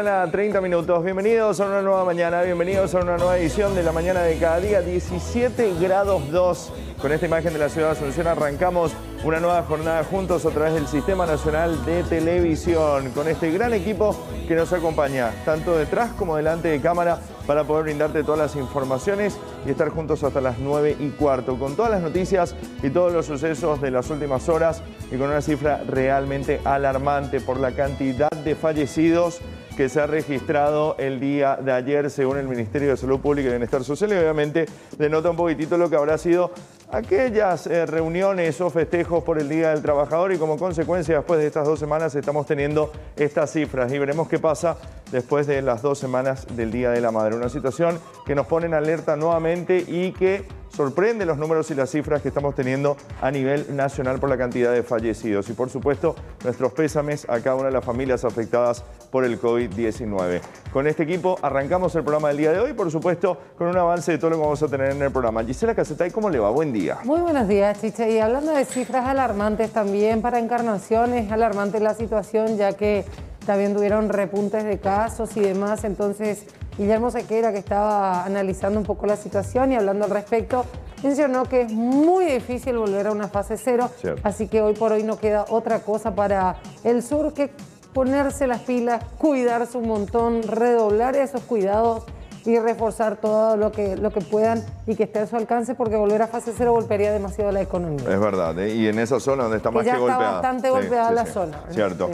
5 de la mañana, 30 minutos. Bienvenidos a una nueva mañana, bienvenidos a una nueva edición de la mañana de cada día, 17 grados 2. Con esta imagen de la ciudad de Asunción arrancamos una nueva jornada juntos a través del Sistema Nacional de Televisión, con este gran equipo que nos acompaña, tanto detrás como delante de cámara, para poder brindarte todas las informaciones y estar juntos hasta las 9 y cuarto, con todas las noticias y todos los sucesos de las últimas horas y con una cifra realmente alarmante por la cantidad de fallecidos que se ha registrado el día de ayer según el Ministerio de Salud Pública y Bienestar Social. Y obviamente denota un poquitito lo que habrá sido aquellas eh, reuniones o festejos por el Día del Trabajador y como consecuencia después de estas dos semanas estamos teniendo estas cifras y veremos qué pasa después de las dos semanas del Día de la Madre. Una situación que nos pone en alerta nuevamente y que sorprende los números y las cifras que estamos teniendo a nivel nacional por la cantidad de fallecidos. Y por supuesto, nuestros pésames a cada una de las familias afectadas por el COVID-19. Con este equipo arrancamos el programa del día de hoy, por supuesto, con un avance de todo lo que vamos a tener en el programa. Gisela Casetay, ¿cómo le va? Buen día. Muy buenos días, Chiche. Y hablando de cifras alarmantes también para Encarnación, es alarmante la situación ya que también tuvieron repuntes de casos y demás. Entonces, Guillermo Sequera, que estaba analizando un poco la situación y hablando al respecto, mencionó que es muy difícil volver a una fase cero. Así que hoy por hoy no queda otra cosa para el sur que ponerse las pilas, cuidarse un montón, redoblar esos cuidados y reforzar todo lo que, lo que puedan y que esté a su alcance porque volver a fase cero golpearía demasiado la economía. Es verdad, ¿eh? y en esa zona donde está más que, ya está bastante golpeada la zona. Cierto.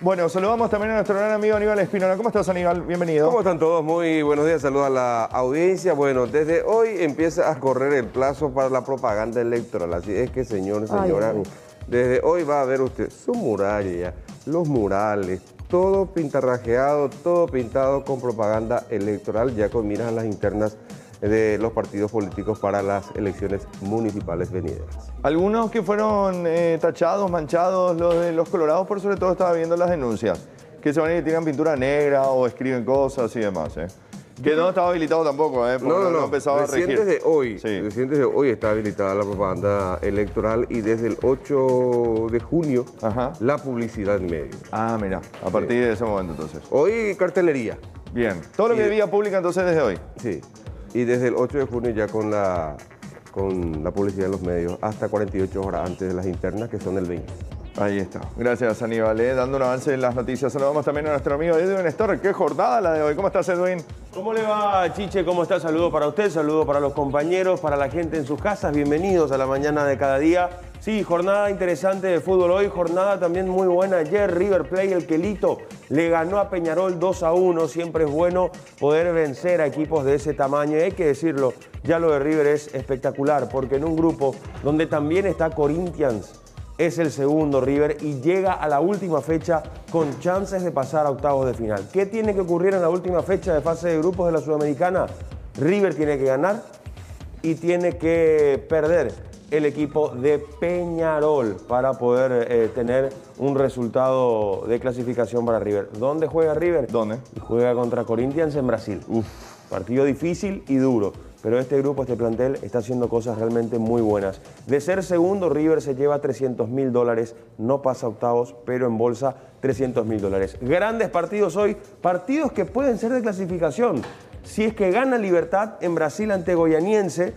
Bueno, saludamos también a nuestro gran amigo Aníbal Espinola. ¿Cómo estás, Aníbal? Bienvenido. ¿Cómo están todos? Muy buenos días. Saludos a la audiencia. Bueno, desde hoy empieza a correr el plazo para la propaganda electoral. Así es que, señor, señora, desde hoy va a ver usted su muralla, los murales, todo pintarrajeado, todo pintado con propaganda electoral, ya con miras a las internas de los partidos políticos para las elecciones municipales venideras. Algunos que fueron eh, tachados, manchados, los de los colorados, por sobre todo estaba viendo las denuncias, que se van y tiran pintura negra o escriben cosas y demás. ¿eh? Que no estaba habilitado tampoco, ¿eh? no, no, no, empezaba a regir. Desde hoy, sí. desde hoy está habilitada la propaganda electoral y desde el 8 de junio la publicidad en medio. Ah, mira, a partir de ese momento entonces. Hoy cartelería. Bien, todo lo que de vía pública entonces desde hoy. Sí, y desde el 8 de junio ya con la, con la publicidad en los medios, hasta 48 horas antes de las internas, que son el 20. Ahí está. Gracias, Aníbal. ¿eh? Dando un avance en las noticias. Saludamos también a nuestro amigo Edwin Nestor. Qué jornada la de hoy. ¿Cómo estás, Edwin? ¿Cómo le va, Chiche? ¿Cómo está? Saludo para usted, saludo para los compañeros, para la gente en sus casas. Bienvenidos a la mañana de cada día. Sí, jornada interesante de fútbol hoy, jornada también muy buena ayer. River Play, el Quelito, le ganó a Peñarol 2 a 1. Siempre es bueno poder vencer a equipos de ese tamaño. Hay que decirlo, ya lo de River es espectacular, porque en un grupo donde también está Corinthians, es el segundo River y llega a la última fecha con chances de pasar a octavos de final. ¿Qué tiene que ocurrir en la última fecha de fase de grupos de la Sudamericana? River tiene que ganar y tiene que perder el equipo de Peñarol para poder eh, tener un resultado de clasificación para River. ¿Dónde juega River? ¿Dónde? Juega contra Corinthians en Brasil. Uf. Partido difícil y duro pero este grupo, este plantel, está haciendo cosas realmente muy buenas. De ser segundo, River se lleva 300 mil dólares, no pasa octavos, pero en bolsa 300 mil dólares. Grandes partidos hoy, partidos que pueden ser de clasificación. Si es que gana Libertad en Brasil ante Goyaniense,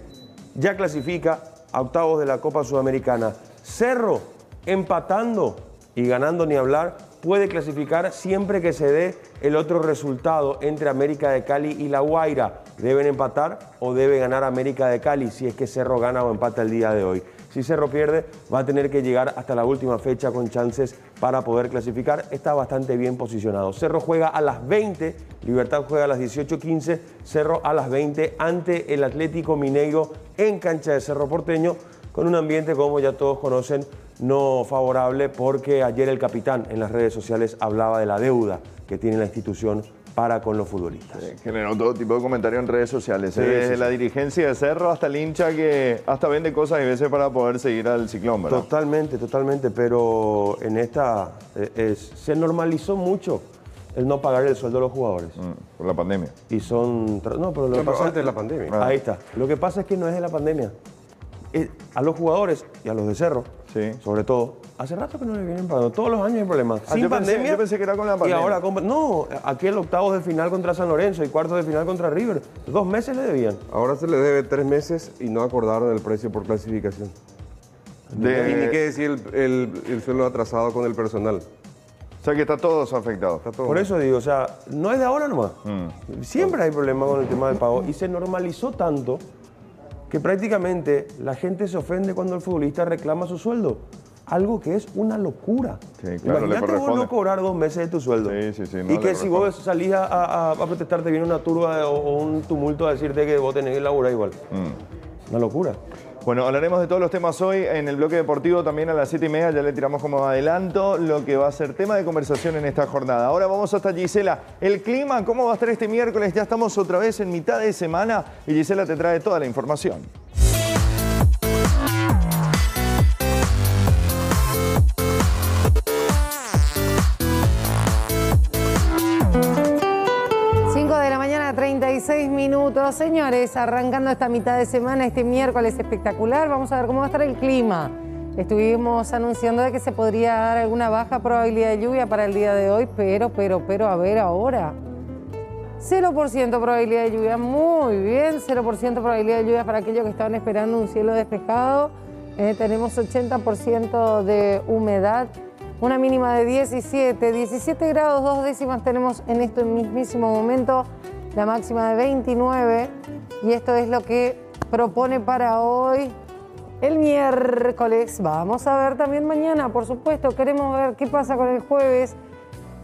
ya clasifica a octavos de la Copa Sudamericana. Cerro, empatando y ganando ni hablar, puede clasificar siempre que se dé el otro resultado entre América de Cali y La Guaira. Deben empatar o debe ganar América de Cali si es que Cerro gana o empata el día de hoy. Si Cerro pierde, va a tener que llegar hasta la última fecha con chances para poder clasificar. Está bastante bien posicionado. Cerro juega a las 20, Libertad juega a las 18.15, Cerro a las 20 ante el Atlético Mineiro en cancha de Cerro Porteño con un ambiente como ya todos conocen no favorable porque ayer el capitán en las redes sociales hablaba de la deuda que tiene la institución para con los futbolistas. generó todo tipo de comentarios en redes sociales, desde la dirigencia de Cerro hasta el hincha que hasta vende cosas y veces para poder seguir al ciclón, ¿verdad? Totalmente, totalmente, pero en esta eh, se normalizó mucho el no pagar el sueldo de los jugadores. Mm, por la pandemia. Y son... No, pero lo que pasa es la pandemia. Ahí está. Lo que pasa es que no es de la pandemia. A los jugadores y a los de Cerro Sí. sobre todo, hace rato que no le vienen pagando. Todos los años hay problemas. Ah, Sin yo pensé- pandemia. yo pensé que era con la pandemia. Y ahora, con- no, aquel octavos de final contra San Lorenzo y cuartos de final contra River. Dos meses le debían. Ahora se le debe tres meses y no acordaron el precio por clasificación. De- Y ni qué decir el, el, el sueldo atrasado con el personal. O sea que está todos afectados. Está todo Por mal. eso digo, o sea, no es de ahora nomás. Mm. Siempre hay problemas con el tema del pago y se normalizó tanto que prácticamente la gente se ofende cuando el futbolista reclama su sueldo. Algo que es una locura. Sí, claro, le Imagínate vos no cobrar dos meses de tu sueldo. Sí, sí, sí, no y que si vos salís a, a- a protestar te viene una turba o, o un tumulto a decirte que vos tenés que laburar igual. Mm. Una locura. Bueno, hablaremos de todos los temas hoy en el bloque deportivo también a las 7 y media. Ya le tiramos como adelanto lo que va a ser tema de conversación en esta jornada. Ahora vamos hasta Gisela. El clima, ¿cómo va a estar este miércoles? Ya estamos otra vez en mitad de semana y Gisela te trae toda la información. 36 minutos. Señores, arrancando esta mitad de semana, este miércoles espectacular, vamos a ver cómo va a estar el clima. Estuvimos anunciando de que se podría dar alguna baja probabilidad de lluvia para el día de hoy, pero, pero, pero, a ver ahora. 0% probabilidad de lluvia, muy bien, 0% probabilidad de lluvia para aquellos que estaban esperando un cielo despejado. Eh, tenemos 80% de humedad, una mínima de 17, 17 grados, dos décimas tenemos en este mismísimo momento, la máxima de 29 y esto es lo que propone para hoy el miércoles. Vamos a ver también mañana, por supuesto, queremos ver qué pasa con el jueves.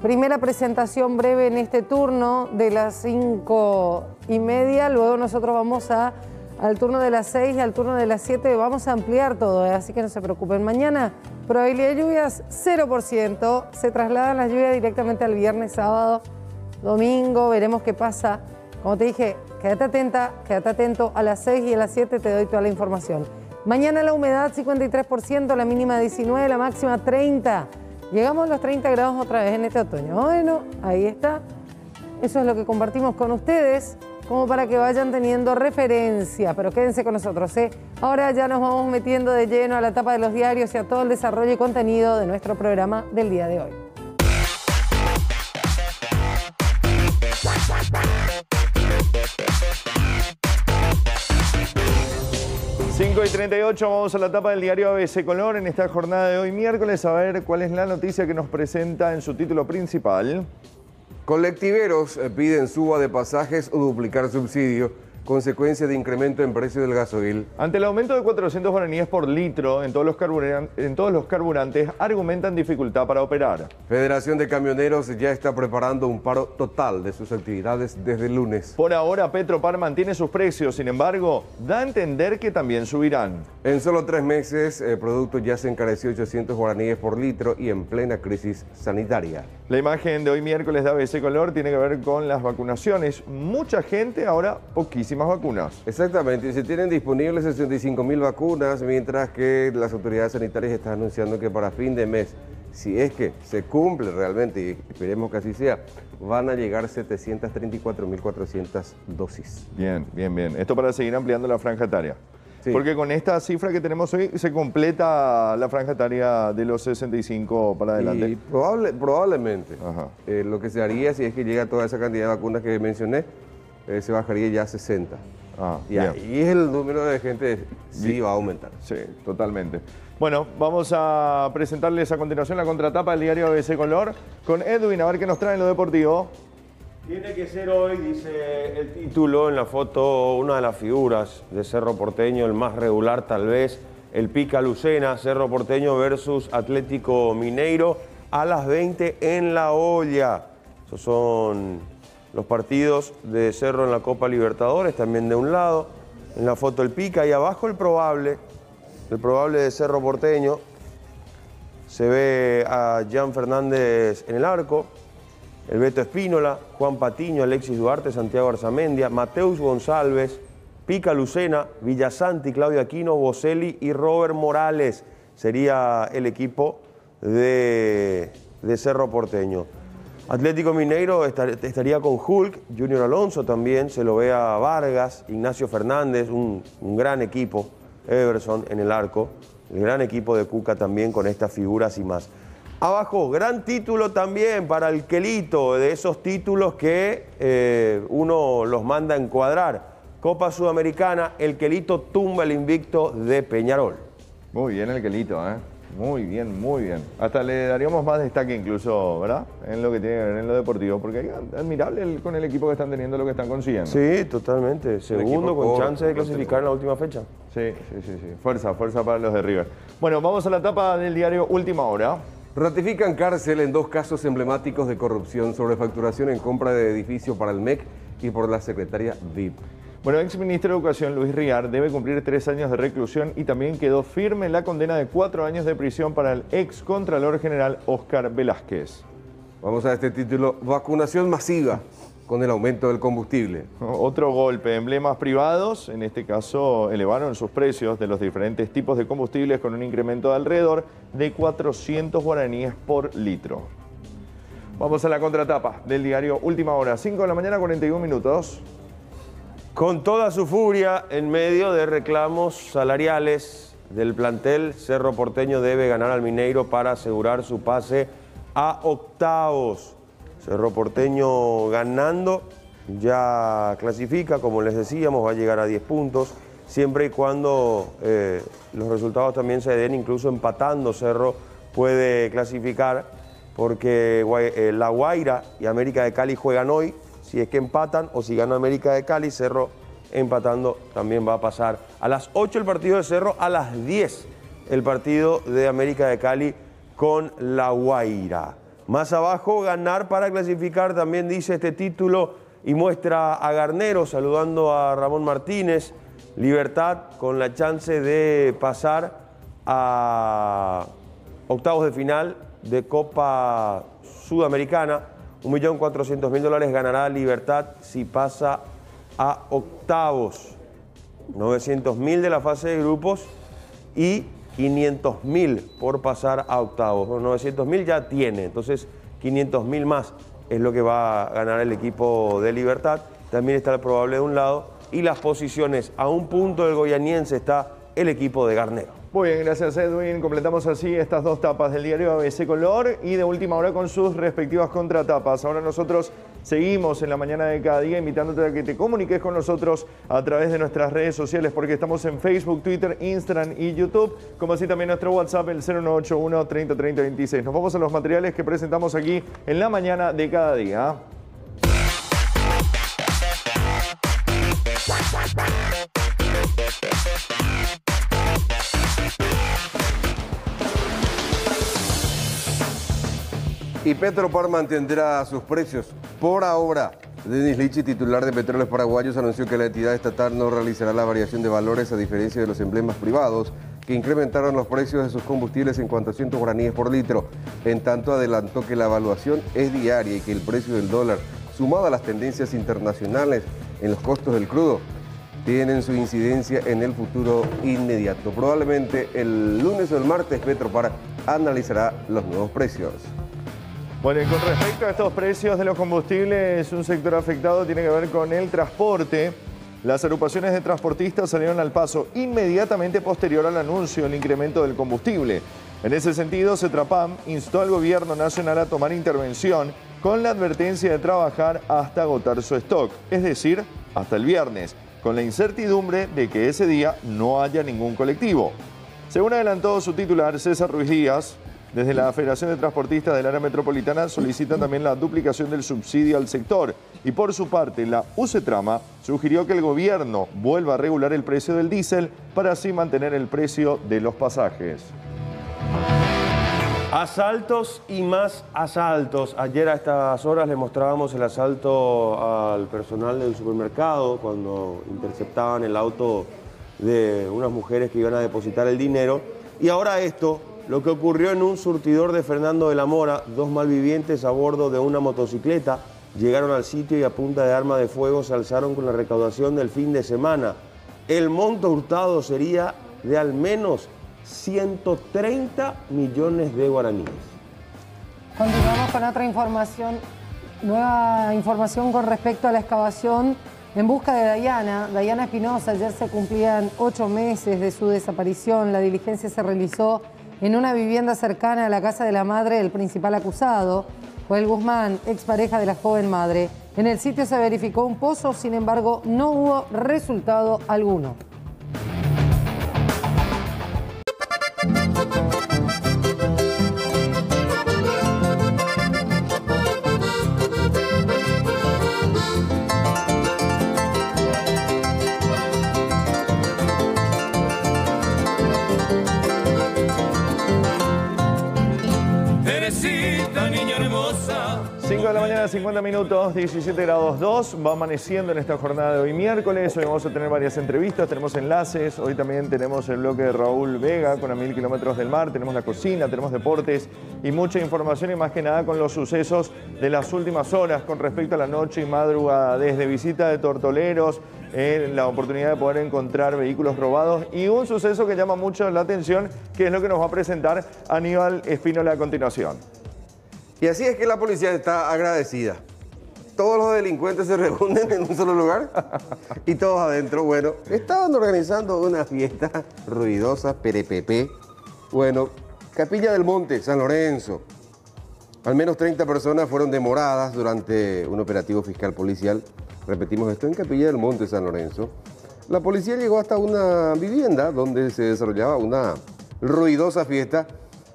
Primera presentación breve en este turno de las cinco y media. Luego nosotros vamos a, al turno de las seis y al turno de las siete. Vamos a ampliar todo, ¿eh? así que no se preocupen. Mañana, probabilidad de lluvias 0%. Se trasladan las lluvias directamente al viernes, sábado, domingo. Veremos qué pasa. Como te dije, quédate atenta, quédate atento. A las 6 y a las 7 te doy toda la información. Mañana la humedad 53%, la mínima 19, la máxima 30. Llegamos a los 30 grados otra vez en este otoño. Bueno, ahí está. Eso es lo que compartimos con ustedes, como para que vayan teniendo referencia. Pero quédense con nosotros, ¿eh? Ahora ya nos vamos metiendo de lleno a la etapa de los diarios y a todo el desarrollo y contenido de nuestro programa del día de hoy. 5 y 38, vamos a la etapa del diario ABC Color en esta jornada de hoy miércoles a ver cuál es la noticia que nos presenta en su título principal. Colectiveros eh, piden suba de pasajes o duplicar subsidio, consecuencia de incremento en precio del gasoil. Ante el aumento de 400 guaraníes por litro en todos, los carburan- en todos los carburantes, argumentan dificultad para operar. Federación de Camioneros ya está preparando un paro total de sus actividades desde el lunes. Por ahora, Petropar mantiene sus precios, sin embargo, da a entender que también subirán. En solo tres meses, el producto ya se encareció 800 guaraníes por litro y en plena crisis sanitaria. La imagen de hoy miércoles de ABC Color tiene que ver con las vacunaciones. Mucha gente, ahora poquísimas vacunas. Exactamente, y se tienen disponibles 65 mil vacunas, mientras que las autoridades sanitarias están anunciando que para fin de mes, si es que se cumple realmente, y esperemos que así sea, van a llegar 734.400 dosis. Bien, bien, bien. Esto para seguir ampliando la franja etaria. Sí. Porque con esta cifra que tenemos hoy se completa la franja etaria de los 65 para adelante. Y probable, probablemente eh, lo que se haría si es que llega toda esa cantidad de vacunas que mencioné, eh, se bajaría ya a 60. Ah, Y bien. ahí el número de gente sí va a aumentar. Sí, totalmente. Bueno, vamos a presentarles a continuación la contratapa del diario ABC Color con Edwin, a ver qué nos trae en lo deportivo. Tiene que ser hoy, dice el título en la foto, una de las figuras de Cerro Porteño, el más regular tal vez, el Pica Lucena, Cerro Porteño versus Atlético Mineiro, a las 20 en la olla. Esos son los partidos de Cerro en la Copa Libertadores, también de un lado. En la foto el Pica y abajo el probable, el probable de Cerro Porteño. Se ve a Jan Fernández en el arco, el Beto Espínola, Juan Patiño, Alexis Duarte, Santiago Arzamendia, Mateus González, Pica Lucena, Villasanti, Claudio Aquino, Boselli y Robert Morales. Sería el equipo de, de Cerro Porteño. Atlético Mineiro estar- estaría con Hulk, Junior Alonso también, se lo ve a Vargas, Ignacio Fernández, un, un gran equipo, Everson en el arco, el gran equipo de Cuca también con estas figuras y más. Abajo, gran título también para el Quelito, de esos títulos que eh, uno los manda a encuadrar. Copa Sudamericana, el Quelito tumba el invicto de Peñarol. Muy bien el Quelito, ¿eh? Muy bien, muy bien. Hasta le daríamos más destaque incluso, ¿verdad? En lo que tiene que ver en lo deportivo, porque es admirable con el equipo que están teniendo lo que están consiguiendo. Sí, totalmente. Segundo con chance de clasificar en la última fecha. Sí, sí, sí, sí. Fuerza, fuerza para los de River. Bueno, vamos a la etapa del diario Última Hora. Ratifican cárcel en dos casos emblemáticos de corrupción sobre facturación en compra de edificio para el MEC y por la secretaria VIP. Bueno, el ex ministro de Educación, Luis Riar, debe cumplir tres años de reclusión y también quedó firme la condena de cuatro años de prisión para el ex Contralor General Oscar Velázquez. Vamos a este título, vacunación masiva con el aumento del combustible. Otro golpe, emblemas privados, en este caso elevaron sus precios de los diferentes tipos de combustibles con un incremento de alrededor de 400 guaraníes por litro. Vamos a la contratapa del diario Última Hora, 5 de la mañana, 41 minutos. Con toda su furia, en medio de reclamos salariales del plantel, Cerro Porteño debe ganar al Mineiro para asegurar su pase a octavos. Cerro Porteño ganando, ya clasifica, como les decíamos, va a llegar a 10 puntos, siempre y cuando eh, los resultados también se den, incluso empatando Cerro puede clasificar, porque eh, La Guaira y América de Cali juegan hoy, si es que empatan o si gana América de Cali, Cerro empatando también va a pasar. A las 8 el partido de Cerro, a las 10 el partido de América de Cali con La Guaira. Más abajo, ganar para clasificar, también dice este título y muestra a Garnero saludando a Ramón Martínez. Libertad con la chance de pasar a octavos de final de Copa Sudamericana 1.400.000 dólares ganará Libertad si pasa a octavos. 900.000 de la fase de grupos y 500.000 por pasar a octavos. 900.000 ya tiene, entonces 500.000 más es lo que va a ganar el equipo de Libertad. También está el probable de un lado y las posiciones a un punto del goyaniense está el equipo de Garnero. Muy bien, gracias Edwin. Completamos así estas dos tapas del diario ABC Color y de última hora con sus respectivas contratapas. Ahora nosotros seguimos en la mañana de cada día invitándote a que te comuniques con nosotros a través de nuestras redes sociales porque estamos en Facebook, Twitter, Instagram y YouTube, como así también nuestro WhatsApp el 0981 303026. Nos vamos a los materiales que presentamos aquí en la mañana de cada día. Y Petropar mantendrá sus precios por ahora. Denis Lichi, titular de Petróleos Paraguayos, anunció que la entidad estatal no realizará la variación de valores a diferencia de los emblemas privados que incrementaron los precios de sus combustibles en cuanto a 100 guaraníes por litro. En tanto, adelantó que la evaluación es diaria y que el precio del dólar, sumado a las tendencias internacionales en los costos del crudo, tienen su incidencia en el futuro inmediato. Probablemente el lunes o el martes Petropar analizará los nuevos precios. Bueno, y con respecto a estos precios de los combustibles, un sector afectado tiene que ver con el transporte. Las agrupaciones de transportistas salieron al paso inmediatamente posterior al anuncio del incremento del combustible. En ese sentido, CETRAPAM instó al gobierno nacional a tomar intervención con la advertencia de trabajar hasta agotar su stock, es decir, hasta el viernes, con la incertidumbre de que ese día no haya ningún colectivo. Según adelantó su titular, César Ruiz Díaz, desde la Federación de Transportistas del Área Metropolitana solicitan también la duplicación del subsidio al sector. Y por su parte, la UCETRAMA sugirió que el gobierno vuelva a regular el precio del diésel para así mantener el precio de los pasajes. Asaltos y más asaltos. Ayer a estas horas le mostrábamos el asalto al personal del supermercado cuando interceptaban el auto de unas mujeres que iban a depositar el dinero. Y ahora esto, lo que ocurrió en un surtidor de Fernando de la Mora, dos malvivientes a bordo de una motocicleta llegaron al sitio y a punta de arma de fuego se alzaron con la recaudación del fin de semana. El monto hurtado sería de al menos 130 millones de guaraníes. Continuamos con otra información, nueva información con respecto a la excavación en busca de Dayana. Dayana Espinosa, ayer se cumplían ocho meses de su desaparición. La diligencia se realizó en una vivienda cercana a la casa de la madre del principal acusado, Joel Guzmán, expareja de la joven madre. En el sitio se verificó un pozo, sin embargo, no hubo resultado alguno. 50 minutos, 17 grados 2. Va amaneciendo en esta jornada de hoy miércoles. Hoy vamos a tener varias entrevistas, tenemos enlaces. Hoy también tenemos el bloque de Raúl Vega con a mil kilómetros del mar. Tenemos la cocina, tenemos deportes y mucha información y más que nada con los sucesos de las últimas horas con respecto a la noche y madrugada. Desde visita de tortoleros, eh, la oportunidad de poder encontrar vehículos robados y un suceso que llama mucho la atención, que es lo que nos va a presentar Aníbal Espínola a continuación. Y así es que la policía está agradecida. Todos los delincuentes se reúnen en un solo lugar y todos adentro. Bueno, estaban organizando una fiesta ruidosa, perepepe. Bueno, Capilla del Monte, San Lorenzo. Al menos 30 personas fueron demoradas durante un operativo fiscal policial. Repetimos esto en Capilla del Monte, San Lorenzo. La policía llegó hasta una vivienda donde se desarrollaba una ruidosa fiesta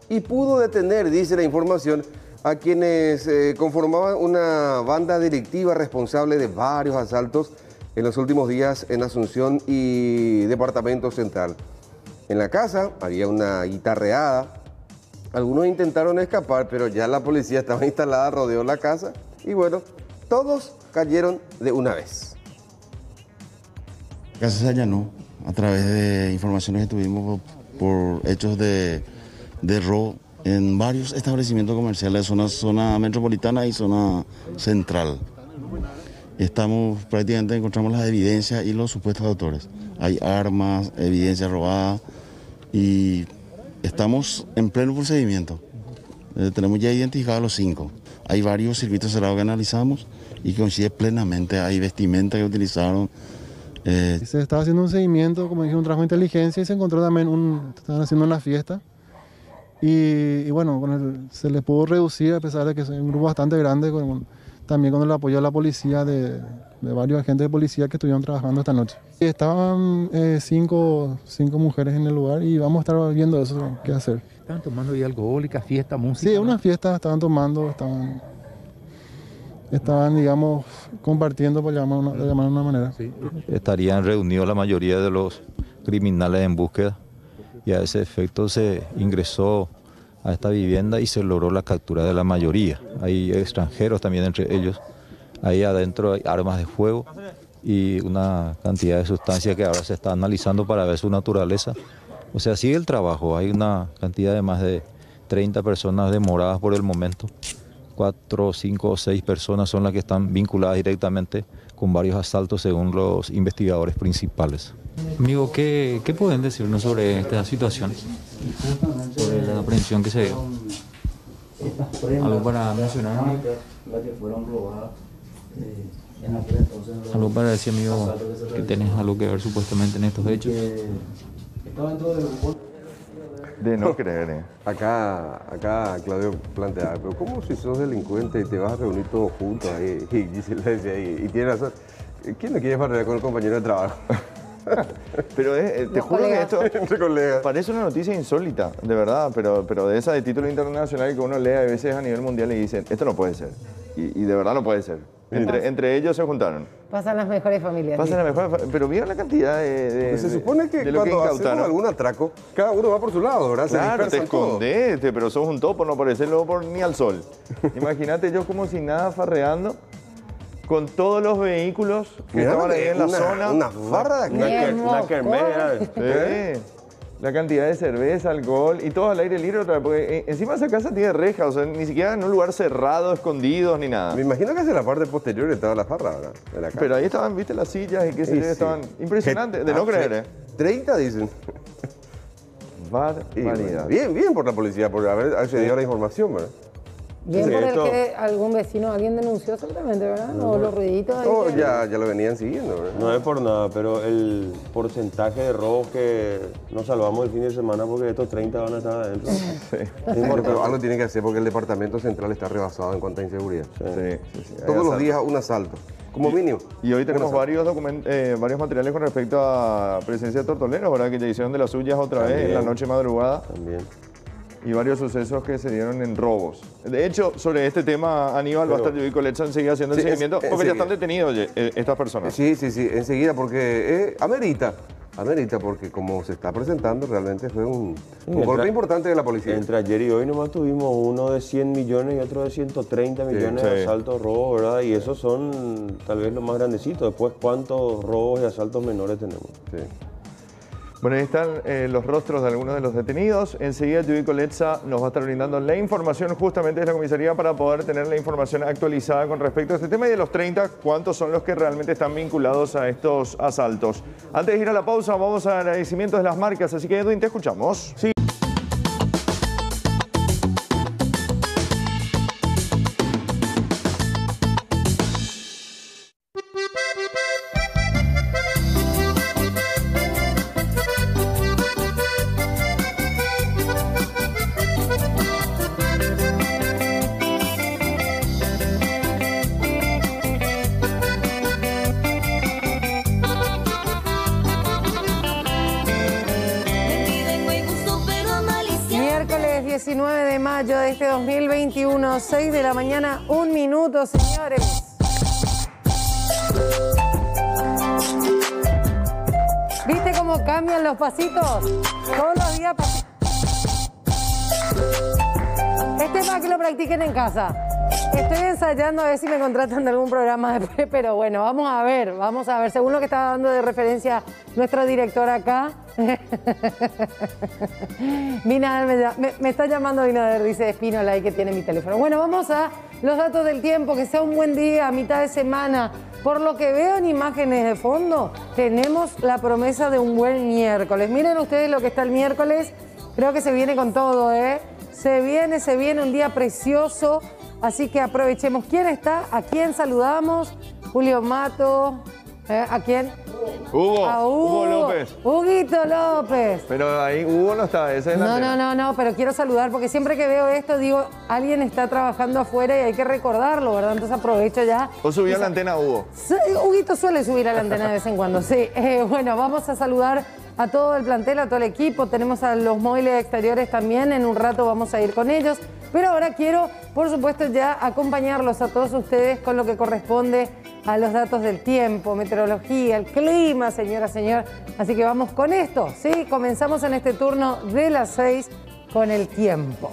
y pudo detener, dice la información, a quienes eh, conformaban una banda delictiva responsable de varios asaltos en los últimos días en Asunción y Departamento Central. En la casa había una guitarreada. Algunos intentaron escapar, pero ya la policía estaba instalada, rodeó la casa y bueno, todos cayeron de una vez. La casa se allanó a través de informaciones que tuvimos por, hechos de, de robo en varios establecimientos comerciales, zona, zona metropolitana y zona central. Estamos prácticamente encontramos las evidencias y los supuestos autores. Hay armas, evidencia robada y estamos en pleno procedimiento. Eh, tenemos ya identificados los cinco. Hay varios circuitos cerrados que analizamos y coincide plenamente. Hay vestimenta que utilizaron. Eh. Se estaba haciendo un seguimiento, como dije, un trabajo de inteligencia y se encontró también un. Estaban haciendo una fiesta y, bueno, con se le pudo reducir a pesar de que es un grupo bastante grande, también con el apoyo de la policía, de, varios agentes de policía que estuvieron trabajando esta noche. Y estaban eh, cinco, cinco mujeres en el lugar y vamos a estar viendo eso, qué hacer. ¿Estaban tomando ya alcohólica, fiesta, música? Sí, una fiesta, estaban tomando, estaban, estaban digamos, compartiendo, por llamar, de una manera. Estarían reunidos la mayoría de los criminales en búsqueda y a ese efecto se ingresó a esta vivienda y se logró la captura de la mayoría. Hay extranjeros también entre ellos. Ahí adentro hay armas de fuego y una cantidad de sustancias que ahora se está analizando para ver su naturaleza. O sea, sigue el trabajo. Hay una cantidad de más de 30 personas demoradas por el momento. Cuatro, cinco o seis personas son las que están vinculadas directamente con varios asaltos según los investigadores principales. Amigo, ¿qué, ¿qué, pueden decirnos sobre esta situación? Sobre la aprehensión que se dio. ¿Algo para mencionar? Algo para decir, amigo, que tenés algo que ver supuestamente en estos hechos. De no creer. Eh. Acá, acá Claudio plantea, pero ¿cómo si sos delincuente y te vas a reunir todos juntos ahí? Y, y, y tiene razón. ¿Quién no quiere farrear con el compañero de trabajo? pero eh, te juro que esto parece una noticia insólita, de verdad, pero, pero de esa de título internacional que uno lee a veces a nivel mundial y dicen, esto no puede ser. Y, de verdad no puede ser. Entre, entre, ellos se juntaron. Pasan las mejores familias. Pasan las mejores Pero mira la cantidad de. Se supone que cuando hacemos algún atraco, cada uno va por su lado, ¿verdad? Claro, te escondes, pero sos un topo, no pareces por ni al sol. Imagínate yo como sin nada farreando con todos los vehículos que estaban ahí en la zona. Una farra de Una, una Sí. La cantidad de cerveza, alcohol y todo al aire libre otra vez. Porque eh, encima esa casa tiene reja, o sea, ni siquiera en un lugar cerrado, escondido, ni nada. Me imagino que hacia la parte posterior estaba la farra, ¿verdad? Pero ahí estaban, viste, las sillas y qué sé yo, estaban impresionantes, de no creer, ¿eh? 30 dicen. Barbaridad. bien, bien por la policía, por haber accedido a la información, ¿verdad? Bien Sí, por el esto- que algún vecino, alguien denunció seguramente, ¿verdad? O los ruiditos ahí. Que- ya, ya lo venían siguiendo, ¿verdad? No es por nada, pero el porcentaje de robos que nos salvamos el fin de semana porque estos 30 van a estar adentro. Sí, pero algo tiene que hacer porque el departamento central está rebasado en cuanto a inseguridad. Sí, sí, sí. Todos los días un asalto, como mínimo. Y hoy tenemos varios, eh, varios materiales con respecto a presencia de tortoleros, ¿verdad? Que ya hicieron de las suyas otra vez en la noche madrugada También. Y varios sucesos que se dieron en robos. De hecho, sobre este tema, Aníbal va a estar yo y Colecha enseguida haciendo el Sí, es- seguimiento porque ya están detenidos ye- eh, estas personas. Sí, sí, sí, enseguida, porque eh, amerita, amerita, porque como se está presentando, realmente fue un, un golpe importante de la policía. Entre ayer y hoy nomás tuvimos uno de 100 millones y otro de 130 millones sí. de asaltos, robos, ¿verdad? Y esos son tal vez los más grandecitos. Después, ¿cuántos robos y asaltos menores tenemos? Bueno, ahí están eh, los rostros de algunos de los detenidos. Enseguida Judy Coletza nos va a estar brindando la información justamente de la comisaría para poder tener la información actualizada con respecto a este tema y de los 30, cuántos son los que realmente están vinculados a estos asaltos. Antes de ir a la pausa, vamos a agradecimientos de las marcas, así que Edwin, te escuchamos. Sí. La mañana, un minuto, señores. ¿Viste cómo cambian los pasitos? Todos los días. Este es para que lo practiquen en casa. Estoy ensayando a ver si me contratan de algún programa después, pero bueno, vamos a ver, vamos a ver. Según lo que estaba dando de referencia nuestro director acá. Binader me, está llamando Binader, dice Espínola ahí que tiene mi teléfono. Bueno, vamos a los datos del tiempo, que sea un buen día, mitad de semana. Por lo que veo en imágenes de fondo, tenemos la promesa de un buen miércoles. Miren ustedes lo que está el miércoles. Creo que se viene con todo, ¿eh? Se viene, se viene un día precioso. Así que aprovechemos. ¿Quién está? ¿A quién saludamos? Julio Mato. ¿Eh? ¿A quién? Hugo, A Hugo López. Huguito López. Pero ahí Hugo no está, ese es la No, no, no, no, pero quiero saludar porque siempre que veo esto digo, alguien está trabajando afuera y hay que recordarlo, ¿verdad? Entonces aprovecho ya. O subió a la antena Hugo. Sí, Huguito suele subir a la antena de vez en cuando, sí. Eh, bueno, vamos a saludar a todo el plantel, a todo el equipo. Tenemos a los móviles exteriores también. En un rato vamos a ir con ellos. Pero ahora quiero, por supuesto, ya acompañarlos a todos ustedes con lo que corresponde a los datos del tiempo, meteorología, el clima, señora, señor. Así que vamos con esto, ¿sí? Comenzamos en este turno de las seis con el tiempo.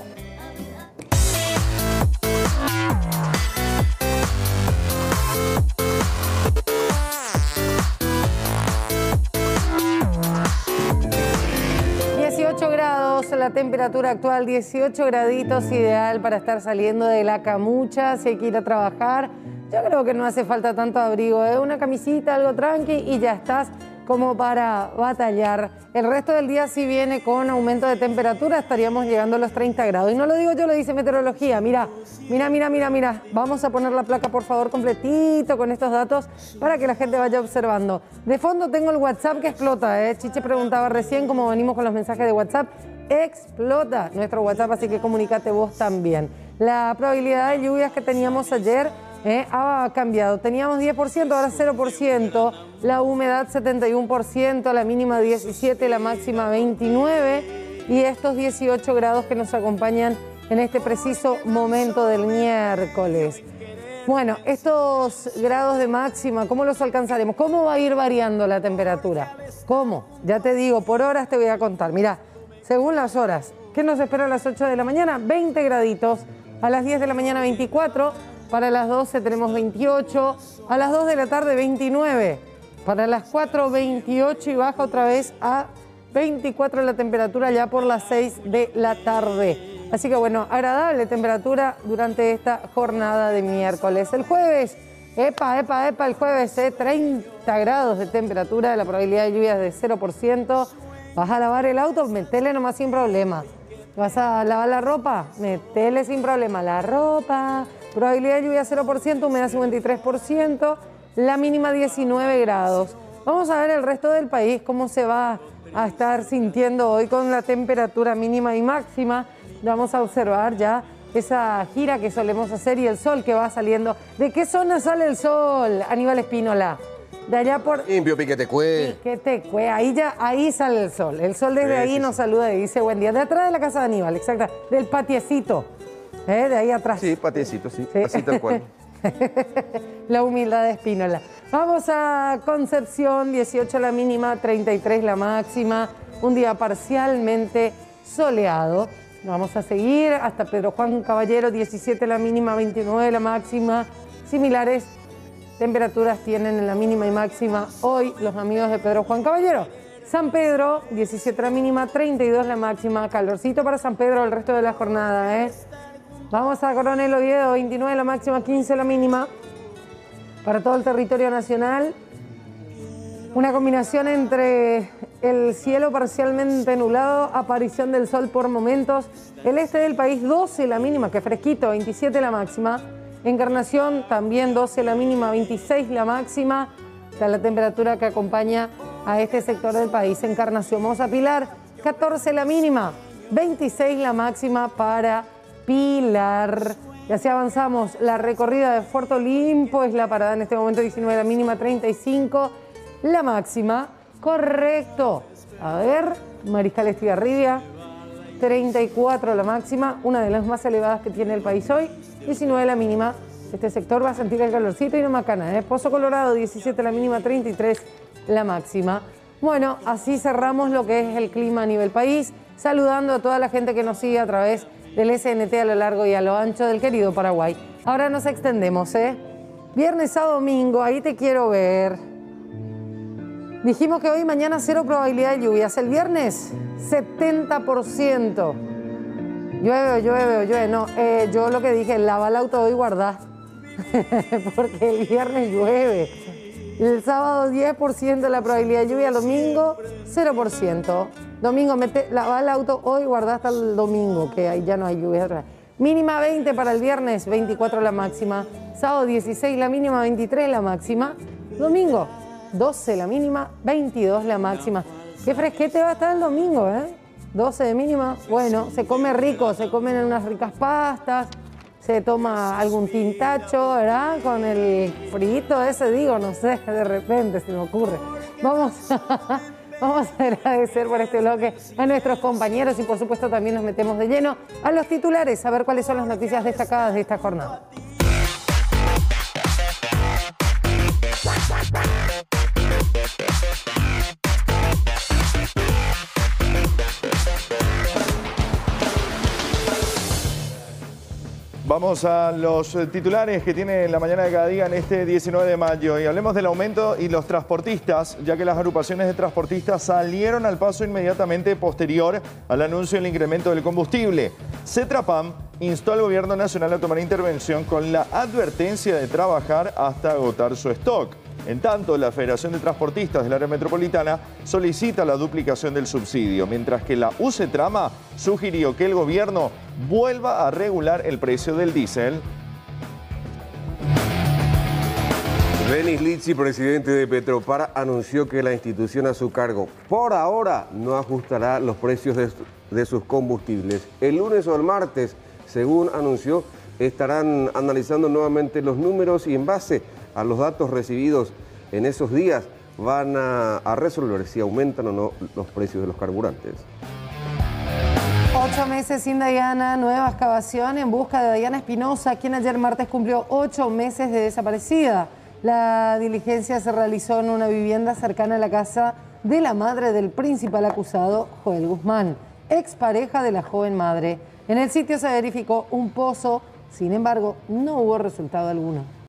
Grados la temperatura actual, 18 graditos ideal para estar saliendo de la camucha, si hay que ir a trabajar. Yo creo que no hace falta tanto abrigo, ¿eh? una camisita, algo tranqui y ya estás como para batallar. El resto del día si viene con aumento de temperatura, estaríamos llegando a los 30 grados. Y no lo digo yo, lo dice meteorología. Mira, mira, mira, mira, mira. Vamos a poner la placa, por favor, completito con estos datos para que la gente vaya observando. De fondo tengo el WhatsApp que explota, ¿eh? Chiche preguntaba recién cómo venimos con los mensajes de WhatsApp. Explota nuestro WhatsApp, así que comunícate vos también. La probabilidad de lluvias que teníamos ayer eh, ha cambiado. Teníamos 10%, ahora 0%. La humedad 71%, la mínima 17, la máxima 29. Y estos 18 grados que nos acompañan en este preciso momento del miércoles. Bueno, estos grados de máxima, ¿cómo los alcanzaremos? ¿Cómo va a ir variando la temperatura? ¿Cómo? Ya te digo, por horas te voy a contar. Mira, según las horas, ¿qué nos espera a las 8 de la mañana? 20 graditos. A las 10 de la mañana 24. Para las 12 tenemos 28. A las 2 de la tarde 29. Para las 4 28 y baja otra vez a 24 la temperatura ya por las 6 de la tarde. Así que bueno, agradable temperatura durante esta jornada de miércoles. El jueves, epa, epa, epa, el jueves, eh, 30 grados de temperatura, la probabilidad de lluvia es de 0%. Vas a lavar el auto, metele nomás sin problema. ¿Vas a lavar la ropa? Metele sin problema la ropa. Probabilidad de lluvia 0%, humedad 53%, la mínima 19 grados. Vamos a ver el resto del país, cómo se va a estar sintiendo hoy con la temperatura mínima y máxima. Vamos a observar ya esa gira que solemos hacer y el sol que va saliendo. ¿De qué zona sale el sol, Aníbal Espínola? De allá por... Limpio, Piquetecue. Piquetecue, ahí ya, ahí sale el sol. El sol desde Sí, ahí sí, nos saluda y dice buen día. De atrás de la casa de Aníbal, exacta. Del patiecito. ¿Eh? De ahí atrás. Sí, patiecito, sí. Sí. Así tal cual. la humildad de Espínola. Vamos a Concepción, 18 la mínima, 33 la máxima. Un día parcialmente soleado. Vamos a seguir hasta Pedro Juan Caballero, 17 la mínima, 29 la máxima. Similares temperaturas tienen en la mínima y máxima hoy los amigos de Pedro Juan Caballero. San Pedro, 17 la mínima, 32 la máxima. Calorcito para San Pedro el resto de la jornada, ¿eh? Vamos a Coronel Oviedo, 29 la máxima, 15 la mínima. Para todo el territorio nacional, una combinación entre el cielo parcialmente nublado, aparición del sol por momentos. El este del país 12 la mínima, que fresquito, 27 la máxima. Encarnación también 12 la mínima, 26 la máxima. Está la temperatura que acompaña a este sector del país. Encarnación, vamos a Pilar, 14 la mínima, 26 la máxima para Pilar. Y así avanzamos. La recorrida de Puerto Olimpo es la parada en este momento 19, la mínima 35, la máxima. Correcto. A ver, Mariscal Estigarribia, 34 la máxima, una de las más elevadas que tiene el país hoy, 19 la mínima. Este sector va a sentir el calorcito y no macana. ¿eh? Pozo Colorado, 17 la mínima, 33 la máxima. Bueno, así cerramos lo que es el clima a nivel país, saludando a toda la gente que nos sigue a través del SNT a lo largo y a lo ancho del querido Paraguay. Ahora nos extendemos, ¿eh? Viernes a domingo, ahí te quiero ver. Dijimos que hoy y mañana cero probabilidad de lluvias. El viernes, 70%. Llueve llueve llueve. No, eh, yo lo que dije, lava el auto hoy y guardá. Porque el viernes llueve. El sábado 10% la probabilidad de lluvia, domingo 0%. Domingo mete, lava el auto hoy, guardá hasta el domingo, que ahí ya no hay lluvia. Mínima 20 para el viernes, 24 la máxima. Sábado 16 la mínima, 23 la máxima. Domingo 12 la mínima, 22 la máxima. Qué fresquete va a estar el domingo, ¿eh? 12 de mínima. Bueno, se come rico, se comen unas ricas pastas, se toma algún tintacho, ¿verdad? Con el frito ese, digo, no sé, de repente se me ocurre. Vamos vamos a agradecer por este bloque a nuestros compañeros y por supuesto también nos metemos de lleno a los titulares, a ver cuáles son las noticias destacadas de esta jornada. Vamos a los eh, titulares que tiene la mañana de cada día en este 19 de mayo y hablemos del aumento y los transportistas, ya que las agrupaciones de transportistas salieron al paso inmediatamente posterior al anuncio del incremento del combustible. Cetrapam instó al gobierno nacional a tomar intervención con la advertencia de trabajar hasta agotar su stock. En tanto, la Federación de Transportistas del Área Metropolitana solicita la duplicación del subsidio, mientras que la UCETRAMA sugirió que el gobierno vuelva a regular el precio del diésel. Denis Litsi, presidente de Petropar, anunció que la institución a su cargo por ahora no ajustará los precios de, de sus combustibles. El lunes o el martes, según anunció, estarán analizando nuevamente los números y en base a los datos recibidos en esos días van a, resolver si aumentan o no los precios de los carburantes. Ocho meses sin Dayana, nueva excavación en busca de Dayana Espinosa, quien ayer martes cumplió ocho meses de desaparecida. La diligencia se realizó en una vivienda cercana a la casa de la madre del principal acusado, Joel Guzmán, expareja de la joven madre. En el sitio se verificó un pozo, sin embargo, no hubo resultado alguno.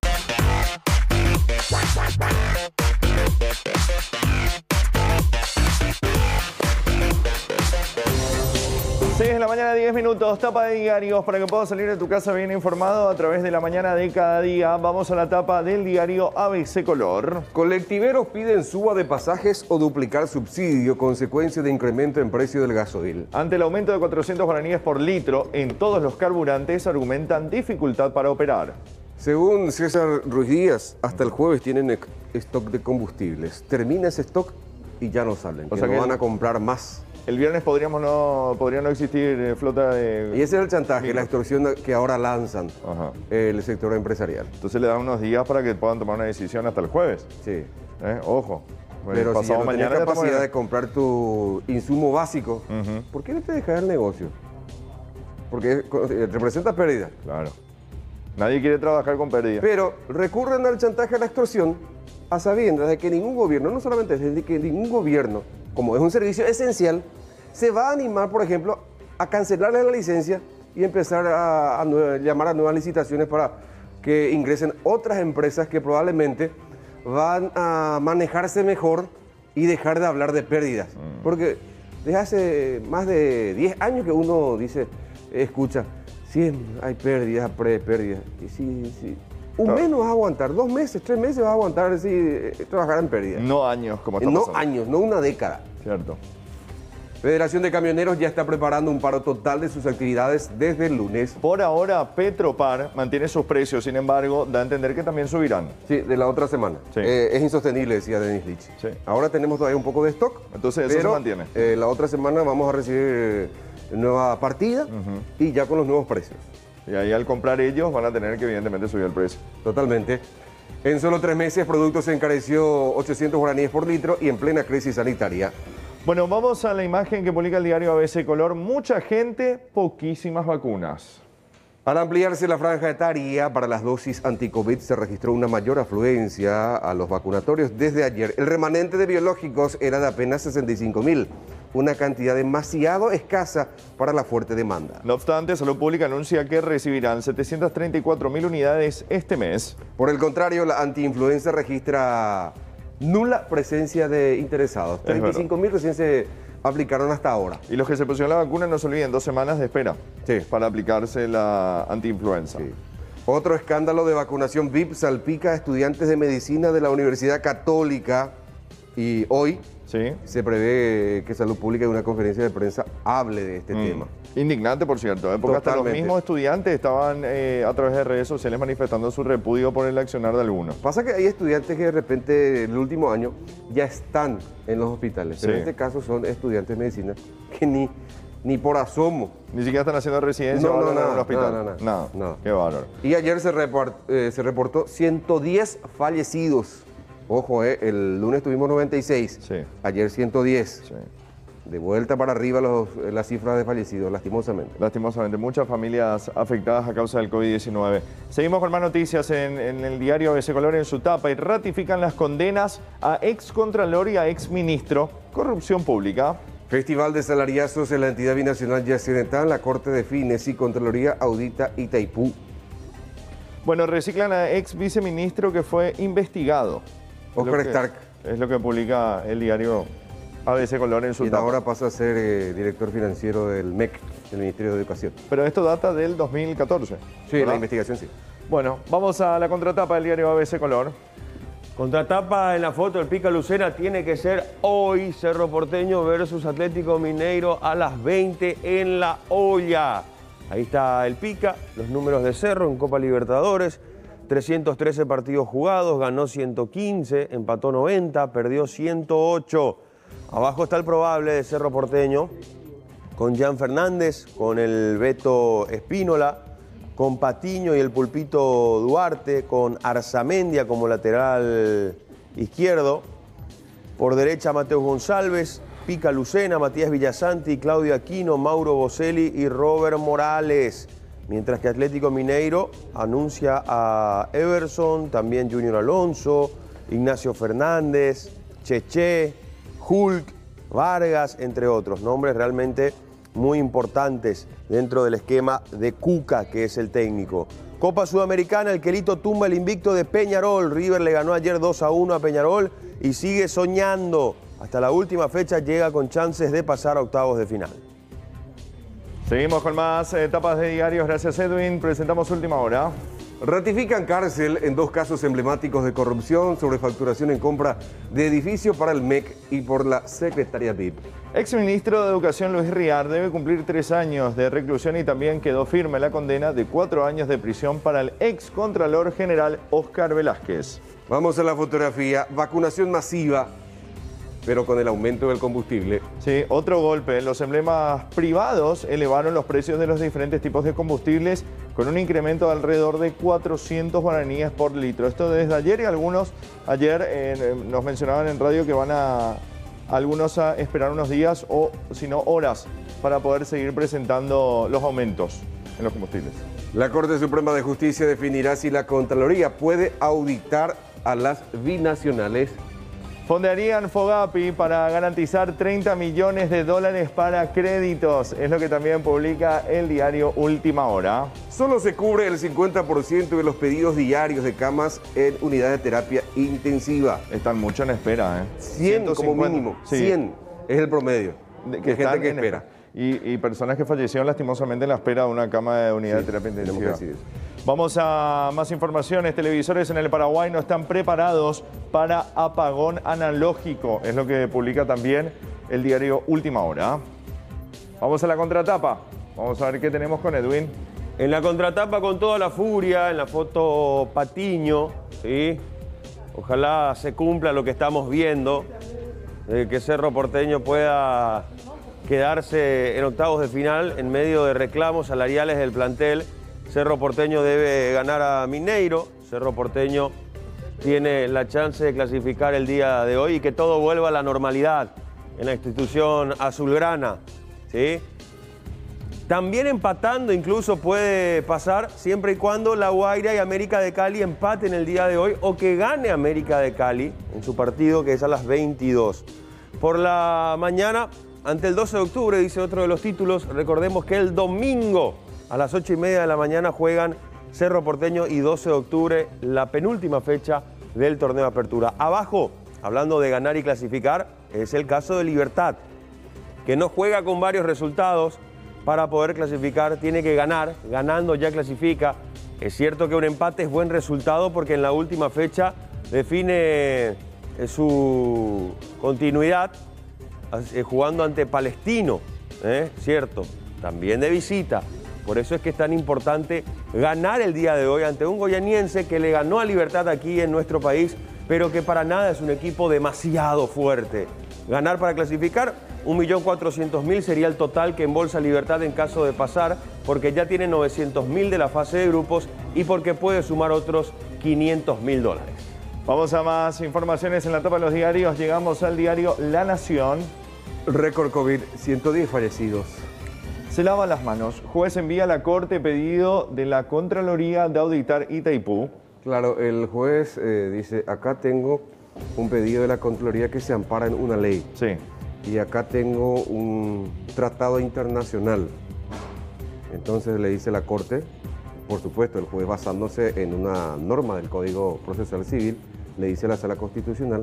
La mañana, 10 minutos, tapa de diarios para que puedas salir de tu casa bien informado a través de la mañana de cada día. Vamos a la tapa del diario ABC Color. Colectiveros piden suba de pasajes o duplicar subsidio, consecuencia de incremento en precio del gasoil. Ante el aumento de 400 guaraníes por litro en todos los carburantes, argumentan dificultad para operar. Según César Ruiz Díaz, hasta el jueves tienen stock de combustibles. Termina ese stock y ya no salen. O que sea no que van a comprar más. El viernes podríamos no, podría no existir eh, flota de... Y ese es el chantaje, la extorsión que ahora lanzan Ajá. el sector empresarial. Entonces le dan unos días para que puedan tomar una decisión hasta el jueves. Sí. ¿eh? Ojo. Bueno, Pero si ya no tenés mañana ya capacidad de comprar tu insumo básico. ¿por qué no te dejas el negocio? Porque eh, representa pérdida. Claro. Nadie quiere trabajar con pérdida. Pero recurren al chantaje a la extorsión a sabiendas de que ningún gobierno, no solamente es de que ningún gobierno, como es un servicio esencial, se va a animar, por ejemplo, a cancelarle la licencia y empezar a, llamar a nuevas licitaciones para que ingresen otras empresas que probablemente van a manejarse mejor y dejar de hablar de pérdidas. Porque desde hace más de 10 años que uno dice, escucha, sí, hay pérdidas, pre- pérdidas. Y sí, sí. Un mes no vas a aguantar, dos meses, tres meses vas a aguantar si eh, trabajar en pérdida. No años como está no pasando. años, no una década. Cierto. Federación de Camioneros ya está preparando un paro total de sus actividades desde el lunes. Por ahora, Petropar mantiene sus precios, sin embargo, da a entender que también subirán. Sí, de la otra semana. Sí. Eh, es insostenible, decía Denis Lich. Sí. Ahora tenemos todavía un poco de stock. Entonces eso pero, se mantiene. eh, la otra semana vamos a recibir eh, nueva partida y ya con los nuevos precios. Y ahí al comprar ellos van a tener que evidentemente subir el precio. Totalmente. En solo tres meses, producto se encareció 800 guaraníes por litro y en plena crisis sanitaria. Bueno, vamos a la imagen que publica el diario ABC Color. Mucha gente, poquísimas vacunas. Al ampliarse la franja etaria para las dosis anti-COVID, se registró una mayor afluencia a los vacunatorios desde ayer. El remanente de biológicos era de apenas 65 mil, una cantidad demasiado escasa para la fuerte demanda. No obstante, Salud Pública anuncia que recibirán 734 mil unidades este mes. Por el contrario, la antiinfluenza registra nula presencia de interesados. Es verdad. 35 mil recién se aplicaron hasta ahora. Y los que se pusieron la vacuna, no se olviden, dos semanas de espera Sí. para aplicarse la antiinfluenza. Sí. Otro escándalo de vacunación VIP salpica a estudiantes de medicina de la Universidad Católica y hoy ¿Sí? se prevé que Salud Pública en una conferencia de prensa hable de este Mm. tema. Indignante, por cierto, ¿eh? porque hasta los mismos estudiantes estaban eh, a través de redes sociales manifestando su repudio por el accionar de algunos. Pasa que hay estudiantes que de repente en el último año ya están en los hospitales, pero Sí. en este caso son estudiantes de medicina que ni, ni por asomo. Ni siquiera están haciendo residencia No, no, en el hospital. nada, nada, Nada. nada. Qué bárbaro. Y ayer se, report- eh, se reportó 110 fallecidos. Ojo, eh, el lunes tuvimos 96, Sí. ayer 110. Sí. De vuelta para arriba los- eh, las cifras de fallecidos, lastimosamente. Lastimosamente, muchas familias afectadas a causa del COVID-19. Seguimos con más noticias en, en el diario ABC Color en su tapa y ratifican las condenas a ex contralor y a ex ministro. Corrupción pública. Festival de salariazos en la entidad binacional Yacyretá, la Corte de Fines y Contraloría Audita Itaipú. Bueno, reciclan a ex viceministro que fue investigado. Oscar que- Stark. Es lo que publica el diario ABC Color en su Y ahora pasa a ser eh, director financiero del MEC, del Ministerio de Educación. Pero esto data del 2014. Sí, ¿verdad? la investigación sí. Bueno, vamos a la contratapa del diario ABC Color. Contratapa en la foto, el Pica Lucena tiene que ser hoy Cerro Porteño versus Atlético Mineiro a las 20 en la olla. Ahí está el Pica, los números de Cerro en Copa Libertadores. 313 partidos jugados, ganó 115, empató 90, perdió 108. Abajo está el probable de Cerro Porteño, con Jan Fernández, con el Beto Espínola, con Patiño y el Pulpito Duarte, con Arzamendia como lateral izquierdo. Por derecha Mateo González, Pica Lucena, Matías Villasanti, Claudio Aquino, Mauro Boselli y Robert Morales. Mientras que Atlético Mineiro anuncia a Everson, también Junior Alonso, Ignacio Fernández, Cheche, Hulk, Vargas, entre otros. Nombres realmente muy importantes dentro del esquema de Cuca, que es el técnico. Copa Sudamericana, el Quelito tumba el invicto de Peñarol. River le ganó ayer 2 a 1 a Peñarol y sigue soñando. Hasta la última fecha llega con chances de pasar a octavos de final. Seguimos con más etapas de diarios. Gracias, Edwin. Presentamos última hora. Ratifican cárcel en dos casos emblemáticos de corrupción sobre facturación en compra de edificio para el MEC y por la Secretaría DIP. Exministro de Educación Luis Riar debe cumplir tres años de reclusión y también quedó firme la condena de cuatro años de prisión para el ex Contralor General Oscar Velázquez. Vamos a la fotografía. Vacunación masiva, pero con el aumento del combustible. Sí, otro golpe. Los emblemas privados elevaron los precios de los diferentes tipos de combustibles con un incremento de alrededor de 400 guaraníes por litro. Esto desde ayer y algunos ayer eh, nos mencionaban en radio que van a algunos a esperar unos días o si no horas para poder seguir presentando los aumentos en los combustibles. La Corte Suprema de Justicia definirá si la Contraloría puede auditar a las binacionales Fondearían Fogapi para garantizar 30 millones de dólares para créditos. Es lo que también publica el diario Última Hora. Solo se cubre el 50% de los pedidos diarios de camas en unidades de terapia intensiva. Están mucho en espera, ¿eh? 100 como mínimo. 100 es el promedio de, que gente que espera. Y, y, personas que fallecieron lastimosamente en la espera de una cama de unidad de terapia intensiva. Vamos a más informaciones. Televisores en el Paraguay no están preparados para apagón analógico. Es lo que publica también el diario Última Hora. Vamos a la contratapa. Vamos a ver qué tenemos con Edwin. En la contratapa con toda la furia, en la foto Patiño, ¿sí? Ojalá se cumpla lo que estamos viendo, que Cerro Porteño pueda quedarse en octavos de final en medio de reclamos salariales del plantel Cerro Porteño debe ganar a Mineiro. Cerro Porteño tiene la chance de clasificar el día de hoy y que todo vuelva a la normalidad en la institución azulgrana. ¿sí? También empatando incluso puede pasar siempre y cuando La Guaira y América de Cali empaten el día de hoy o que gane América de Cali en su partido que es a las 22. Por la mañana, ante el 12 de octubre, dice otro de los títulos, recordemos que el domingo a las 8 y media de la mañana juegan Cerro Porteño y 12 de octubre, la penúltima fecha del torneo de apertura. Abajo, hablando de ganar y clasificar, es el caso de Libertad, que no juega con varios resultados para poder clasificar, tiene que ganar, ganando ya clasifica. Es cierto que un empate es buen resultado porque en la última fecha define eh, su continuidad eh, jugando ante Palestino, ¿eh? cierto, también de visita. Por eso es que es tan importante ganar el día de hoy ante un goyaniense que le ganó a Libertad aquí en nuestro país, pero que para nada es un equipo demasiado fuerte. Ganar para clasificar, 1.400.000 sería el total que embolsa Libertad en caso de pasar, porque ya tiene 900.000 de la fase de grupos y porque puede sumar otros 500.000 dólares. Vamos a más informaciones en la tapa de los diarios. Llegamos al diario La Nación. Récord COVID, 110 fallecidos. Se lava las manos. Juez envía a la Corte pedido de la Contraloría de auditar Itaipú. Claro, el juez eh, dice, acá tengo un pedido de la Contraloría que se ampara en una ley. Sí. Y acá tengo un tratado internacional. Entonces le dice la Corte, por supuesto, el juez basándose en una norma del Código Procesal Civil, le dice a la Sala Constitucional,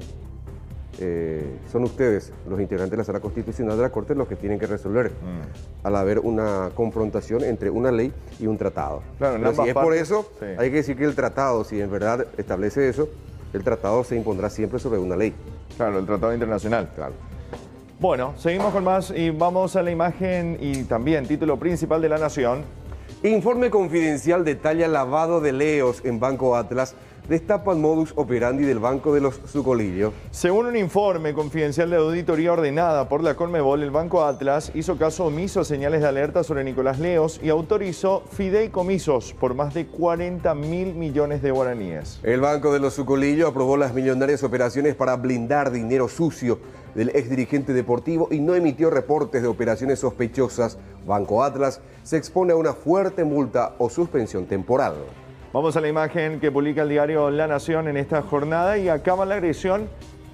eh, son ustedes, los integrantes de la Sala Constitucional de la Corte, los que tienen que resolver mm. al haber una confrontación entre una ley y un tratado. Claro, si es por eso, hay que decir que el tratado, si en verdad establece eso, el tratado se impondrá siempre sobre una ley. Claro, el tratado internacional. Claro. Bueno, seguimos con más y vamos a la imagen y también título principal de la Nación. Informe confidencial detalla lavado de leos en Banco Atlas destapa el modus operandi del Banco de los Sucolillos. Según un informe confidencial de auditoría ordenada por la Colmebol, el Banco Atlas hizo caso omiso a señales de alerta sobre Nicolás Leos y autorizó fideicomisos por más de 40 mil millones de guaraníes. El Banco de los Sucolillos aprobó las millonarias operaciones para blindar dinero sucio del exdirigente deportivo y no emitió reportes de operaciones sospechosas. Banco Atlas se expone a una fuerte multa o suspensión temporal. Vamos a la imagen que publica el diario La Nación en esta jornada y acaba la agresión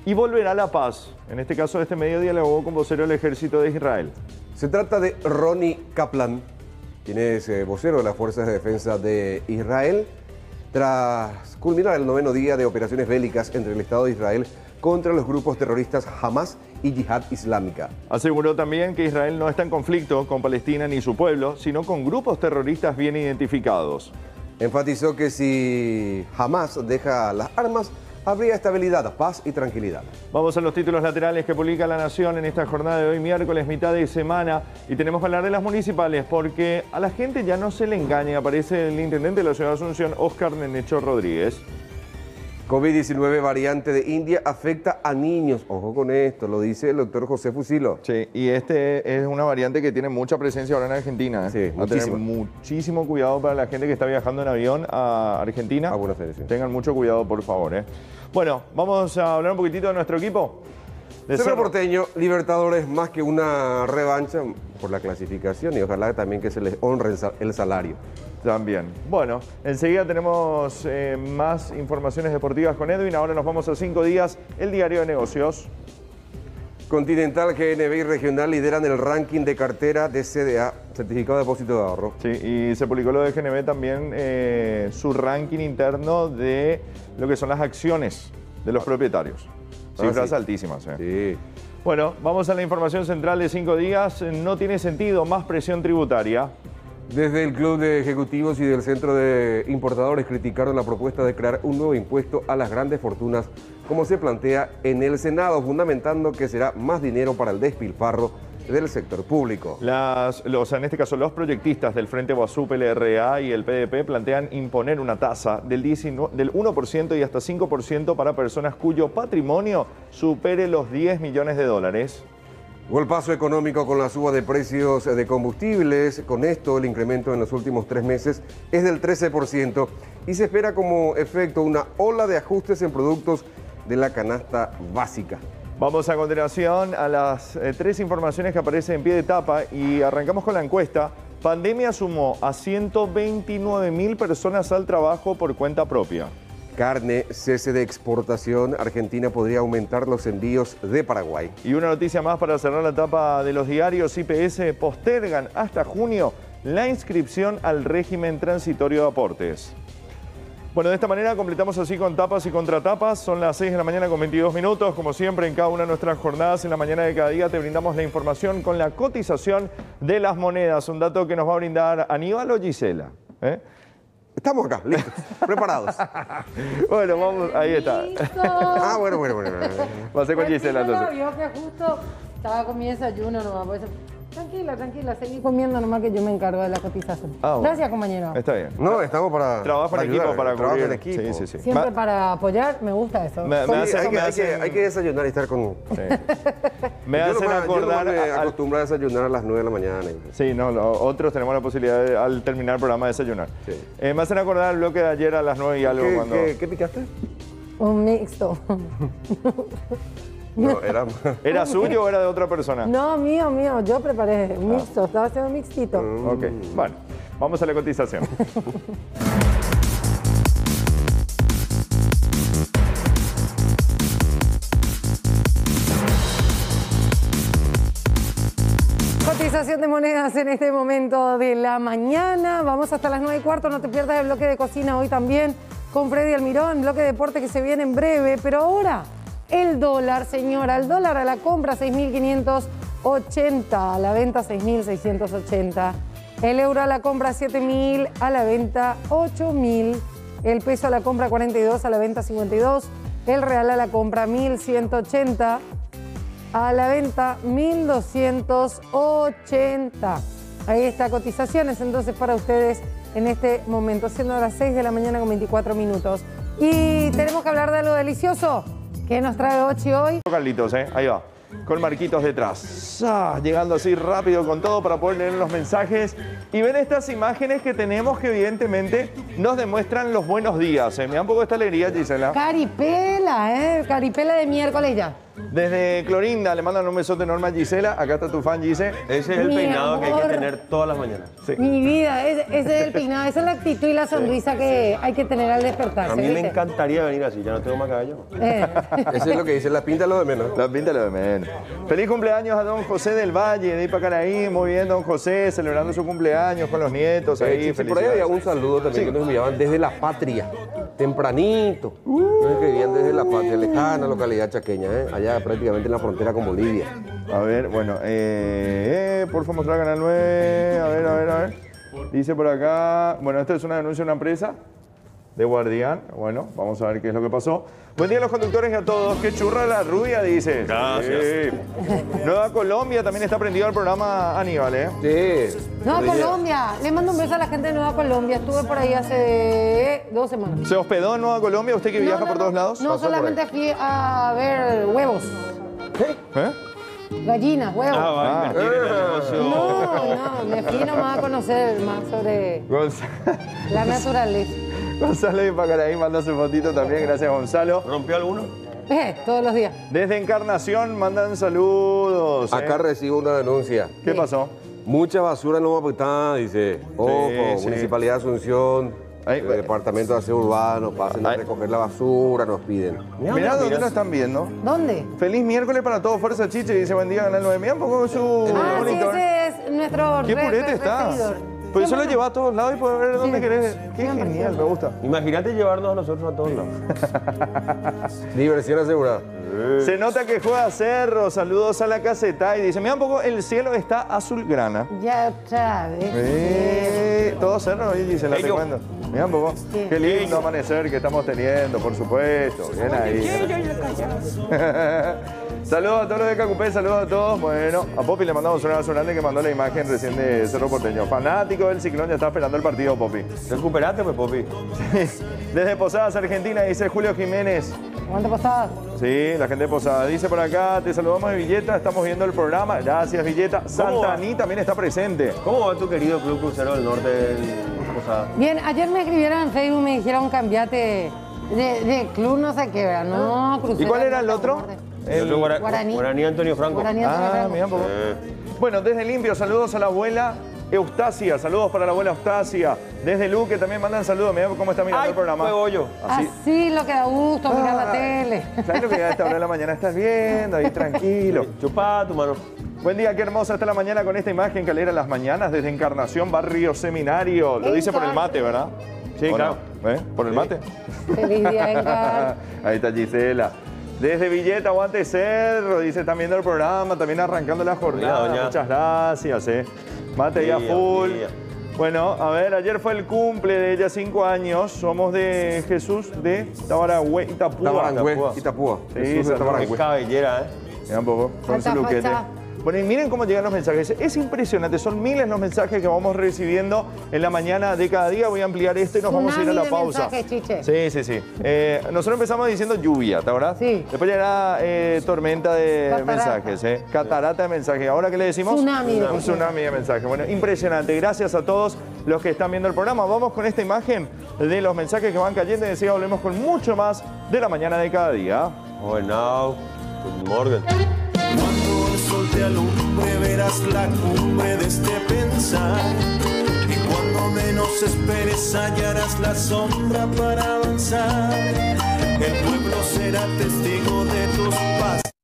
y volverá la paz. En este caso, este medio dialogó con vocero del ejército de Israel. Se trata de Ronnie Kaplan, quien es eh, vocero de las Fuerzas de Defensa de Israel, tras culminar el noveno día de operaciones bélicas entre el Estado de Israel contra los grupos terroristas Hamas y Yihad Islámica. Aseguró también que Israel no está en conflicto con Palestina ni su pueblo, sino con grupos terroristas bien identificados. Enfatizó que si Hamas deja las armas, habría estabilidad, paz y tranquilidad. Vamos a los títulos laterales que publica La Nación en esta jornada de hoy, miércoles, mitad de semana. Y tenemos que hablar de las municipales, porque a la gente ya no se le engaña. Aparece el intendente de la ciudad de Asunción, Oscar Nenecho Rodríguez. COVID-19 variante de India afecta a niños. Ojo con esto, lo dice el doctor José Fusilo. Sí, y este es una variante que tiene mucha presencia ahora en Argentina. ¿eh? Sí, Va a tener muchísima. muchísimo cuidado para la gente que está viajando en avión a Argentina. A Buenos Aires, sí. Tengan mucho cuidado, por favor. ¿eh? Bueno, vamos a hablar un poquitito de nuestro equipo. De Cerro. Porteño, Libertadores, más que una revancha por la clasificación y ojalá también que se les honre el salario. También. Bueno, enseguida tenemos eh, más informaciones deportivas con Edwin. Ahora nos vamos a cinco días, el diario de negocios. Continental, GNB y Regional lideran el ranking de cartera de CDA, Certificado de Depósito de Ahorro. Sí, y se publicó lo de GNB también, eh, su ranking interno de lo que son las acciones de los propietarios. Ah, Cifras sí. altísimas. eh. Sí. Bueno, vamos a la información central de cinco días. No tiene sentido más presión tributaria. Desde el Club de Ejecutivos y del Centro de Importadores criticaron la propuesta de crear un nuevo impuesto a las grandes fortunas, como se plantea en el Senado, fundamentando que será más dinero para el despilfarro del sector público. Las, los, en este caso, los proyectistas del Frente Guasú, PLRA y el PDP plantean imponer una tasa del, 19 del 1% y hasta 5% para personas cuyo patrimonio supere los 10 millones de dólares. Golpazo económico con la suba de precios de combustibles. Con esto, el incremento en los últimos tres meses es del 13% y se espera como efecto una ola de ajustes en productos de la canasta básica. Vamos a continuación a las eh, tres informaciones que aparecen en pie de tapa y arrancamos con la encuesta. Pandemia sumó a 129 mil personas al trabajo por cuenta propia. Carne, cese de exportación. Argentina podría aumentar los envíos de Paraguay. Y una noticia más para cerrar la etapa de los diarios. IPS postergan hasta junio la inscripción al régimen transitorio de aportes. Bueno, de esta manera completamos así con tapas y contratapas. Son las 6 de la mañana con 22 minutos. Como siempre, en cada una de nuestras jornadas en la mañana de cada día te brindamos la información con la cotización de las monedas. Un dato que nos va a brindar Aníbal o Gisela. ¿eh? Estamos acá, listos, preparados. Bueno, vamos, ahí está. Ah, bueno, bueno, bueno. bueno. Pasé con Gisela entonces. Vio que justo estaba con mi desayuno nomás. Tranquila, tranquila, seguí comiendo nomás que yo me encargo de la cotización. Ah, bueno. Gracias, compañero. Está bien. No, estamos para. Trabajo en ayudar, equipo para trabajo en equipo. Sí, sí, sí. Siempre Ma- para apoyar, me gusta eso. Me- me Somos- hace- hay, que, me hay que- hacen- hay que desayunar y estar con. Sí. Me yo hacen yo acordar. me al- acostumbro a desayunar a las 9 de la mañana. y- Sí, no, lo- otros tenemos la posibilidad de, al terminar el programa de desayunar. Sí. Eh, me hacen acordar el bloque de ayer a las 9 y algo ¿Qué, cuando. qué- qué picaste? Un mixto. No, era. ¿Era suyo o era de otra persona? No, mío, mío, yo preparé un mixto, estaba haciendo un mixtito. Ok, bueno, vamos a la cotización. Cotización de monedas en este momento de la mañana. Vamos hasta las 9 y cuarto. No te pierdas el bloque de cocina hoy también con Freddy Almirón, bloque de deporte que se viene en breve. Pero ahora, el dólar, señora. El dólar a la compra 6.580, a la venta 6.680. El euro a la compra 7.000, a la venta 8.000. El peso a la compra 42, a la venta 52. El real a la compra 1.180 a la venta 1280. Ahí está, cotizaciones entonces para ustedes en este momento, siendo las 6 de la mañana con 24 minutos. Y tenemos que hablar de algo delicioso que nos trae Ochi hoy. Carlitos, ¿eh? Ahí va. Con Marquitos detrás. Llegando así rápido con todo para poder leer los mensajes y ver estas imágenes que tenemos que evidentemente nos demuestran los buenos días. ¿eh? Me da un poco esta alegría, Gisela. Caripela, ¿eh? Caripela de miércoles ya. Desde Clorinda le mandan un besote enorme a Gisela. Acá está tu fan, Gise. Ese es el Mi peinado que hay que tener todas las mañanas. Mi vida, ese, ese es el peinado, esa es la actitud y la sonrisa que hay que tener al despertarse. A mí me encantaría venir así, ya no tengo más cabello. Eh, Eso es lo que dice la pinta lo de menos. La pinta lo de menos. Feliz cumpleaños a don José del Valle de Ipacaraí. Muy bien, don José, celebrando su cumpleaños con los nietos ahí. Por ahí había un saludo también que nos enviaban desde La Patria, tempranito. Nos escribían desde La Patria, lejana localidad chaqueña, ¿eh? allá prácticamente en la frontera con Bolivia. A ver, bueno, eh, eh, por favor, mostrar Canal 9. A ver, a ver, a ver. Dice por acá, bueno, esto es una denuncia de una empresa de Guardián. Bueno, vamos a ver qué es lo que pasó. Buen día a los conductores y a todos. Qué churra la rubia, dice. Gracias. Nueva Colombia también está prendido al programa Aníbal, ¿eh? Sí. Nueva Colombia, le mando un beso a la gente de Nueva Colombia. Estuve por ahí hace dos semanas. ¿Se hospedó en Nueva Colombia? ¿Usted que viaja No, no, por todos lados? No, solamente fui a ver huevos, ¿Eh? gallinas, huevos. Ah, va a invertir en el negocio. No, no, me fui nomás a conocer más sobre Gonz- la naturaleza. Gonzalo de Pacaraí manda su fotito también. Gracias, Gonzalo. ¿Rompió alguno? Eh, todos los días. Desde Encarnación mandan saludos. ¿eh? Acá recibo una denuncia. ¿Qué pasó? Mucha basura en Nueva Pitán, dice. Ojo, sí. Municipalidad de Asunción, Ay, el bueno. Departamento de Aseo Urbano, pasen a recoger la basura, nos piden. Mirá dónde nos están viendo. ¿Dónde? Feliz miércoles para todos. Fuerza Chiche dice buen día, Canal 9. Mira un poco su Ah, sí, ese es nuestro Qué re- purete re- está. Pues eso lo lleva a todos lados y puede ver dónde Sí. querés. Qué genial, me gusta. Imagínate llevarnos a nosotros a todos lados. Diversión asegurada. Se nota que juega Cerro. Saludos a la caseta. Y dice, mira un poco, el cielo está azulgrana. Ya otra vez. Eh, todo cerro ahí, dice la te cuento. Mira un poco. Qué lindo amanecer que estamos teniendo, por supuesto. Bien ahí. saludos a todos los de Cacupé, saludos a todos. Bueno, a Popi le mandamos un abrazo grande que mandó la imagen recién de Cerro Porteño. Fanático del ciclón, ya está esperando el partido, Popi. Recuperaste, pues, Popi. Desde Posadas, Argentina, dice Julio Jiménez. ¿Cuánto pasaba? Sí, la gente de Posada. Dice por acá, te saludamos de Villeta, estamos viendo el programa. Gracias, Villeta. Santaní también está presente. ¿Cómo va tu querido Club Crucero del Norte en Posada? Bien, ayer me escribieron en Facebook me dijeron cambiate de, de club no sé qué, ¿verdad? No, crucero. ¿Y cuál era el otro? norte. El Guara- Guaraní. Guaraní Antonio Franco. Guaraní Antonio Ah, Franco. mira un poco. Bueno, desde Limpio, saludos a la abuela Eustacia. Saludos para la abuela Eustacia. Desde Luque también mandan saludos. Mira cómo está mirando Ay, el programa. Así. Así lo que da gusto mirar la Ay, tele. ¿Sabes lo que a esta hora de la mañana estás viendo? Ahí tranquilo. Chupá tu mano. Buen día, qué hermosa está la mañana con esta imagen que alegra las mañanas desde Encarnación, Barrio Seminario. Lo dice por el mate, ¿verdad? Sí, ¿O claro. no? ¿Eh? ¿Por el mate? Feliz día, Edgar. Ahí está Gisela. Desde Villeta, Aguante Cerro, dice, están viendo el programa, también arrancando la jornada. Doña. Muchas gracias, eh. Mate ya full. mía. Bueno, a ver, ayer fue el cumple de ella, cinco años. Somos de Jesús de Tabaragüe, Itapúa. Tabarangüe, Itapúa. Sí, Jesús de. Tabarangüe. Qué cabellera, ¿eh? Mira un poco, con su luquete. Bueno, y miren cómo llegan los mensajes. Es impresionante, son miles los mensajes que vamos recibiendo en la mañana de cada día. Voy a ampliar esto y nos vamos a ir a la de pausa. mensajes, Chiche. Sí, sí, sí. Eh, nosotros empezamos diciendo lluvia, ¿te acuerdas? Sí. Después ya era eh, tormenta de Catarata. mensajes, ¿eh? Catarata de mensajes. ¿Ahora qué le decimos? Tsunami Un tsunami de mensajes. Bueno, impresionante. Gracias a todos los que están viendo el programa. Vamos con esta imagen de los mensajes que van cayendo y enseguida volvemos con mucho más de la mañana de cada día. Bueno, good morning. Te alumbre verás la cumbre de este pensar. Y cuando menos esperes hallarás la sombra para avanzar. El pueblo será testigo de tus pasos.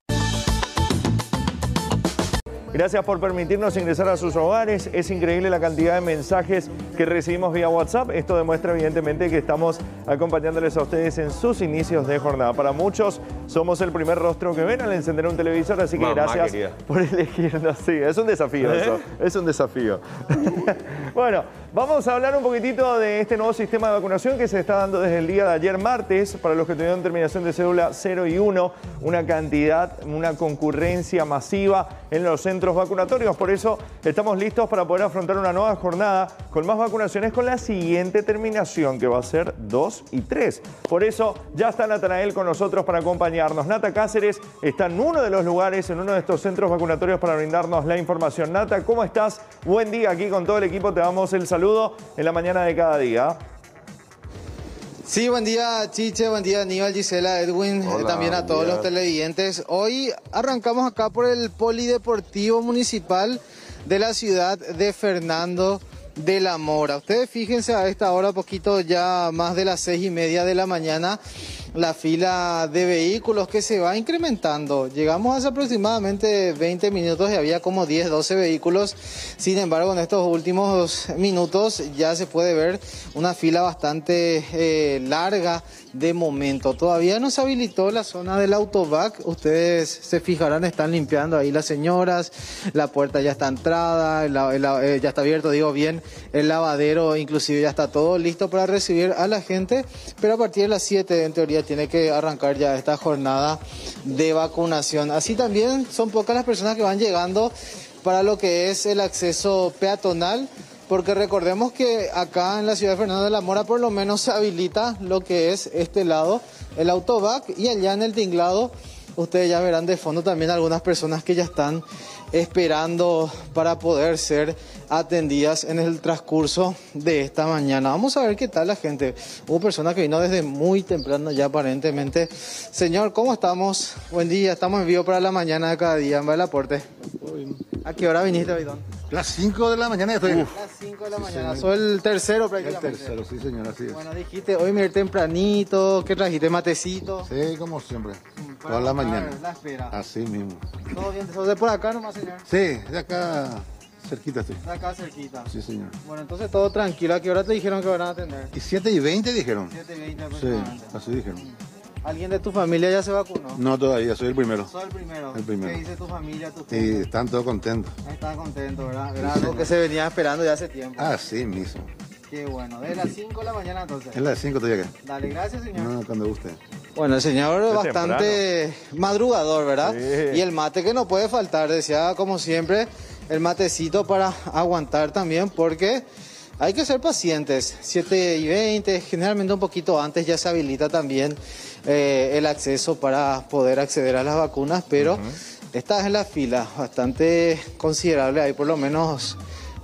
Gracias por permitirnos ingresar a sus hogares. Es increíble la cantidad de mensajes que recibimos vía WhatsApp. Esto demuestra evidentemente que estamos acompañándoles a ustedes en sus inicios de jornada. Para muchos somos el primer rostro que ven al encender un televisor, así que Mamá gracias querida. por elegirnos. Sí, es un desafío eso. Es un desafío. bueno, vamos a hablar un poquitito de este nuevo sistema de vacunación que se está dando desde el día de ayer martes para los que tuvieron terminación de cédula 0 y 1, una cantidad, una concurrencia masiva en los centros vacunatorios. Por eso estamos listos para poder afrontar una nueva jornada con más vacunaciones con la siguiente terminación que va a ser 2 y 3. Por eso ya está Natanael con nosotros para acompañarnos. Nata Cáceres está en uno de los lugares, en uno de estos centros vacunatorios para brindarnos la información. Nata, ¿cómo estás? Buen día aquí con todo el equipo. Te damos el saludo en la mañana de cada día. Sí, buen día Chiche, buen día Aníbal, Gisela, Edwin, eh, también a todos día. los televidentes. Hoy arrancamos acá por el Polideportivo Municipal de la ciudad de Fernando de la Mora. Ustedes fíjense a esta hora, poquito ya más de las seis y media de la mañana, la fila de vehículos que se va incrementando. Llegamos hace aproximadamente 20 minutos y había como 10, 12 vehículos. Sin embargo, en estos últimos minutos ya se puede ver una fila bastante eh, larga de momento. Todavía no se habilitó la zona del autobac. Ustedes se fijarán, están limpiando ahí las señoras. La puerta ya está entrada, eh, ya está abierto, digo bien. El lavadero inclusive ya está todo listo para recibir a la gente. Pero a partir de las 7 en teoría tiene que arrancar ya esta jornada de vacunación. Así también son pocas las personas que van llegando para lo que es el acceso peatonal. Porque recordemos que acá en la ciudad de Fernando de la Mora por lo menos se habilita lo que es este lado, el autobac, y allá en el tinglado ustedes ya verán de fondo también algunas personas que ya están esperando para poder ser atendidas en el transcurso de esta mañana. Vamos a ver qué tal la gente. Hubo personas que vino desde muy temprano ya aparentemente. Señor, ¿cómo estamos? Buen día, estamos en vivo para la mañana de cada día en Balaporte. ¿A qué hora viniste, Baidón? Las 5 de la mañana estoy. Las 5 de la mañana. Soy el tercero El prácticamente. tercero, sí señor, así es. Bueno, dijiste hoy me ir tempranito, ¿qué trajiste? Matecito. Sí, como siempre. Para Toda la mañana. La espera. Así mismo. Todo bien, ¿sos de por acá nomás, señor? Sí, de acá cerquita estoy. De acá cerquita. Sí, señor. Bueno, entonces todo tranquilo. ¿A qué hora te dijeron que van a atender? Y 7 y 20 dijeron. 7 y 20 Sí, así dijeron. ¿Alguien de tu familia ya se vacunó? No todavía, soy el primero. Soy el primero. El primero. ¿Qué dice tu familia, tu Y gente? están todos contentos. Está contento, ¿verdad? Era algo que se venía esperando ya hace tiempo. Así mismo. Qué bueno. De las 5 de la mañana entonces. Es las 5 todavía acá. Dale, gracias, señor. No, cuando guste. Bueno, el señor Es bastante madrugador, ¿verdad? Sí. Y el mate que no puede faltar, decía como siempre, el matecito para aguantar también, porque hay que ser pacientes. 7 y 20, generalmente un poquito antes ya se habilita también eh, el acceso para poder acceder a las vacunas, pero esta es la fila bastante considerable, hay por lo menos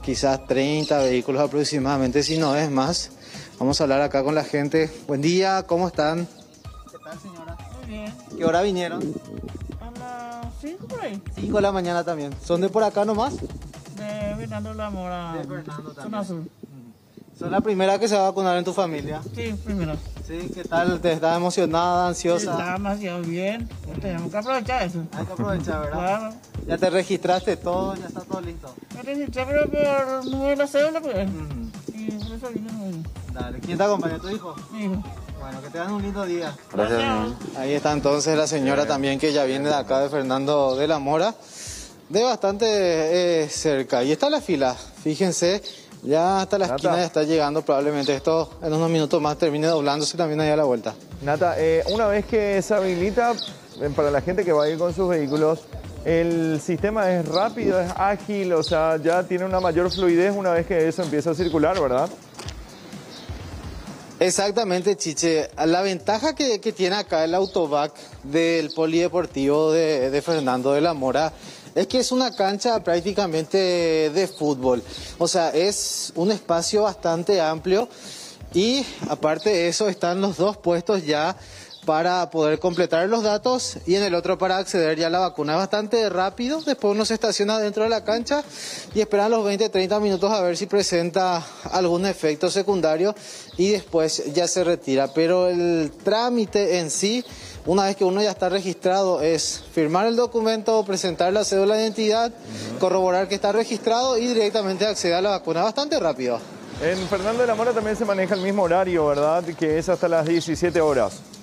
quizás 30 vehículos aproximadamente, si no es más. Vamos a hablar acá con la gente. Buen día, ¿cómo están? ¿Qué tal, señora? Muy bien. ¿Qué hora vinieron? A las 5 por ahí. 5 de la mañana también. ¿Son de por acá nomás? De Fernando La Mora. De Fernando también. Zona Sur. ¿Son la primera que se va a vacunar en tu familia? Sí, primero. Sí, ¿qué tal? ¿Te estás emocionada, ansiosa? Está demasiado bien. Pues tenemos que aprovechar eso. Hay que aprovechar, ¿verdad? Claro. ¿Ya te registraste todo? ¿Ya está todo listo? Me registré pero por número de la cédula, pues. Y por eso vine hoy. Dale. ¿Quién te acompaña? ¿Tu hijo? Mi hijo. Bueno, que tengan un lindo día. Gracias. Ahí está entonces la señora también que ya viene de acá de Fernando de la Mora, de bastante eh, cerca. Y está la fila, fíjense, ya hasta la Nata. esquina ya está llegando probablemente. Esto en unos minutos más termine doblándose también ahí a la vuelta. Nata, eh, una vez que se habilita, eh, para la gente que va a ir con sus vehículos, el sistema es rápido, es ágil, o sea, ya tiene una mayor fluidez una vez que eso empieza a circular, ¿verdad? Exactamente, Chiche. La ventaja que, tiene acá el autobac del polideportivo de, de Fernando de la Mora es que es una cancha prácticamente de fútbol. O sea, es un espacio bastante amplio y aparte de eso están los dos puestos ya para poder completar los datos y en el otro para acceder ya a la vacuna. Es bastante rápido, después uno se estaciona dentro de la cancha y esperan los 20, 30 minutos a ver si presenta algún efecto secundario y después ya se retira. Pero el trámite en sí, una vez que uno ya está registrado, es firmar el documento, presentar la cédula de identidad, corroborar que está registrado y directamente acceder a la vacuna. Bastante rápido. En Fernando de la Mora también se maneja el mismo horario, ¿verdad? Que es hasta las 17 horas.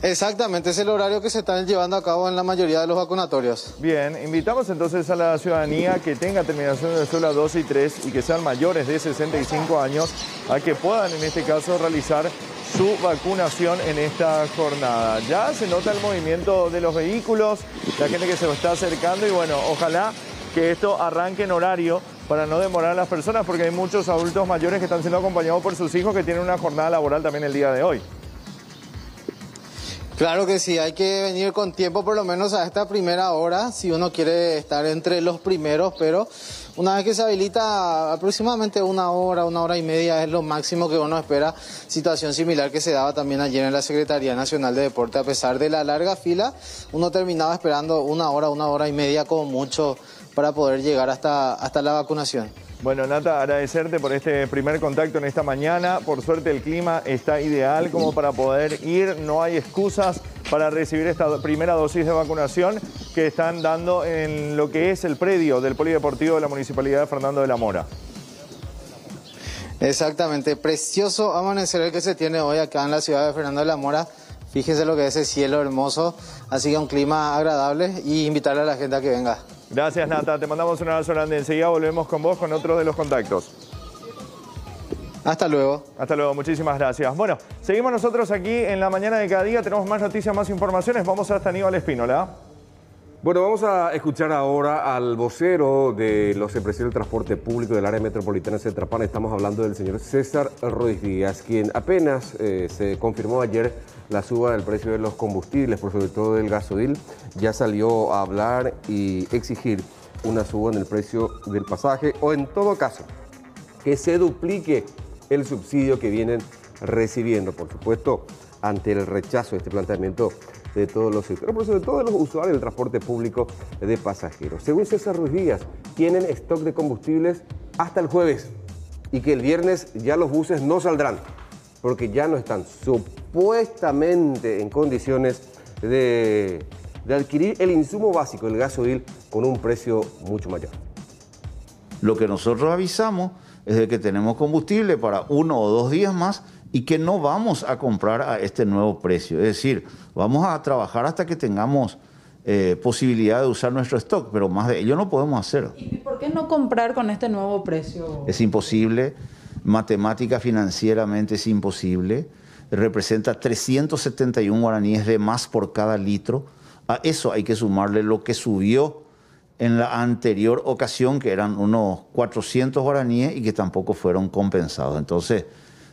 Exactamente, es el horario que se están llevando a cabo en la mayoría de los vacunatorios. Bien, invitamos entonces a la ciudadanía que tenga terminación de cédula 2 y 3 y que sean mayores de 65 años a que puedan en este caso realizar su vacunación en esta jornada. Ya se nota el movimiento de los vehículos, la gente que se lo está acercando y bueno, ojalá que esto arranque en horario para no demorar a las personas porque hay muchos adultos mayores que están siendo acompañados por sus hijos que tienen una jornada laboral también el día de hoy. Claro que sí, hay que venir con tiempo por lo menos a esta primera hora si uno quiere estar entre los primeros, pero una vez que se habilita aproximadamente una hora, una hora y media es lo máximo que uno espera. Situación similar que se daba también ayer en la Secretaría Nacional de Deporte. A pesar de la larga fila, uno terminaba esperando una hora, una hora y media como mucho para poder llegar hasta, hasta la vacunación. Bueno, Nata, agradecerte por este primer contacto en esta mañana. Por suerte el clima está ideal como para poder ir. No hay excusas para recibir esta primera dosis de vacunación que están dando en lo que es el predio del Polideportivo de la Municipalidad de Fernando de la Mora. Exactamente, precioso amanecer el que se tiene hoy acá en la ciudad de Fernando de la Mora. Fíjense lo que es ese cielo hermoso, así que un clima agradable y invitarle a la gente a que venga. Gracias, Nata. Te mandamos un abrazo grande. Enseguida volvemos con vos con otro de los contactos. Hasta luego. Hasta luego, muchísimas gracias. Bueno, seguimos nosotros aquí en la mañana de cada día. Tenemos más noticias, más informaciones. Vamos hasta Aníbal Espínola. Bueno, vamos a escuchar ahora al vocero de los empresarios del transporte público del área metropolitana de Cetrapán. Estamos hablando del señor César Rodríguez Díaz, quien apenas eh, se confirmó ayer la suba del precio de los combustibles, por sobre todo del gasodil, ya salió a hablar y exigir una suba en el precio del pasaje o en todo caso que se duplique el subsidio que vienen recibiendo. Por supuesto, ante el rechazo de este planteamiento de todos los sectores, por sobre todo de los usuarios del transporte público de pasajeros. Según César Ruiz Díaz, tienen stock de combustibles hasta el jueves y que el viernes ya los buses no saldrán porque ya no están supuestamente en condiciones de, de adquirir el insumo básico, el gasoil, con un precio mucho mayor. Lo que nosotros avisamos es de que tenemos combustible para uno o dos días más y que no vamos a comprar a este nuevo precio. Es decir, vamos a trabajar hasta que tengamos eh, posibilidad de usar nuestro stock, pero más de ello no podemos hacer. ¿Y por qué no comprar con este nuevo precio? Es imposible, matemática financieramente es imposible, representa 371 guaraníes de más por cada litro. A eso hay que sumarle lo que subió en la anterior ocasión, que eran unos 400 guaraníes y que tampoco fueron compensados. Entonces,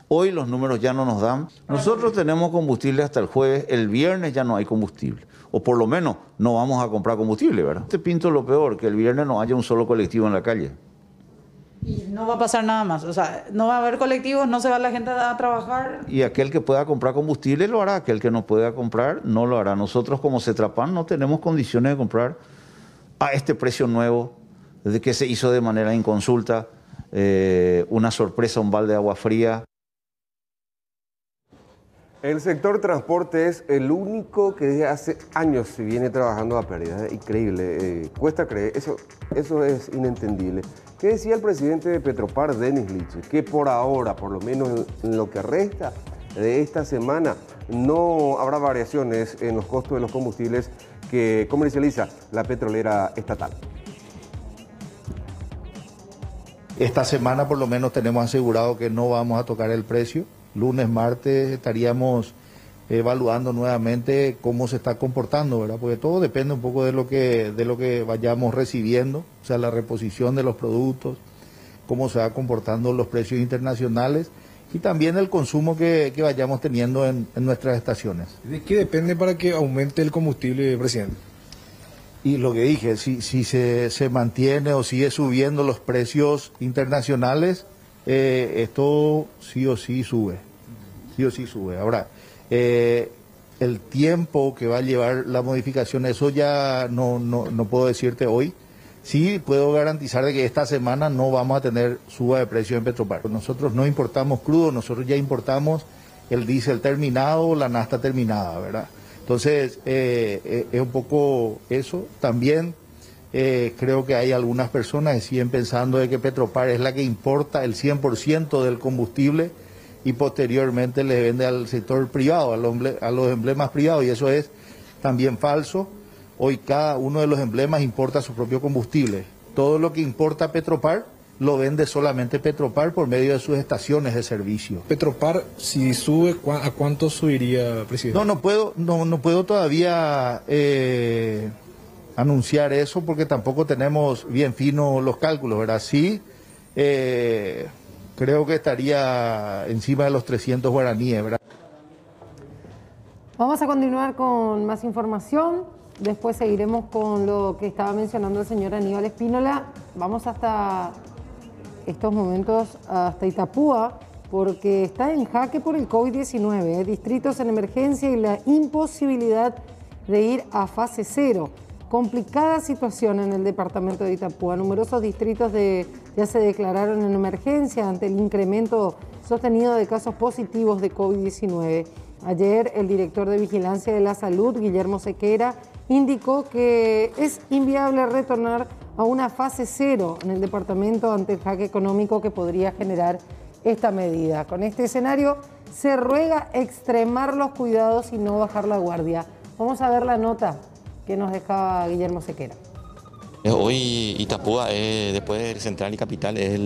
hoy los números ya no nos dan. Nosotros tenemos combustible hasta el jueves, el viernes ya no hay combustible. O por lo menos no vamos a comprar combustible, ¿verdad? Te pinto lo peor, que el viernes no haya un solo colectivo en la calle. Y no va a pasar nada más. O sea, no va a haber colectivos, no se va la gente a trabajar. Y aquel que pueda comprar combustible lo hará, aquel que no pueda comprar no lo hará. Nosotros como Cetrapan no tenemos condiciones de comprar a este precio nuevo, desde que se hizo de manera inconsulta, eh, una sorpresa, un balde de agua fría. El sector transporte es el único que desde hace años se viene trabajando a pérdida. Increíble, eh, cuesta creer, eso, eso es inentendible. ¿Qué decía el presidente de Petropar, Denis Liche? Que por ahora, por lo menos en lo que resta de esta semana, no habrá variaciones en los costos de los combustibles que comercializa la petrolera estatal. Esta semana por lo menos tenemos asegurado que no vamos a tocar el precio. Lunes, martes estaríamos evaluando nuevamente cómo se está comportando, ¿verdad? Porque todo depende un poco de lo que de lo que vayamos recibiendo, o sea, la reposición de los productos, cómo se va comportando los precios internacionales y también el consumo que, que vayamos teniendo en, en, nuestras estaciones. ¿De qué depende para que aumente el combustible, presidente? Y lo que dije, si, si se, se mantiene o sigue subiendo los precios internacionales, eh, esto sí o sí sube, sí o sí sube. Ahora, eh, el tiempo que va a llevar la modificación, eso ya no, no, no puedo decirte hoy. Sí puedo garantizar de que esta semana no vamos a tener suba de precio en Petropar. Nosotros no importamos crudo, nosotros ya importamos el diésel terminado, la nafta terminada, ¿verdad? Entonces, eh, es un poco eso. También eh, creo que hay algunas personas que siguen pensando de que Petropar es la que importa el 100% del combustible y posteriormente le vende al sector privado, a los, a los emblemas privados, y eso es también falso. Hoy cada uno de los emblemas importa su propio combustible. Todo lo que importa Petropar lo vende solamente Petropar por medio de sus estaciones de servicio. Petropar, si sube, ¿a cuánto subiría, presidente? No, no puedo, no, no puedo todavía eh, anunciar eso porque tampoco tenemos bien fino los cálculos, ¿verdad? Sí, eh, creo que estaría encima de los 300 guaraníes, ¿verdad? Vamos a continuar con más información. Después seguiremos con lo que estaba mencionando el señor Aníbal Espínola. Vamos hasta estos momentos, hasta Itapúa, porque está en jaque por el COVID-19. ¿eh? Distritos en emergencia y la imposibilidad de ir a fase cero. Complicada situación en el departamento de Itapúa. Numerosos distritos de, ya se declararon en emergencia ante el incremento sostenido de casos positivos de COVID-19. Ayer el director de Vigilancia de la Salud, Guillermo Sequera, indicó que es inviable retornar a una fase cero en el departamento ante el jaque económico que podría generar esta medida. Con este escenario se ruega extremar los cuidados y no bajar la guardia. Vamos a ver la nota que nos dejaba Guillermo Sequera. Hoy Itapúa, después de Central y Capital, es,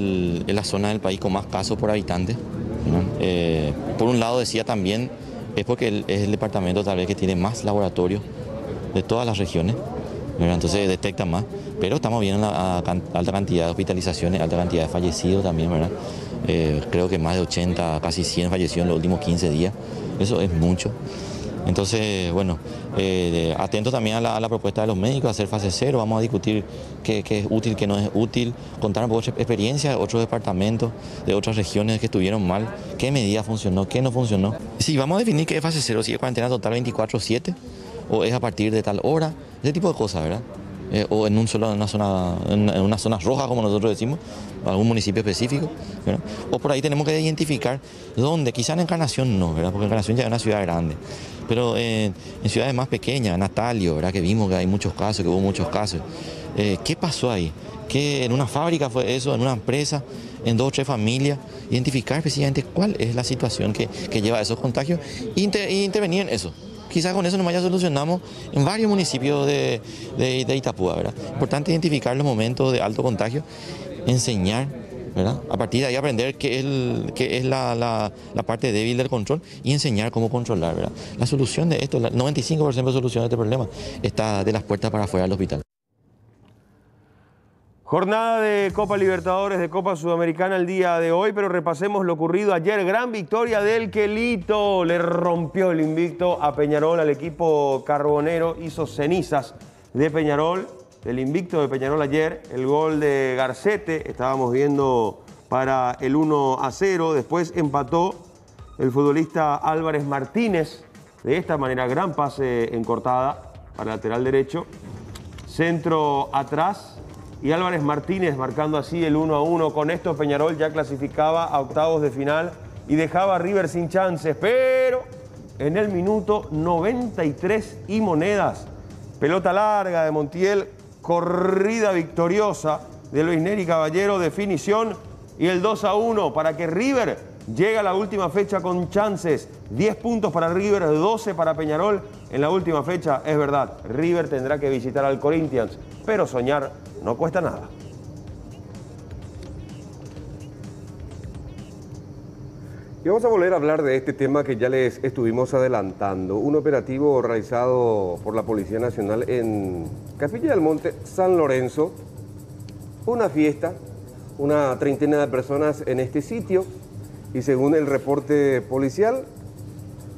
la zona del país con más casos por habitante. Eh, por un lado decía también, es porque es el departamento tal vez que tiene más laboratorios de todas las regiones, entonces detecta más, pero estamos viendo la alta cantidad de hospitalizaciones, alta cantidad de fallecidos también. Eh, creo que más de 80, casi 100 fallecidos en los últimos 15 días, eso es mucho. Entonces, bueno, eh, atento también a la, propuesta de los médicos, hacer fase cero, vamos a discutir qué, es útil, qué no es útil, contar un poco de experiencia de otros departamentos, de otras regiones que estuvieron mal, qué medida funcionó, qué no funcionó. Sí, vamos a definir qué es fase cero, si es cuarentena total 24-7 o es a partir de tal hora, ese tipo de cosas, ¿verdad? Eh, o en, un solo, en, una zona, en, en una zona roja, como nosotros decimos, algún municipio específico. O por ahí tenemos que identificar dónde, quizá en Encarnación no, ¿verdad? porque Encarnación ya es una ciudad grande, pero eh, en ciudades más pequeñas, Natalio, ¿verdad? que vimos que hay muchos casos, que hubo muchos casos. Eh, ¿Qué pasó ahí? ¿Qué, en una fábrica fue eso, en una empresa, en dos o tres familias? Identificar específicamente cuál es la situación que, que lleva a esos contagios e inter- intervenir en eso. Quizás con eso nomás ya solucionamos en varios municipios de, de, Itapúa, ¿verdad? Importante identificar los momentos de alto contagio, enseñar, ¿verdad? A partir de ahí aprender qué es, qué es la, la- la parte débil del control y enseñar cómo controlar, ¿verdad? La solución de esto, el 95% de solución de este problema está de las puertas para afuera del hospital. Jornada de Copa Libertadores, de Copa Sudamericana el día de hoy, pero repasemos lo ocurrido ayer. Gran victoria del Quelito, le rompió el invicto a Peñarol, al equipo carbonero, hizo cenizas de Peñarol, del invicto de Peñarol ayer. El gol de Garcete, estábamos viendo para el 1 a 0, después empató el futbolista Álvarez Martínez, de esta manera, gran pase en cortada para lateral derecho. Centro atrás y Álvarez Martínez marcando así el 1 a 1. Con esto Peñarol ya clasificaba a octavos de final y dejaba a River sin chances. Pero en el minuto 93 y monedas, pelota larga de Montiel, corrida victoriosa de Luis Neri Caballero, definición y el 2 a 1 para que River llegue a la última fecha con chances. 10 puntos para River, 12 para Peñarol. En la última fecha, es verdad, River tendrá que visitar al Corinthians, pero soñar no cuesta nada. Y vamos a volver a hablar de este tema que ya les estuvimos adelantando. Un operativo realizado por la Policía Nacional en Capilla del Monte, San Lorenzo. Una fiesta, una treintena de personas en este sitio. Y según el reporte policial,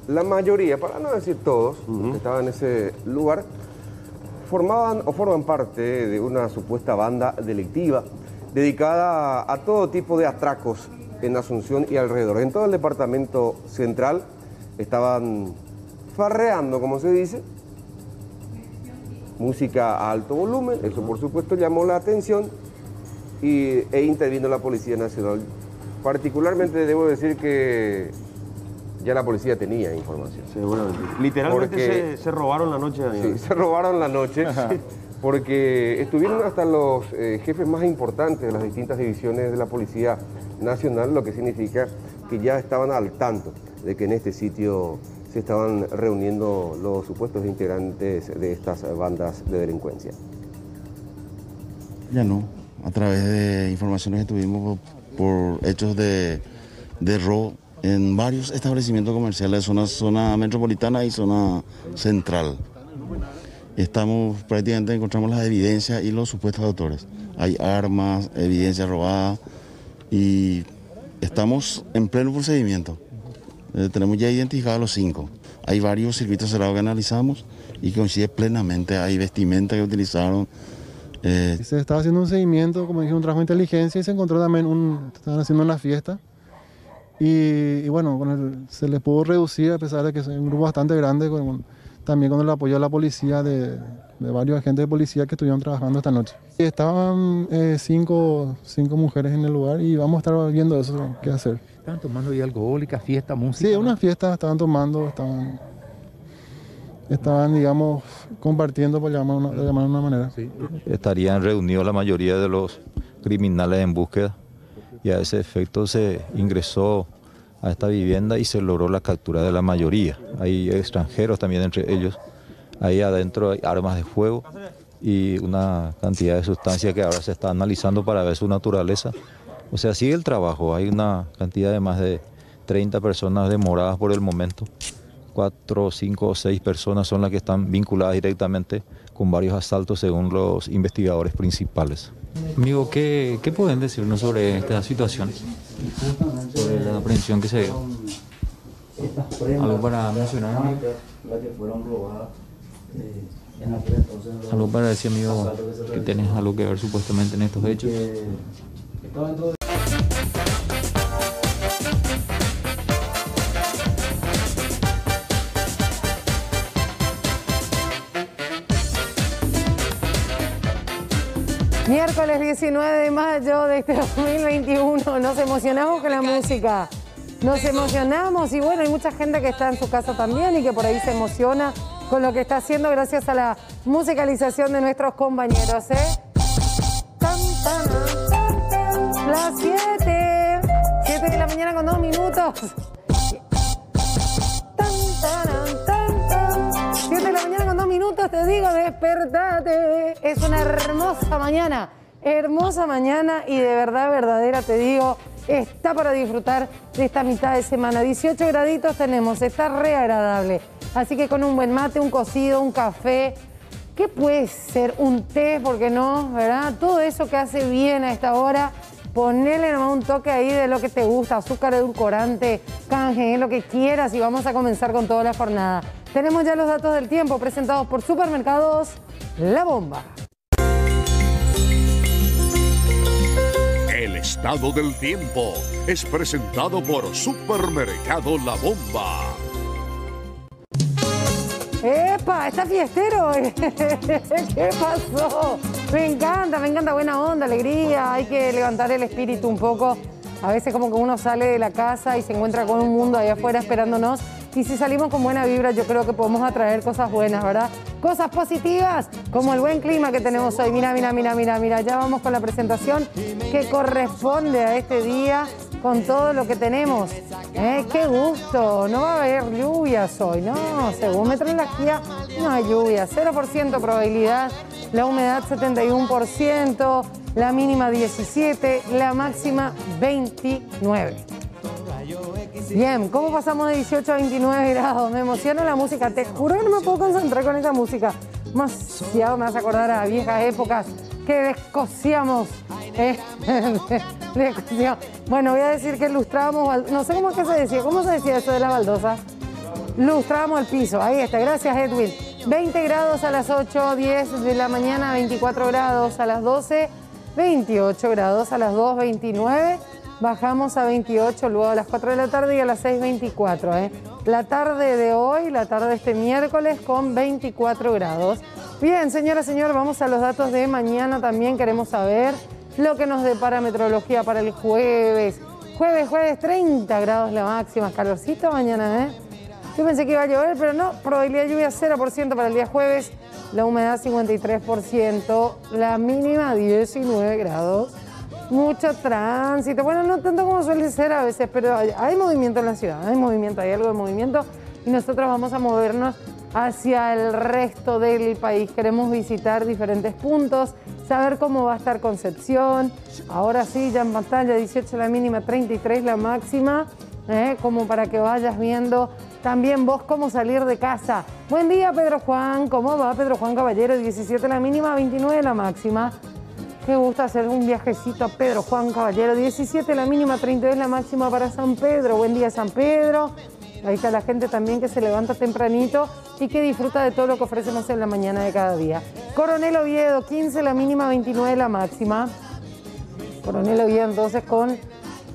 la mayoría, para no decir todos, que estaban en ese lugar, formaban o forman parte de una supuesta banda delictiva dedicada a todo tipo de atracos en Asunción y alrededor. En todo el departamento central estaban farreando, como se dice, música a alto volumen, eso por supuesto llamó la atención y, e intervino la Policía Nacional. Particularmente debo decir que ya la policía tenía información. Seguramente. Literalmente Porque- se, se robaron la noche. Sí, se robaron la noche porque estuvieron hasta los eh, jefes más importantes de las distintas divisiones de la Policía Nacional, lo que significa que ya estaban al tanto de que en este sitio se estaban reuniendo los supuestos integrantes de estas bandas de delincuencia. Ya no, a través de informaciones que tuvimos por, hechos de, de robo en varios establecimientos comerciales, zona, zona metropolitana y zona central. Estamos prácticamente encontramos las evidencias y los supuestos autores. Hay armas, evidencia robada y estamos en pleno procedimiento. Eh, tenemos ya identificados los cinco. Hay varios circuitos cerrados que analizamos y coincide plenamente. Hay vestimenta que utilizaron. Eh, Se estaba haciendo un seguimiento, como dije, un trabajo de inteligencia y se encontró también un, estaban haciendo una fiesta. Y, y bueno, con el- se les pudo reducir a pesar de que es un grupo bastante grande, con- también con el apoyo de la policía, de, de varios agentes de policía que estuvieron trabajando esta noche. Y estaban eh, cinco, cinco mujeres en el lugar y vamos a estar viendo eso, qué hacer. Estaban tomando ya alcohólica, fiesta, música. Sí, una fiesta, estaban tomando, estaban, estaban digamos, compartiendo, por llamar de llamar de una manera. Estarían reunidos la mayoría de los criminales en búsqueda y a ese efecto se ingresó a esta vivienda y se logró la captura de la mayoría. Hay extranjeros también entre ellos. Ahí adentro hay armas de fuego y una cantidad de sustancias que ahora se está analizando para ver su naturaleza. O sea, sigue el trabajo. Hay una cantidad de más de 30 personas demoradas por el momento. Cuatro, cinco o seis personas son las que están vinculadas directamente con varios asaltos según los investigadores principales. Amigo, ¿qué, qué pueden decirnos sobre esta situación? Sobre la aprehensión que se dio. ¿Algo para mencionar? Algo para decir, amigo, que tenés algo que ver supuestamente en estos hechos. Miércoles 19 de mayo de este 2021. Nos emocionamos con la música. Nos emocionamos y bueno, hay mucha gente que está en su casa también y que por ahí se emociona con lo que está haciendo gracias a la musicalización de nuestros compañeros. ¿eh? Las 7. 7 de la mañana con dos minutos. Te digo, despertate. Es una hermosa mañana, hermosa mañana y de verdad, verdadera, te digo, está para disfrutar de esta mitad de semana. 18 graditos tenemos, está re agradable. Así que con un buen mate, un cocido, un café, ¿qué puede ser? Un té, ¿por qué no? ¿Verdad? Todo eso que hace bien a esta hora. Ponele nomás un toque ahí de lo que te gusta, azúcar edulcorante, canje, lo que quieras y vamos a comenzar con toda la jornada. Tenemos ya los datos del tiempo presentados por Supermercados La Bomba. El estado del tiempo es presentado por Supermercado La Bomba. ¡Epa! ¡Está fiestero! ¿Qué pasó? Me encanta, me encanta buena onda, alegría. Hay que levantar el espíritu un poco. A veces como que uno sale de la casa y se encuentra con un mundo ahí afuera esperándonos. Y si salimos con buena vibra, yo creo que podemos atraer cosas buenas, ¿verdad? Cosas positivas, como el buen clima que tenemos hoy. Mira, mira, mira, mira, mira. Ya vamos con la presentación que corresponde a este día con todo lo que tenemos. ¿Eh? ¡Qué gusto! No va a haber lluvias hoy, ¿no? Según meteorología, no hay lluvia. 0% probabilidad, la humedad 71%, la mínima 17, la máxima 29. Bien, ¿cómo pasamos de 18 a 29 grados? Me emociona la música, te juro que no me puedo concentrar con esa música. Demasiado me hace acordar a viejas épocas que descosíamos. eh. Bueno, voy a decir que lustrábamos, no sé cómo es que se decía, ¿cómo se decía eso de la baldosa? Lustrábamos el piso, ahí está, gracias Edwin. 20 grados a las 8, 10 de la mañana, 24 grados a las 12, 28 grados a las 2, 29. Bajamos a 28 luego a las 4 de la tarde y a las 6, 24. ¿eh? La tarde de hoy, la tarde de este miércoles con 24 grados. Bien, señora, señor, vamos a los datos de mañana también. Queremos saber lo que nos depara meteorología para el jueves. Jueves, jueves, 30 grados la máxima. Calorcito mañana, ¿eh? Yo pensé que iba a llover, pero no. Probabilidad de lluvia 0% para el día jueves. La humedad 53%. La mínima 19 grados. Mucho tránsito. Bueno, no tanto como suele ser a veces, pero hay, hay movimiento en la ciudad. Hay movimiento, hay algo de movimiento. Y nosotros vamos a movernos hacia el resto del país. Queremos visitar diferentes puntos, saber cómo va a estar Concepción. Ahora sí, ya en pantalla, 18 la mínima, 33 la máxima. ¿eh? Como para que vayas viendo también vos cómo salir de casa. Buen día, Pedro Juan. ¿Cómo va, Pedro Juan Caballero? 17 la mínima, 29 la máxima. Qué gusto hacer un viajecito a Pedro Juan Caballero. 17 la mínima, 32 la máxima para San Pedro. Buen día, San Pedro. Ahí está la gente también que se levanta tempranito y que disfruta de todo lo que ofrecemos en la mañana de cada día. Coronel Oviedo, 15 la mínima, 29 la máxima. Coronel Oviedo entonces con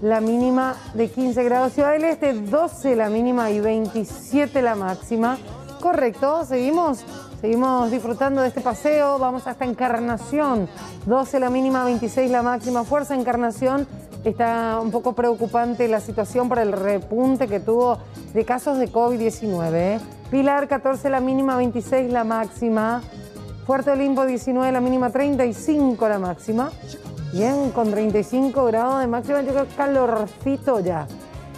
la mínima de 15 grados. Ciudad del Este, 12 la mínima y 27 la máxima. Correcto, seguimos. Seguimos disfrutando de este paseo, vamos hasta Encarnación, 12 la mínima, 26 la máxima, Fuerza Encarnación, está un poco preocupante la situación por el repunte que tuvo de casos de COVID-19. ¿eh? Pilar, 14 la mínima, 26 la máxima, Fuerte Olimpo, 19 la mínima, 35 la máxima. Bien, con 35 grados de máxima, yo creo calorcito ya.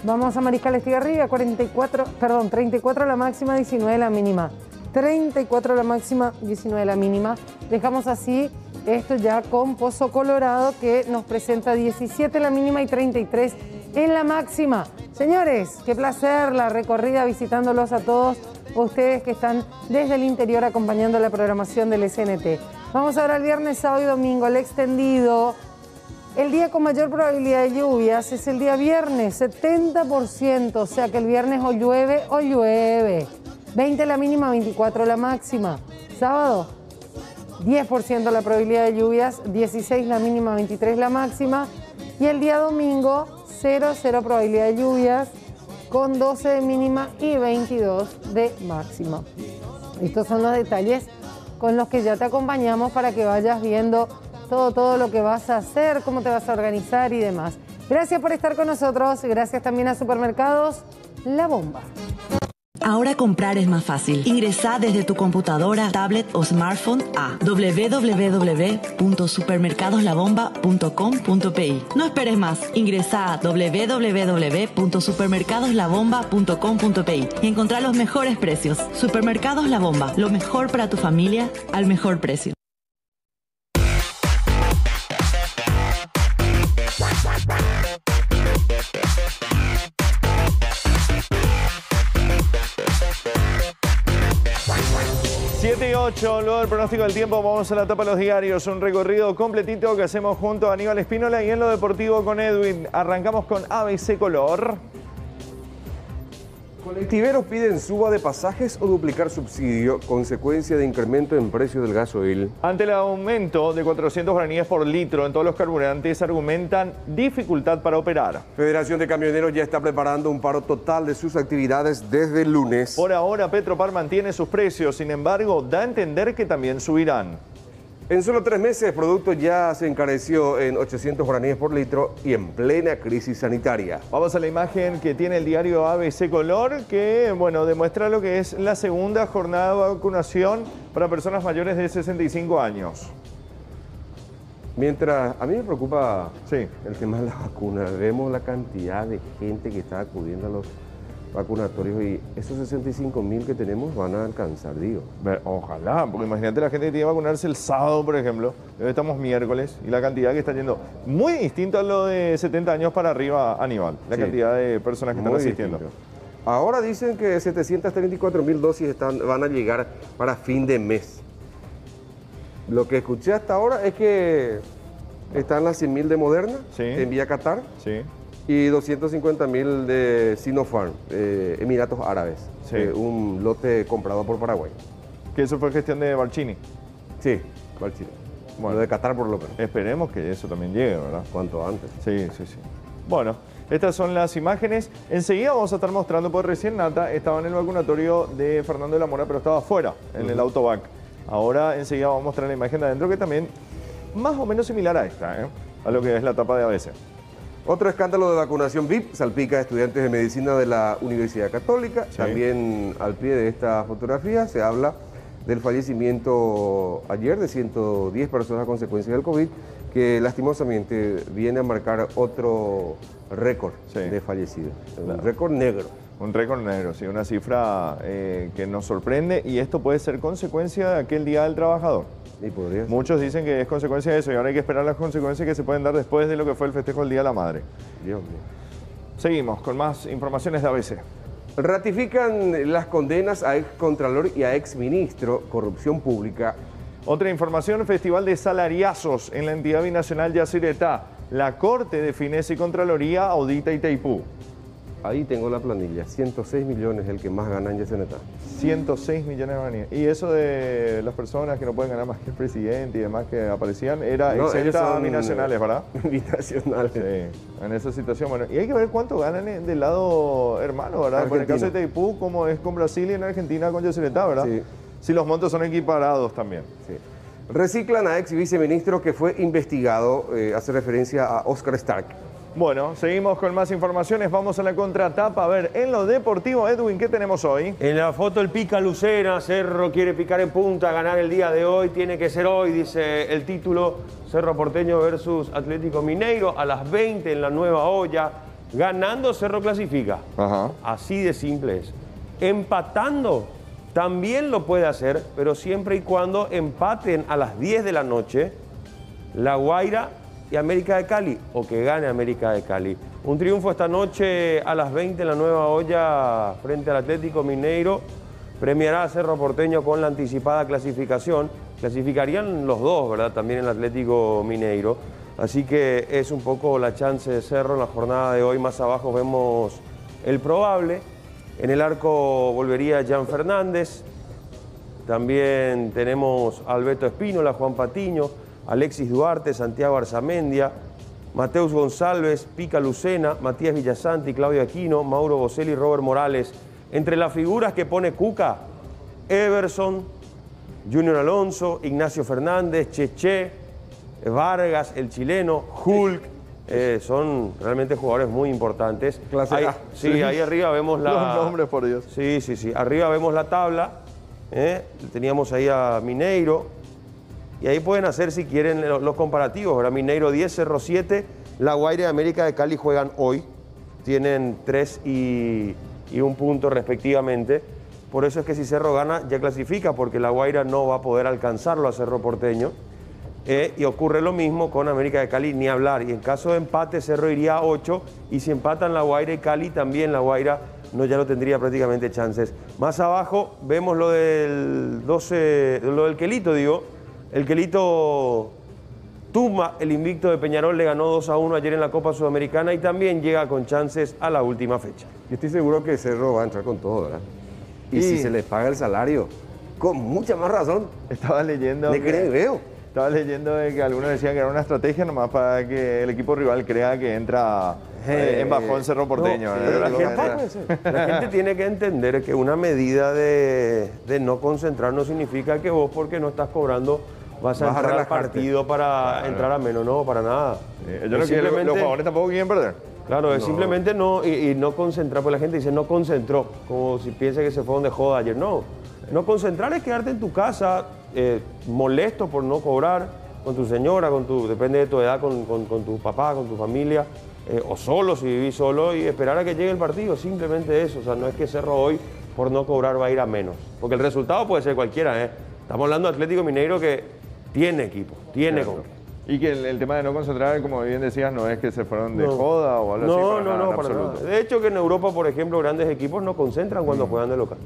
Vamos a Mariscal Estigarribia, 44, perdón, 34 la máxima, 19 la mínima. 34 la máxima, 19 la mínima. Dejamos así esto ya con Pozo Colorado que nos presenta 17 la mínima y 33 en la máxima. Señores, qué placer la recorrida visitándolos a todos ustedes que están desde el interior acompañando la programación del SNT. Vamos ahora al viernes, sábado y domingo, el extendido. El día con mayor probabilidad de lluvias es el día viernes, 70%, o sea que el viernes o llueve o llueve. 20 la mínima, 24 la máxima. Sábado, 10% la probabilidad de lluvias, 16 la mínima, 23 la máxima. Y el día domingo, 0, 0 probabilidad de lluvias, con 12 de mínima y 22 de máxima. Estos son los detalles con los que ya te acompañamos para que vayas viendo todo, todo lo que vas a hacer, cómo te vas a organizar y demás. Gracias por estar con nosotros, gracias también a Supermercados La Bomba. Ahora comprar es más fácil. Ingresa desde tu computadora, tablet o smartphone a www.supermercadoslabomba.com.pi. No esperes más. Ingresa a www.supermercadoslabomba.com.pi y encontrá los mejores precios. Supermercados La Bomba, lo mejor para tu familia al mejor precio. Siete y 8, luego del pronóstico del tiempo, vamos a la tapa de los diarios. Un recorrido completito que hacemos junto a Aníbal Espínola y en lo deportivo con Edwin. Arrancamos con ABC Color. Colectiveros piden suba de pasajes o duplicar subsidio, consecuencia de incremento en precio del gasoil. Ante el aumento de 400 guaraníes por litro en todos los carburantes, argumentan dificultad para operar. Federación de Camioneros ya está preparando un paro total de sus actividades desde el lunes. Por ahora, Petropar mantiene sus precios, sin embargo, da a entender que también subirán. En solo tres meses, el producto ya se encareció en 800 guaraníes por litro y en plena crisis sanitaria. Vamos a la imagen que tiene el diario ABC Color, que bueno, demuestra lo que es la segunda jornada de vacunación para personas mayores de 65 años. Mientras a mí me preocupa el tema de la vacuna, vemos la cantidad de gente que está acudiendo a los vacunatorios y esos 65 mil que tenemos van a alcanzar, digo. Ojalá, porque imagínate la gente que tiene que vacunarse el sábado, por ejemplo, hoy estamos miércoles, y la cantidad que está yendo, muy distinto a lo de 70 años para arriba, Aníbal, la Sí. cantidad de personas que están asistiendo. distinto. Ahora dicen que 734 mil dosis están, van a llegar para fin de mes. Lo que escuché hasta ahora es que están las 100 mil de Moderna en vía Qatar y 250 mil de Sinopharm, eh, Emiratos Árabes, eh, un lote comprado por Paraguay. Que eso fue gestión de Barcini. Sí, Barcini. Lo de Qatar por lo menos. Esperemos que eso también llegue, ¿verdad? Cuanto antes. Sí, sí, sí. Bueno, estas son las imágenes. Enseguida vamos a estar mostrando, por recién Nata estaba en el vacunatorio de Fernando de la Mora, pero estaba afuera, en el Ujú. autobac. Ahora enseguida vamos a mostrar la imagen de adentro, que también más o menos similar a esta, ¿eh? a lo que es la tapa de ABC. Otro escándalo de vacunación VIP salpica a estudiantes de medicina de la Universidad Católica. También al pie de esta fotografía se habla del fallecimiento ayer de 110 personas a consecuencia del COVID, que lastimosamente viene a marcar otro récord de fallecidos, un récord negro. Un récord negro, sí, una cifra eh, que nos sorprende y esto puede ser consecuencia de aquel Día del Trabajador. Y. Muchos dicen que es consecuencia de eso y ahora hay que esperar las consecuencias que se pueden dar después de lo que fue el festejo del Día de la Madre. Dios mío. Seguimos con más informaciones de ABC. Ratifican las condenas a excontralor y a exministro, corrupción pública. Otra información, Festival de Salariazos en la entidad binacional Yacyretá. La Corte define si Contraloría audita Itaipú. Ahí tengo la planilla. 106 millones el que más gana en Yesenetá. 106 millones de guaraníes. Y eso de las personas que no pueden ganar más que el presidente y demás que aparecían, era No, exenta binacionales, ¿verdad? Binacionales. Sí, en esa situación. Bueno, y hay que ver cuánto ganan del lado hermano, ¿verdad? Por el caso de Argentina. Taipú, como es con Brasil y en Argentina con Yacyretá, ¿verdad? Sí. Si los montos son equiparados también. Reciclan a ex viceministro que fue investigado, eh, hace referencia a Oscar Stark. Bueno, seguimos con más informaciones. Vamos a la contratapa. A ver, en lo deportivo, Edwin, ¿qué tenemos hoy? En la foto el pica Lucena, Cerro quiere picar en punta, ganar el día de hoy, tiene que ser hoy, dice el título, Cerro Porteño versus Atlético Mineiro a las 20 en la nueva olla, ganando Cerro clasifica. Así de simple es. Empatando también lo puede hacer, pero siempre y cuando empaten a las 10 de la noche La Guaira y América de Cali, o que gane América de Cali. Un triunfo esta noche a las 20 en la nueva olla frente al Atlético Mineiro. Premiará a Cerro Porteño con la anticipada clasificación. Clasificarían los dos, ¿verdad? También el Atlético Mineiro. Así que es un poco la chance de Cerro en la jornada de hoy. Más abajo vemos el probable. En el arco volvería Jan Fernández. También tenemos Alberto Espínola, Juan Patiño, Alexis Duarte, Santiago Arzamendia, Mateus González, Pica Lucena, Matías Villasanti, Claudio Aquino, Mauro Boselli, Robert Morales. Entre las figuras que pone Cuca, Everson, Junior Alonso, Ignacio Fernández, Cheche, Vargas, el chileno, Hulk. eh, son realmente jugadores muy importantes. Clase Ahí- A. sí, Sí. ahí arriba vemos la. Los nombres, por Dios. Sí, sí, sí. Arriba vemos la tabla. ¿eh? Teníamos ahí a Mineiro. Y ahí pueden hacer, si quieren, lo- los comparativos. ¿verdad? Mineiro 10, Cerro 7. La Guaira y América de Cali juegan hoy. Tienen 3 y, y un punto respectivamente. Por eso es que si Cerro gana, ya clasifica, porque La Guaira no va a poder alcanzarlo a Cerro Porteño. Eh, y ocurre lo mismo con América de Cali, ni hablar. Y en caso de empate, Cerro iría a 8. Y si empatan La Guaira y Cali, también La Guaira no, ya no tendría prácticamente chances. Más abajo vemos lo del 12, lo del Quelito, digo. El Quelito tumba el invicto de Peñarol, le ganó 2 a 1 ayer en la Copa Sudamericana y también llega con chances a la última fecha. Yo estoy seguro que Cerro va a entrar con todo, ¿verdad? Y, Y- si se les paga el salario, con mucha más razón. Estaba leyendo. Le creo, veo. Estaba leyendo de que algunos decían que era una estrategia nomás para que el equipo rival crea que entra eh, en bajón Cerro Porteño. No, eh, pero la, gente, la gente tiene que entender que una medida de, de no concentrar no significa que vos porque no estás cobrando vas a Vas a entrar al partido para entrar a menos, no, para nada. yo no Es quiero- los jugadores tampoco quieren perder. Claro, es simplemente no, y, y no concentrar, pues la gente dice no concentró, como si piensa que se fueron de joda ayer. No, no concentrar es quedarte en tu casa, eh, molesto por no cobrar, con tu señora, con tu, depende de tu edad, con, con- con tu papá, con tu familia, eh, o solo si vivís solo y esperar a que llegue el partido, simplemente eso. O sea, no es que Cerro hoy por no cobrar va a ir a menos, porque el resultado puede ser cualquiera. ¿eh? Estamos hablando de Atlético Mineiro que tiene equipo, tiene Claro. con qué. Y que el, el tema de no concentrar, como bien decías, no es que se fueron de No. joda o algo así. No, para no, nada, no, para absoluto. nada. De hecho, que en Europa, por ejemplo, grandes equipos no concentran cuando juegan de local.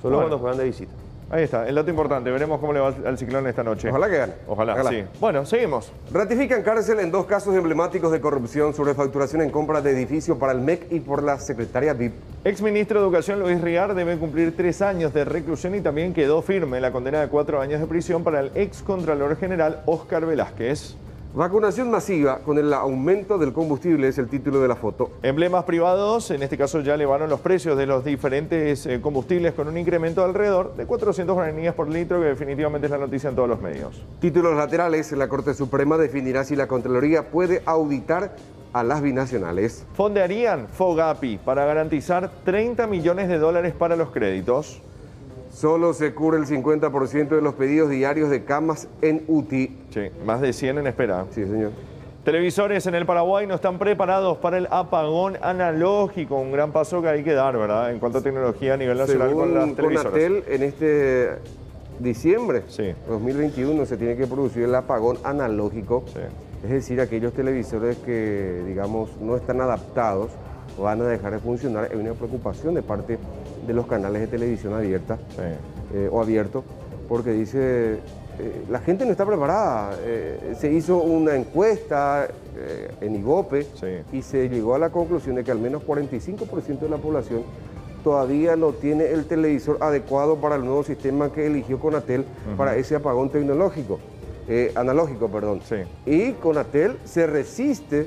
Solo Bueno. cuando juegan de visita. Ahí está, el dato importante. Veremos cómo le va al ciclón esta noche. Ojalá que gane. Ojalá, Ojalá. sí. Bueno, seguimos. Ratifican cárcel en dos casos emblemáticos de corrupción sobre facturación en compra de edificio para el MEC y por la secretaria VIP. Exministro de Educación Luis Riar debe cumplir tres años de reclusión y también quedó firme la condena de cuatro años de prisión para el ex Contralor General Óscar Velázquez. Vacunación masiva con el aumento del combustible es el título de la foto. Emblemas privados, en este caso ya elevaron los precios de los diferentes eh, combustibles con un incremento de alrededor de 400 guaraníes por litro, que definitivamente es la noticia en todos los medios. Títulos laterales, la Corte Suprema definirá si la Contraloría puede auditar a las binacionales. Fondearían Fogapi para garantizar 30 millones de dólares para los créditos. Solo se cubre el 50% de los pedidos diarios de camas en UTI. Sí, más de 100 en espera. Sí, señor. Televisores en el Paraguay no están preparados para el apagón analógico, un gran paso que hay que dar, ¿verdad? En cuanto a tecnología a nivel nacional con las Según televisoras. Conatel, en este diciembre 2021 se tiene que producir el apagón analógico. Es decir, aquellos televisores que, digamos, no están adaptados van a dejar de funcionar. Hay una preocupación de parte de los canales de televisión abierta eh, o abierto, porque dice eh, la gente no está preparada. Eh, se hizo una encuesta en Ibope y se llegó a la conclusión de que al menos 45% de la población todavía no tiene el televisor adecuado para el nuevo sistema que eligió Conatel para ese apagón tecnológico, eh, analógico, perdón. Y Conatel se resiste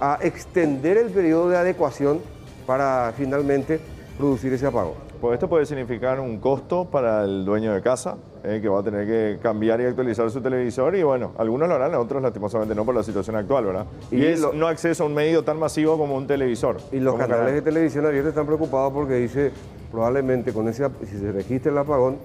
a extender el periodo de adecuación para finalmente producir ese apagón. Pues esto puede significar un costo para el dueño de casa, eh, que va a tener que cambiar y actualizar su televisor y bueno, algunos lo harán, otros lastimosamente no por la situación actual, ¿verdad? Y, Y es lo- no acceso a un medio tan masivo como un televisor. Y los canales canal. de televisión abierta están preocupados porque dice, probablemente con ese, si se registra el apagón,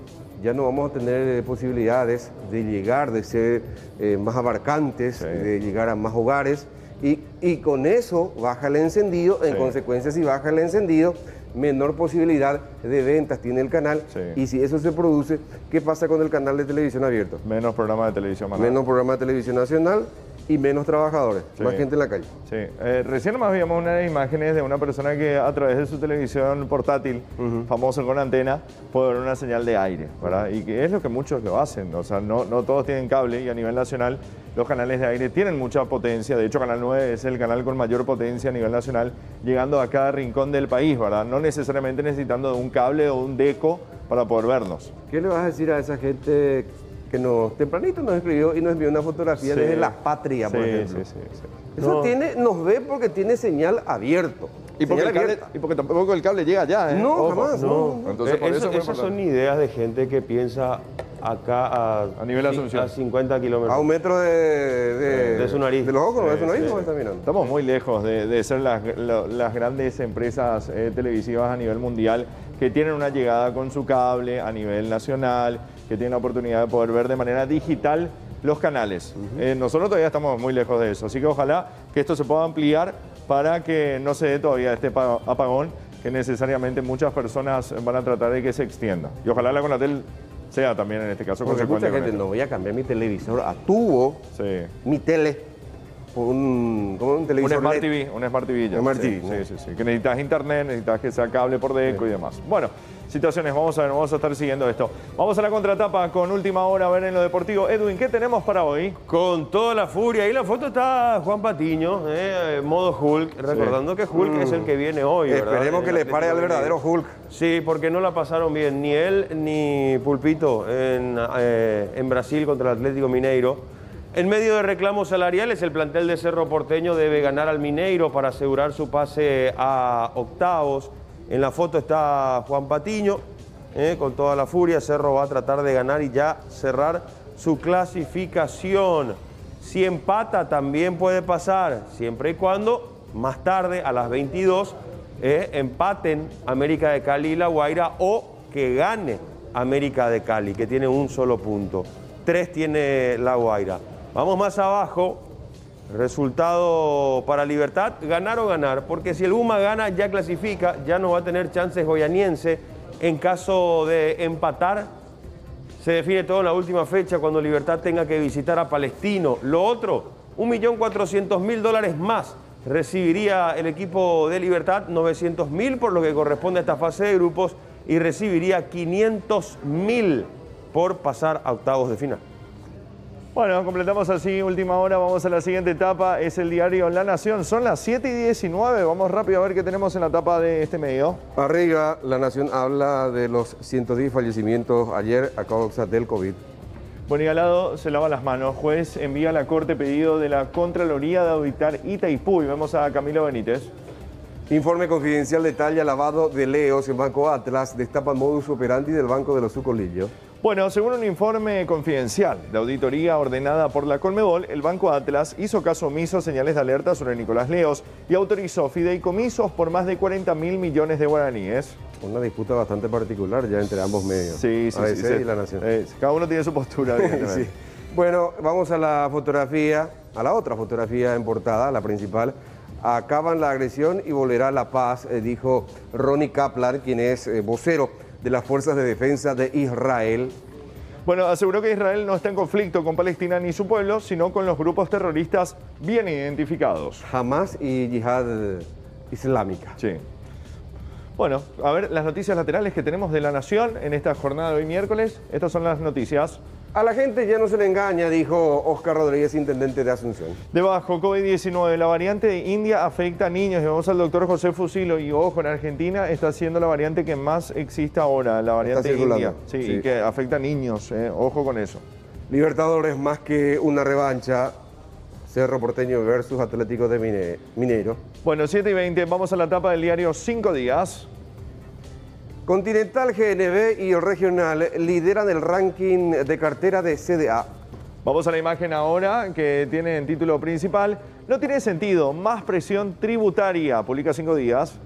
ya no vamos a tener eh, posibilidades de llegar, de ser eh, más abarcantes, de llegar a más hogares. Y, y con eso baja el encendido, en Sí. consecuencia si baja el encendido, menor posibilidad de ventas tiene el canal. Y si eso se produce, ¿qué pasa con el canal de televisión abierto? Menos programas de televisión Manuel. Menos programas de televisión nacional y menos trabajadores, Sí. más gente en la calle. Sí, eh, recién nomás vimos unas imágenes de una persona que a través de su televisión portátil, famoso con antena, puede ver una señal de aire, ¿verdad? Y que es lo que muchos lo hacen, o sea, no, no todos tienen cable y a nivel nacional los canales de aire tienen mucha potencia, de hecho Canal 9 es el canal con mayor potencia a nivel nacional, llegando a cada rincón del país, ¿verdad? No necesariamente necesitando de un cable o un deco para poder vernos. ¿Qué le vas a decir a esa gente que nos tempranito nos escribió y nos envió una fotografía Sí. desde la patria, por ejemplo? sí, sí, sí. Eso No. tiene, nos ve porque tiene señal abierto. Y porque, el cable- y porque tampoco el cable llega allá, ¿eh? No, Ojo. jamás, no. Entonces, por eso- eso, esas son ideas de gente que piensa acá a, A nivel Asunción. a 50 kilómetros. A un metro de, de, De su nariz. De los ojos, ¿no? de su nariz, sí. ¿no? está mirando. Estamos muy lejos de, de ser las, las grandes empresas eh, televisivas a nivel mundial que tienen una llegada con su cable a nivel nacional, que tienen la oportunidad de poder ver de manera digital los canales. Eh, nosotros todavía estamos muy lejos de eso, así que ojalá que esto se pueda ampliar para que no se dé todavía este pa- apagón que necesariamente muchas personas van a tratar de que se extienda. Y ojalá la Conatel sea también en este caso Porque consecuente mucha gente, no voy a cambiar mi televisor a tubo, mi tele, por un, como un Un televisor Smart LED. TV, un Smart TV ya. Un Smart sí, TV, sí, sí, sí. Que necesitas internet, necesitas que sea cable por deco y demás. Bueno, situaciones, vamos a ver, vamos a estar siguiendo esto. Vamos a la contratapa con última hora a ver en lo deportivo. Edwin, ¿qué tenemos para hoy? Con toda la furia. Ahí la foto está Juan Patiño, eh, modo Hulk, recordando que Hulk Mm. es el que viene hoy. ¿verdad? Esperemos que le pare al verdadero. Hulk. Sí, porque no la pasaron bien ni él ni Pulpito en, eh, en Brasil contra el Atlético Mineiro. En medio de reclamos salariales, el plantel de Cerro Porteño debe ganar al Mineiro para asegurar su pase a octavos. En la foto está Juan Patiño, eh, con toda la furia. Cerro va a tratar de ganar y ya cerrar su clasificación. Si empata también puede pasar, siempre y cuando más tarde, a las 22, eh, empaten América de Cali y La Guaira o que gane América de Cali, que tiene un solo punto. Tres tiene La Guaira. Vamos más abajo. Resultado para Libertad, ganar o ganar, porque si el Uma gana ya clasifica, ya no va a tener chances goyaniense. En caso de empatar, se define todo en la última fecha cuando Libertad tenga que visitar a Palestino. Lo otro, 1.400.000 dólares más recibiría el equipo de Libertad, 900.000 por lo que corresponde a esta fase de grupos y recibiría 500.000 por pasar a octavos de final. Bueno, completamos así, última hora, vamos a la siguiente etapa, es el diario La Nación. Son las 7 y 19, vamos rápido a ver qué tenemos en la etapa de este medio. Arriba, la Nación habla de los 110 fallecimientos ayer a causa del COVID. Bonigalado se lava las manos. Juez envía a la Corte pedido de la Contraloría de auditar Itaipú. Y vemos a Camilo Benítez. Informe confidencial detalla lavado de Leos en Banco Atlas, destapa modus operandi del Banco de los Sucolillos. Bueno, según un informe confidencial de auditoría ordenada por la Colmebol, el Banco Atlas hizo caso omiso a señales de alerta sobre Nicolás Leos y autorizó fideicomisos por más de 40 mil millones de guaraníes. Una disputa bastante particular ya entre ambos medios. Sí, sí, ABC sí, sí. y la Nación. Eh, cada uno tiene su postura. Sí. Bueno, vamos a la fotografía, a la otra fotografía en portada, la principal. Acaban la agresión y volverá la paz, eh, dijo Ronnie Kaplan, quien es eh, vocero de las Fuerzas de Defensa de Israel. Bueno, aseguró que Israel no está en conflicto con Palestina ni su pueblo, sino con los grupos terroristas bien identificados. Hamas y Yihad Islámica. Sí. Bueno, a ver las noticias laterales que tenemos de la Nación en esta jornada de hoy miércoles. Estas son las noticias. A la gente ya no se le engaña, dijo Oscar Rodríguez, intendente de Asunción. Debajo, COVID-19, la variante de India afecta a niños. Y vamos al doctor José Fusilo. Y ojo, en Argentina está siendo la variante que más existe ahora, la variante circulando, India. Sí, sí. y que afecta a niños. eh. Ojo con eso. Libertadores más que una revancha. Cerro Porteño versus Atlético de Mine- Mineiro. Bueno, 7 y 20, vamos a la etapa del diario 5 días. Continental, GNB y el Regional lideran el ranking de cartera de CDA. Vamos a la imagen ahora que tiene en título principal. No tiene sentido, más presión tributaria. Publica 5 días.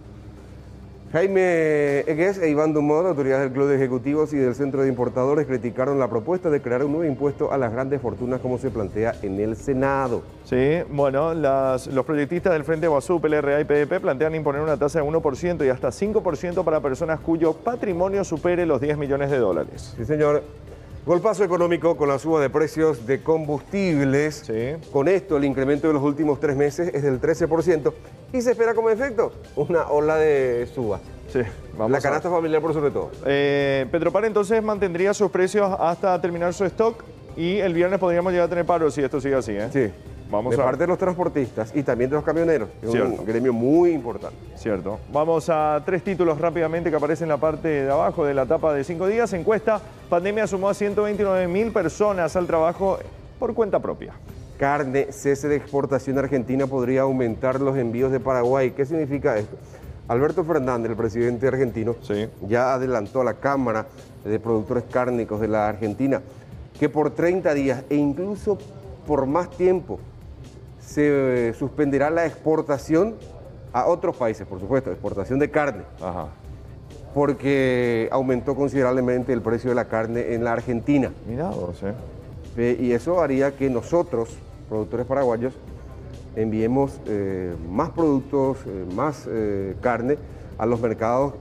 Jaime Egues e Iván Dumont, autoridades del Club de Ejecutivos y del Centro de Importadores, criticaron la propuesta de crear un nuevo impuesto a las grandes fortunas como se plantea en el Senado. Sí, bueno, las- los proyectistas del Frente Guazú, PLRA y PDP plantean imponer una tasa de 1% y hasta 5% para personas cuyo patrimonio supere los 10 millones de dólares. Sí, señor. Golpazo económico con la suba de precios de combustibles. Con esto, el incremento de los últimos tres meses es del 13% y se espera como efecto una ola de suba. Sí, vamos La a canasta familiar por sobre todo. Eh, Petropar entonces mantendría sus precios hasta terminar su stock y el viernes podríamos llegar a tener paro si esto sigue así, ¿eh? Sí. Vamos de a parte de los transportistas y también de los camioneros, es Cierto. un gremio muy importante. Cierto. Vamos a tres títulos rápidamente que aparecen en la parte de abajo de la etapa de cinco días. Encuesta, pandemia sumó a 129 mil personas al trabajo por cuenta propia. Carne, cese de exportación argentina podría aumentar los envíos de Paraguay. ¿Qué significa esto? Alberto Fernández, el presidente argentino, ya adelantó a la Cámara de Productores Cárnicos de la Argentina que por 30 días e incluso por más tiempo se eh, suspenderá la exportación a otros países, por supuesto, exportación de carne. Porque aumentó considerablemente el precio de la carne en la Argentina. Mira eh. Eh, y eso haría que nosotros, productores paraguayos, enviemos eh, más productos, eh, más carne a los mercados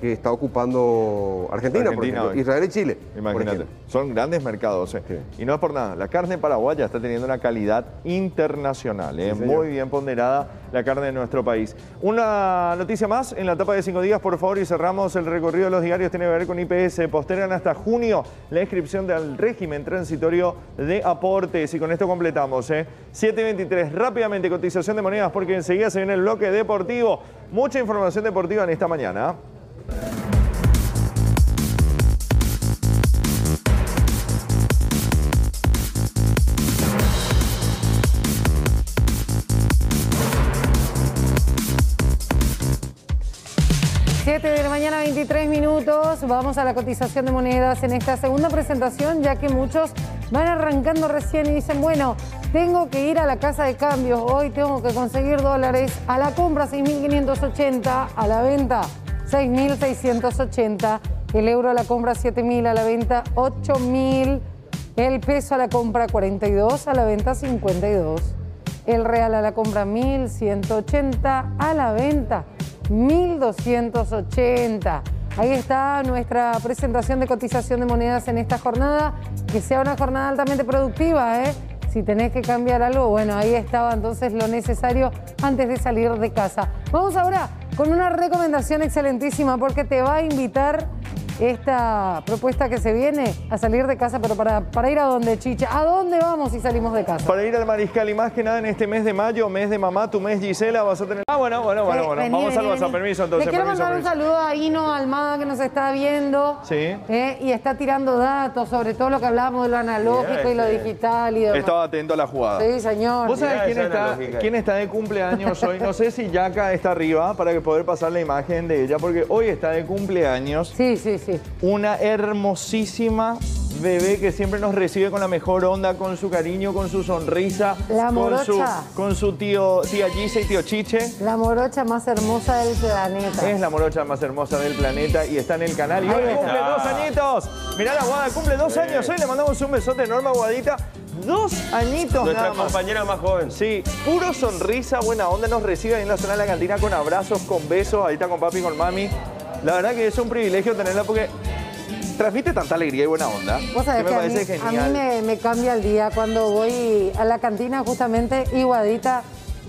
que está ocupando Argentina, por ejemplo. Israel y Chile. Imagínate, son grandes mercados. eh. Y no es por nada, la carne paraguaya está teniendo una calidad internacional, eh, Sí, muy bien ponderada la carne de nuestro país. Una noticia más en la etapa de cinco días, por favor, y cerramos el recorrido de los diarios, tiene que ver con IPS. Postergan hasta junio la inscripción del régimen transitorio de aportes. Y con esto completamos. Eh. 7.23, rápidamente cotización de monedas, porque enseguida se viene el bloque deportivo. Mucha información deportiva en esta mañana. Siete de la mañana, 23 minutos. Vamos a la cotización de monedas en esta segunda presentación, ya que muchos van arrancando recién y dicen, bueno, tengo que ir a la casa de cambios, hoy tengo que conseguir dólares. A la compra 6.580, a la venta 6.680, el euro a la compra 7.000, a la venta 8.000, el peso a la compra 42, a la venta 52. El real a la compra 1180, a la venta 1280. Ahí está nuestra presentación de cotización de monedas en esta jornada. Que sea una jornada altamente productiva, ¿eh? Si tenés que cambiar algo, bueno, ahí estaba entonces lo necesario antes de salir de casa. Vamos ahora con una recomendación excelentísima porque te va a invitar esta propuesta que se viene a salir de casa, pero para, para ir a donde, Chicha. ¿A dónde vamos si salimos de casa? Para ir al Mariscal y más que nada en este mes de mayo, mes de mamá, tu mes Gisela, vas a tener... Ah, bueno, bueno, bueno, Eh, bueno. vení, Vamos vení, al WhatsApp, permiso entonces. Le quiero permiso, mandar un permiso. saludo a Ino Almada que nos está viendo. Sí. eh, y está tirando datos sobre todo lo que hablábamos de lo analógico y lo digital y demás. Estaba atento a la jugada. Sí, señor. ¿Vos sabés quién está, quién está de cumpleaños hoy? No sé si Yaka está arriba para que poder pasar la imagen de ella, porque hoy está de cumpleaños. Sí, sí, sí. Una hermosísima bebé que siempre nos recibe con la mejor onda, con su cariño, con su sonrisa. La con su, morocha. con su tío, tía Gisa y tío Chiche. La morocha más hermosa del planeta. Es la morocha más hermosa del planeta y está en el canal. Y hoy cumple dos añitos. Mirá la Guada, cumple dos años. Hoy le mandamos un besote enorme a Guadita. Dos añitos Nuestra nada más. compañera más joven. Sí, puro sonrisa, buena onda. Nos recibe ahí en la zona de la cantina con abrazos, con besos. Ahí está con papi y con mami. La verdad que es un privilegio tenerla porque transmite tanta alegría y buena onda. Vos sabés que que, me a mí, a me, me cambia el día cuando voy a la cantina justamente iguadita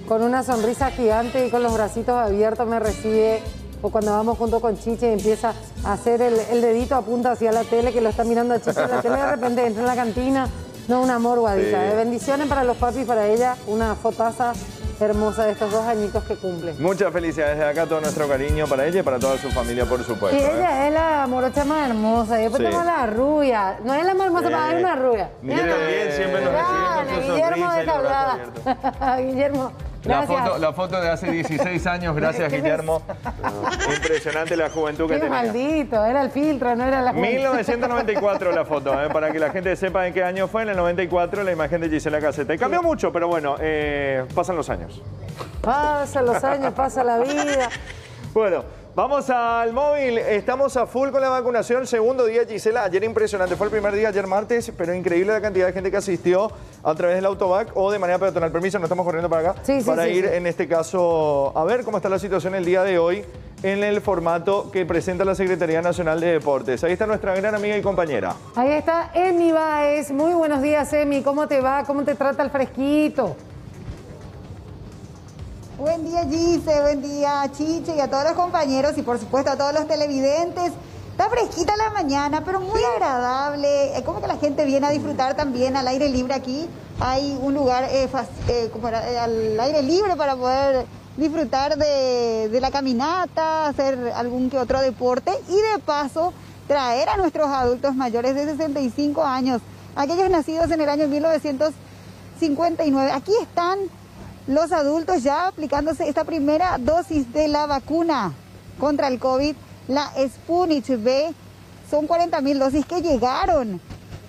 con una sonrisa gigante y con los bracitos abiertos me recibe o cuando vamos junto con Chiche y empieza a hacer el, el dedito apunta hacia la tele, que lo está mirando a Chiche en la tele, de repente entra en la cantina. No, un amor, Guadita. Sí. eh. Bendiciones para los papis, para ella. Una fotaza hermosa de estos dos añitos que cumple. Muchas felicidades de acá, todo nuestro cariño para ella y para toda su familia, por Y supuesto. ¿eh? ella es la morocha más hermosa. Y después Sí. tenemos la rubia. No es la más hermosa, pero hay una rubia. Miguel también siempre nos recibe con su Guillermo sonrisa de y los brazos Tablada. Guillermo, La foto, la foto de hace 16 años, gracias ¿Qué Guillermo. Impresionante la juventud que Qué tenía. maldito, era el filtro, no era la juventud. 1994 la foto, ¿eh? para que la gente sepa en qué año fue. En el 94 la imagen de Gisela Caseta. Y cambió mucho, pero bueno, eh, pasan los años. Pasan los años, pasa la vida. Bueno, vamos al móvil. Estamos a full con la vacunación. Segundo día, Gisela. Ayer impresionante. Fue el primer día, ayer martes, pero increíble la cantidad de gente que asistió a través del autobac o de manera peatonal. Permiso, no estamos corriendo para acá. Sí, sí, para sí, ir en este caso a ver cómo está la situación el día de hoy en el formato que presenta la Secretaría Nacional de Deportes. Ahí está nuestra gran amiga y compañera. Ahí está Emi Baez. Muy buenos días, Emi. ¿Cómo te va? ¿Cómo te trata el fresquito? Buen día Gise, buen día Chiche y a todos los compañeros y por supuesto a todos los televidentes. Está fresquita la mañana, pero muy agradable. Es como que la gente viene a disfrutar también al aire libre aquí. Hay un lugar eh, eh, como era, eh, al aire libre para poder disfrutar de, de la caminata, hacer algún que otro deporte y de paso traer a nuestros adultos mayores de 65 años, aquellos nacidos en el año 1959. Aquí están los adultos ya aplicándose esta primera dosis de la vacuna contra el COVID, la Sputnik V. Son 40 mil dosis que llegaron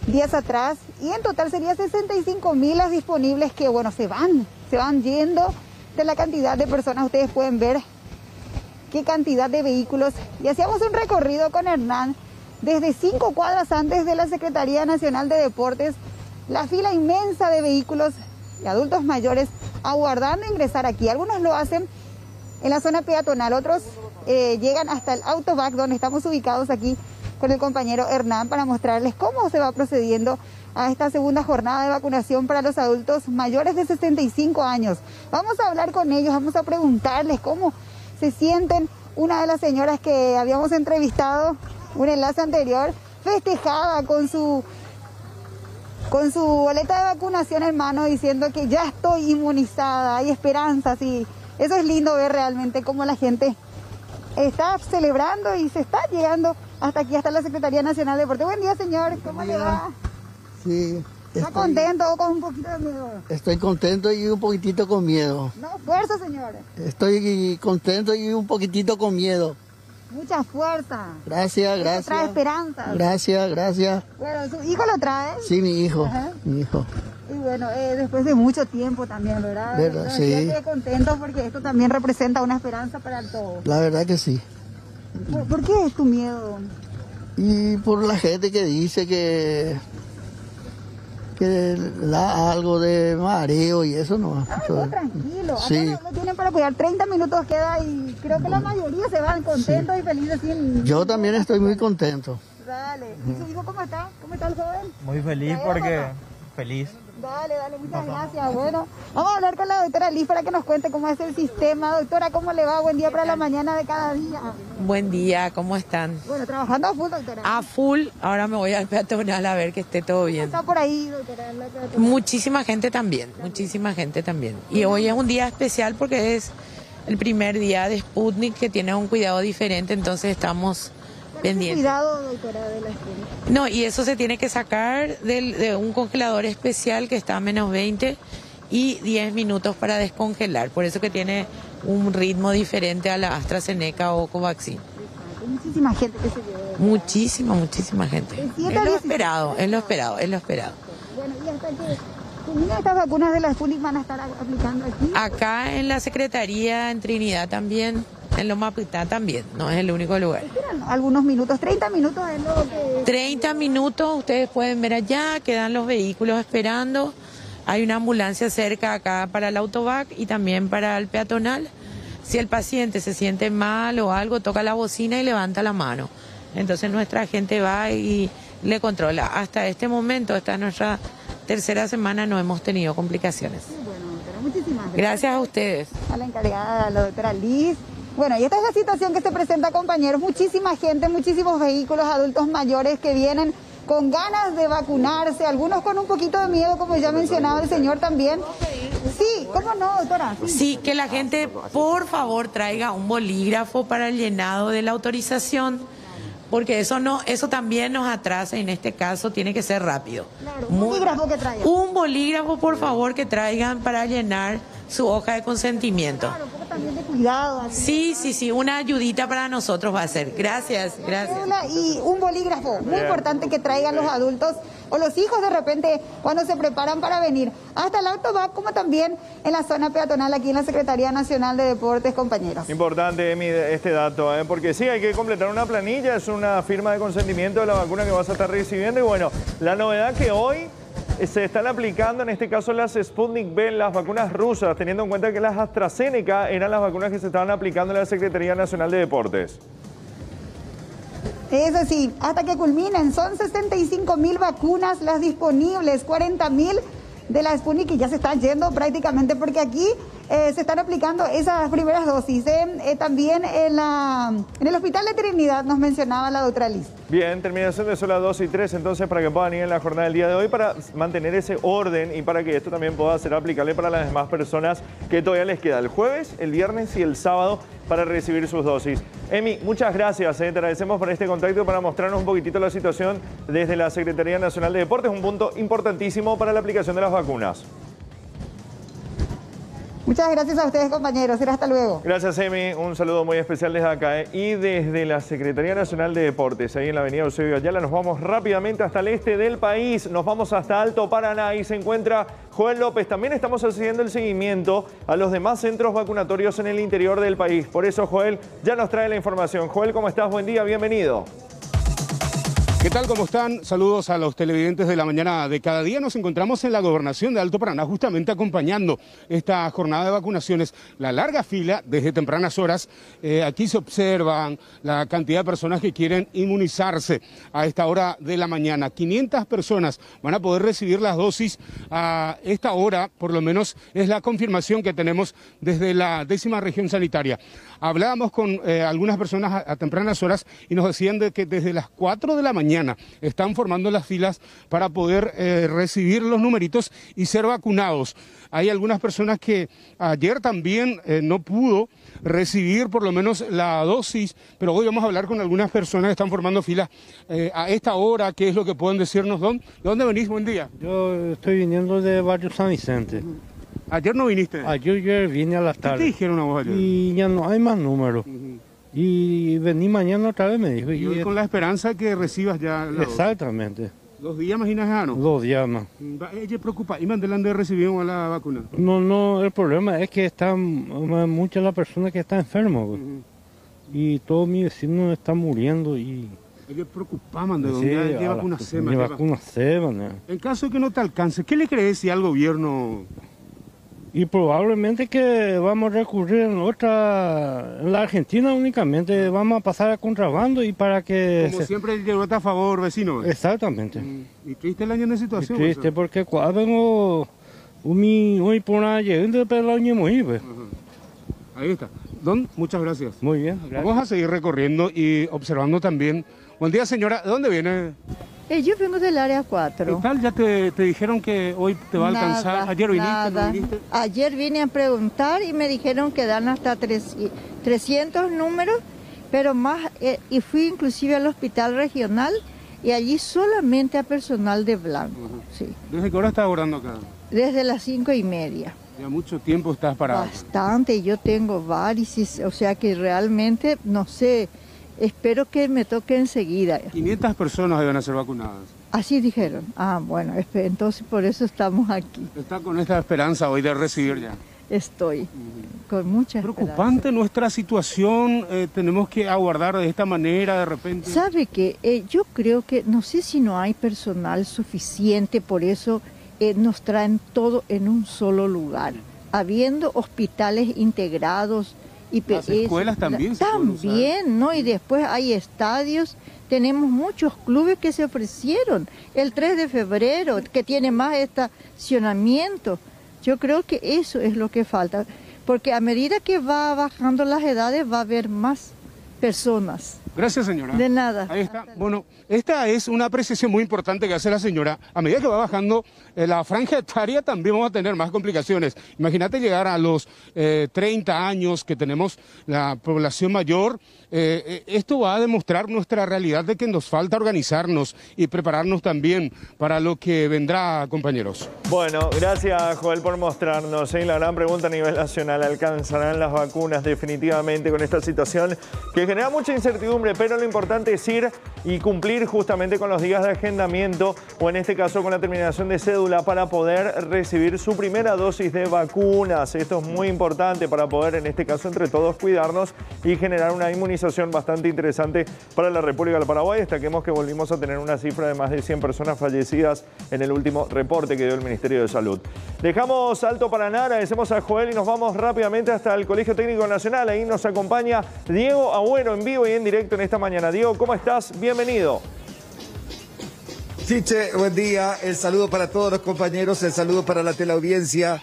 días atrás y en total serían 65 mil las disponibles que, bueno, se van, se van yendo de la cantidad de personas. Ustedes pueden ver qué cantidad de vehículos. Y hacíamos un recorrido con Hernán desde cinco cuadras antes de la Secretaría Nacional de Deportes, la fila inmensa de vehículos de adultos mayores aguardando ingresar aquí. Algunos lo hacen en la zona peatonal, otros eh, llegan hasta el autobac donde estamos ubicados aquí con el compañero Hernán para mostrarles cómo se va procediendo a esta segunda jornada de vacunación para los adultos mayores de 65 años. Vamos a hablar con ellos, vamos a preguntarles cómo se sienten. Una de las señoras que habíamos entrevistado, un enlace anterior, festejaba con su con su boleta de vacunación en mano diciendo que ya estoy inmunizada, hay esperanzas y eso es lindo ver realmente cómo la gente está celebrando y se está llegando hasta aquí, hasta la Secretaría Nacional de Deporte. Buen día, señor, ¿cómo le va? Sí, ¿Está estoy, contento o con un poquito de miedo? estoy contento y un poquitito con miedo. No, fuerza, señor. Estoy contento y un poquitito con miedo. Mucha fuerza. Gracias, Eso gracias. trae esperanza. Gracias, gracias. Bueno, su hijo lo trae. Sí, mi hijo, Ajá. mi hijo. Y bueno, eh, después de mucho tiempo también, ¿verdad? Verdad, sí. siente contento porque esto también representa una esperanza para todos. La verdad que sí. ¿Por, por qué es tu miedo? Y por la gente que dice que que da algo de mareo y eso no. Eso- Tranquilo, acá Sí. lo, lo tienen para cuidar. 30 minutos queda y creo que la mayoría se van contentos y felices sin... Yo también estoy muy contento. Dale. ¿Y su hijo cómo está? ¿Cómo está el joven? Muy feliz porque feliz. Dale, dale, muchas gracias. Bueno, vamos a hablar con la doctora Liz para que nos cuente cómo es el sistema. Doctora, ¿cómo le va? Buen día para la mañana de cada día. Buen día, ¿cómo están? Bueno, trabajando a full, doctora. A full, ahora me voy al peatonal a ver que esté todo bien. Está por ahí, doctora. Muchísima gente también, muchísima gente también. Y hoy es un día especial porque es el primer día de Sputnik que tiene un cuidado diferente, entonces estamos Cuidado, doctora, de la escuela. No, y eso se tiene que sacar del- de un congelador especial que está a menos 20 y 10 minutos para descongelar. Por eso que tiene un ritmo diferente a la AstraZeneca o Covaxin. Muchísima gente que se llevó. Muchísima, muchísima gente. Es lo 16. esperado, es lo esperado, es lo esperado. Bueno, y hasta que estas vacunas de la Sputnik van a estar aplicando aquí. Acá en la Secretaría, en Trinidad también, en Loma Pitá también, no es el único lugar. Esperan algunos minutos, 30 minutos es lo que... 30 minutos, ustedes pueden ver allá, quedan los vehículos esperando. Hay una ambulancia cerca acá para el autobac y también para el peatonal. Si el paciente se siente mal o algo, toca la bocina y levanta la mano. Entonces nuestra gente va y le controla. Hasta este momento, esta es nuestra tercera semana, no hemos tenido complicaciones. Bueno, doctora, muchísimas gracias. Gracias a ustedes. A la encargada, a la doctora Liz. Bueno, y esta es la situación que se presenta, compañeros. Muchísima gente, muchísimos vehículos, adultos mayores que vienen con ganas de vacunarse, algunos con un poquito de miedo, como ya mencionaba el señor también. Sí, ¿cómo no, doctora? Sí, que la gente, por favor, traiga un bolígrafo para el llenado de la autorización, porque eso no, eso también nos atrasa y en este caso tiene que ser rápido. un bolígrafo que traigan. Un bolígrafo, por favor, que traigan para llenar su hoja de consentimiento. También de cuidado. Sí, sí, sí, una ayudita para nosotros va a ser. Gracias, gracias. Y un bolígrafo, muy importante que traigan los adultos o los hijos de repente cuando se preparan para venir. Hasta el auto va como también en la zona peatonal aquí en la Secretaría Nacional de Deportes, compañeros. Importante, Emi, este dato, ¿eh? porque sí, hay que completar una planilla, es una firma de consentimiento de la vacuna que vas a estar recibiendo y bueno, la novedad que hoy se están aplicando en este caso las Sputnik V, las vacunas rusas, teniendo en cuenta que las AstraZeneca eran las vacunas que se estaban aplicando en la Secretaría Nacional de Deportes. Eso sí, hasta que culminen, son 65 mil vacunas las disponibles, 40 mil de la Sputnik y ya se están yendo prácticamente porque aquí eh, se están aplicando esas primeras dosis. ¿eh? Eh, también en, la, en el Hospital de Trinidad nos mencionaba la doctora Liz. Bien, terminación de solo 2 y 3, entonces para que puedan ir en la jornada del día de hoy para mantener ese orden y para que esto también pueda ser aplicable para las demás personas que todavía les queda el jueves, el viernes y el sábado para recibir sus dosis. Emi, muchas gracias, te agradecemos por este contacto para mostrarnos un poquitito la situación desde la Secretaría Nacional de Deportes, un punto importantísimo para la aplicación de las vacunas. Muchas gracias a ustedes, compañeros. Hasta luego. Gracias, Emi. Un saludo muy especial desde acá. ¿eh? Y desde la Secretaría Nacional de Deportes, ahí en la avenida Eusebio Ayala, nos vamos rápidamente hasta el este del país. Nos vamos hasta Alto Paraná. y se encuentra Joel López. También estamos haciendo el seguimiento a los demás centros vacunatorios en el interior del país. Por eso, Joel ya nos trae la información. Joel, ¿cómo estás? Buen día, bienvenido. ¿Qué tal? ¿Cómo están? Saludos a los televidentes de la mañana de cada día. Nos encontramos en la gobernación de Alto Paraná justamente acompañando esta jornada de vacunaciones. La larga fila desde tempranas horas. Eh, aquí se observan la cantidad de personas que quieren inmunizarse a esta hora de la mañana. 500 personas van a poder recibir las dosis a esta hora, por lo menos es la confirmación que tenemos desde la décima región sanitaria. Hablábamos con eh, algunas personas a, tempranas horas y nos decían de que desde las 4 de la mañana están formando las filas para poder eh, recibir los numeritos y ser vacunados. Hay algunas personas que ayer también eh, no pudo recibir por lo menos la dosis, pero hoy vamos a hablar con algunas personas que están formando filas a esta hora, qué es lo que pueden decirnos. ¿De dónde venís? Buen día. Yo estoy viniendo de Barrio San Vicente. ¿Ayer no viniste? Ayer, vine a la tarde. ¿Qué te dijeron a vos ayer? Y ya no hay más números. Y vení mañana otra vez, me dijo. Y, hoy con la esperanza que recibas ya la Exactamente. ¿Dos días más, Inajano? Dos días más. ¿Ella preocupa? ¿Y de recibir la vacuna? No, no, el problema es que están muchas las personas que están enfermas. Pues. Y todos mis vecinos están muriendo y... Ellos preocupaban de dónde sí, lleva SEMA. En caso de que no te alcance, ¿qué le crees si al gobierno y probablemente que vamos a recurrir en otra, en la Argentina únicamente, vamos a pasar a contrabando y para que... Como siempre llegó a favor, vecino. Exactamente. Mm, y triste el año situación. Y triste porque cuando vengo hoy por una llegada el año muy Ahí está. Don, muchas gracias. Muy bien. Vamos a seguir recorriendo y observando también. Buen día, señora. ¿De dónde viene? Eh, yo vengo del área 4. ¿Qué tal? ¿Ya te, dijeron que hoy te va a alcanzar? ¿Ayer viniste, Ayer vine a preguntar y me dijeron que dan hasta 300 números, pero más, eh, y fui inclusive al hospital regional y allí solamente a personal de blanco. sí. ¿Desde qué hora estás orando acá? Desde las cinco y media. Ya mucho tiempo estás parado. Bastante, yo tengo varices, o sea que realmente, no sé, Espero que me toque enseguida. 500 personas deben ser vacunadas. Así dijeron. Ah, bueno, entonces por eso estamos aquí. ¿Está con esta esperanza hoy de recibir ya? Estoy, con mucha Preocupante nuestra situación, eh, tenemos que aguardar de esta manera de repente. ¿Sabe que eh, Yo creo que, no sé si no hay personal suficiente, por eso eh, nos traen todo en un solo lugar. Habiendo hospitales integrados, y Las escuelas también. también, ¿no? Y después hay estadios. Tenemos muchos clubes que se ofrecieron. El 3 de febrero, que tiene más estacionamiento. Yo creo que eso es lo que falta. porque a medida que va bajando las edades va a haber más personas. Gracias, señora. De nada. Ahí está. Bueno, esta es una apreciación muy importante que hace la señora. A medida que va bajando eh, la franja etaria, también vamos a tener más complicaciones. Imagínate llegar a los eh, 30 años que tenemos la población mayor. Eh, eh, esto va a demostrar nuestra realidad de que nos falta organizarnos y prepararnos también para lo que vendrá, compañeros. Bueno, gracias Joel por mostrarnos. ¿eh? La gran pregunta a nivel nacional, ¿alcanzarán las vacunas definitivamente con esta situación que genera mucha incertidumbre? Pero lo importante es ir y cumplir justamente con los días de agendamiento o en este caso con la terminación de cédula para poder recibir su primera dosis de vacunas. Esto es muy importante para poder en este caso entre todos cuidarnos y generar una inmunización bastante interesante para la República del Paraguay. Destaquemos que volvimos a tener una cifra de más de 100 personas fallecidas en el último reporte que dio el Ministerio de Salud. Dejamos Alto Paraná, agradecemos a Joel y nos vamos rápidamente hasta el Colegio Técnico Nacional. Ahí nos acompaña Diego Agüero en vivo y en directo en esta mañana. Diego, ¿cómo estás? Bienvenido. Chiche, buen día. El saludo para todos los compañeros, el saludo para la teleaudiencia.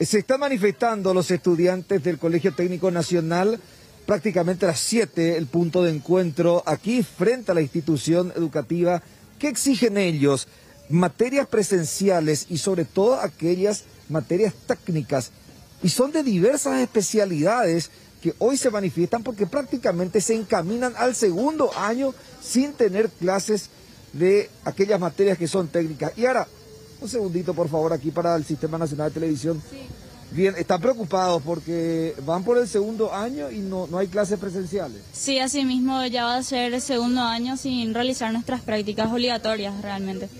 Se están manifestando los estudiantes del Colegio Técnico Nacional prácticamente a las 7, el punto de encuentro aquí frente a la institución educativa. ¿Qué exigen ellos? Materias presenciales y sobre todo aquellas materias técnicas. Y son de diversas especialidades que hoy se manifiestan porque prácticamente se encaminan al segundo año sin tener clases de aquellas materias que son técnicas. Y ahora, un segundito por favor aquí para el Sistema Nacional de Televisión. Bien, están preocupados porque van por el segundo año y no, no hay clases presenciales. Sí, así mismo ya va a ser el segundo año sin realizar nuestras prácticas obligatorias realmente.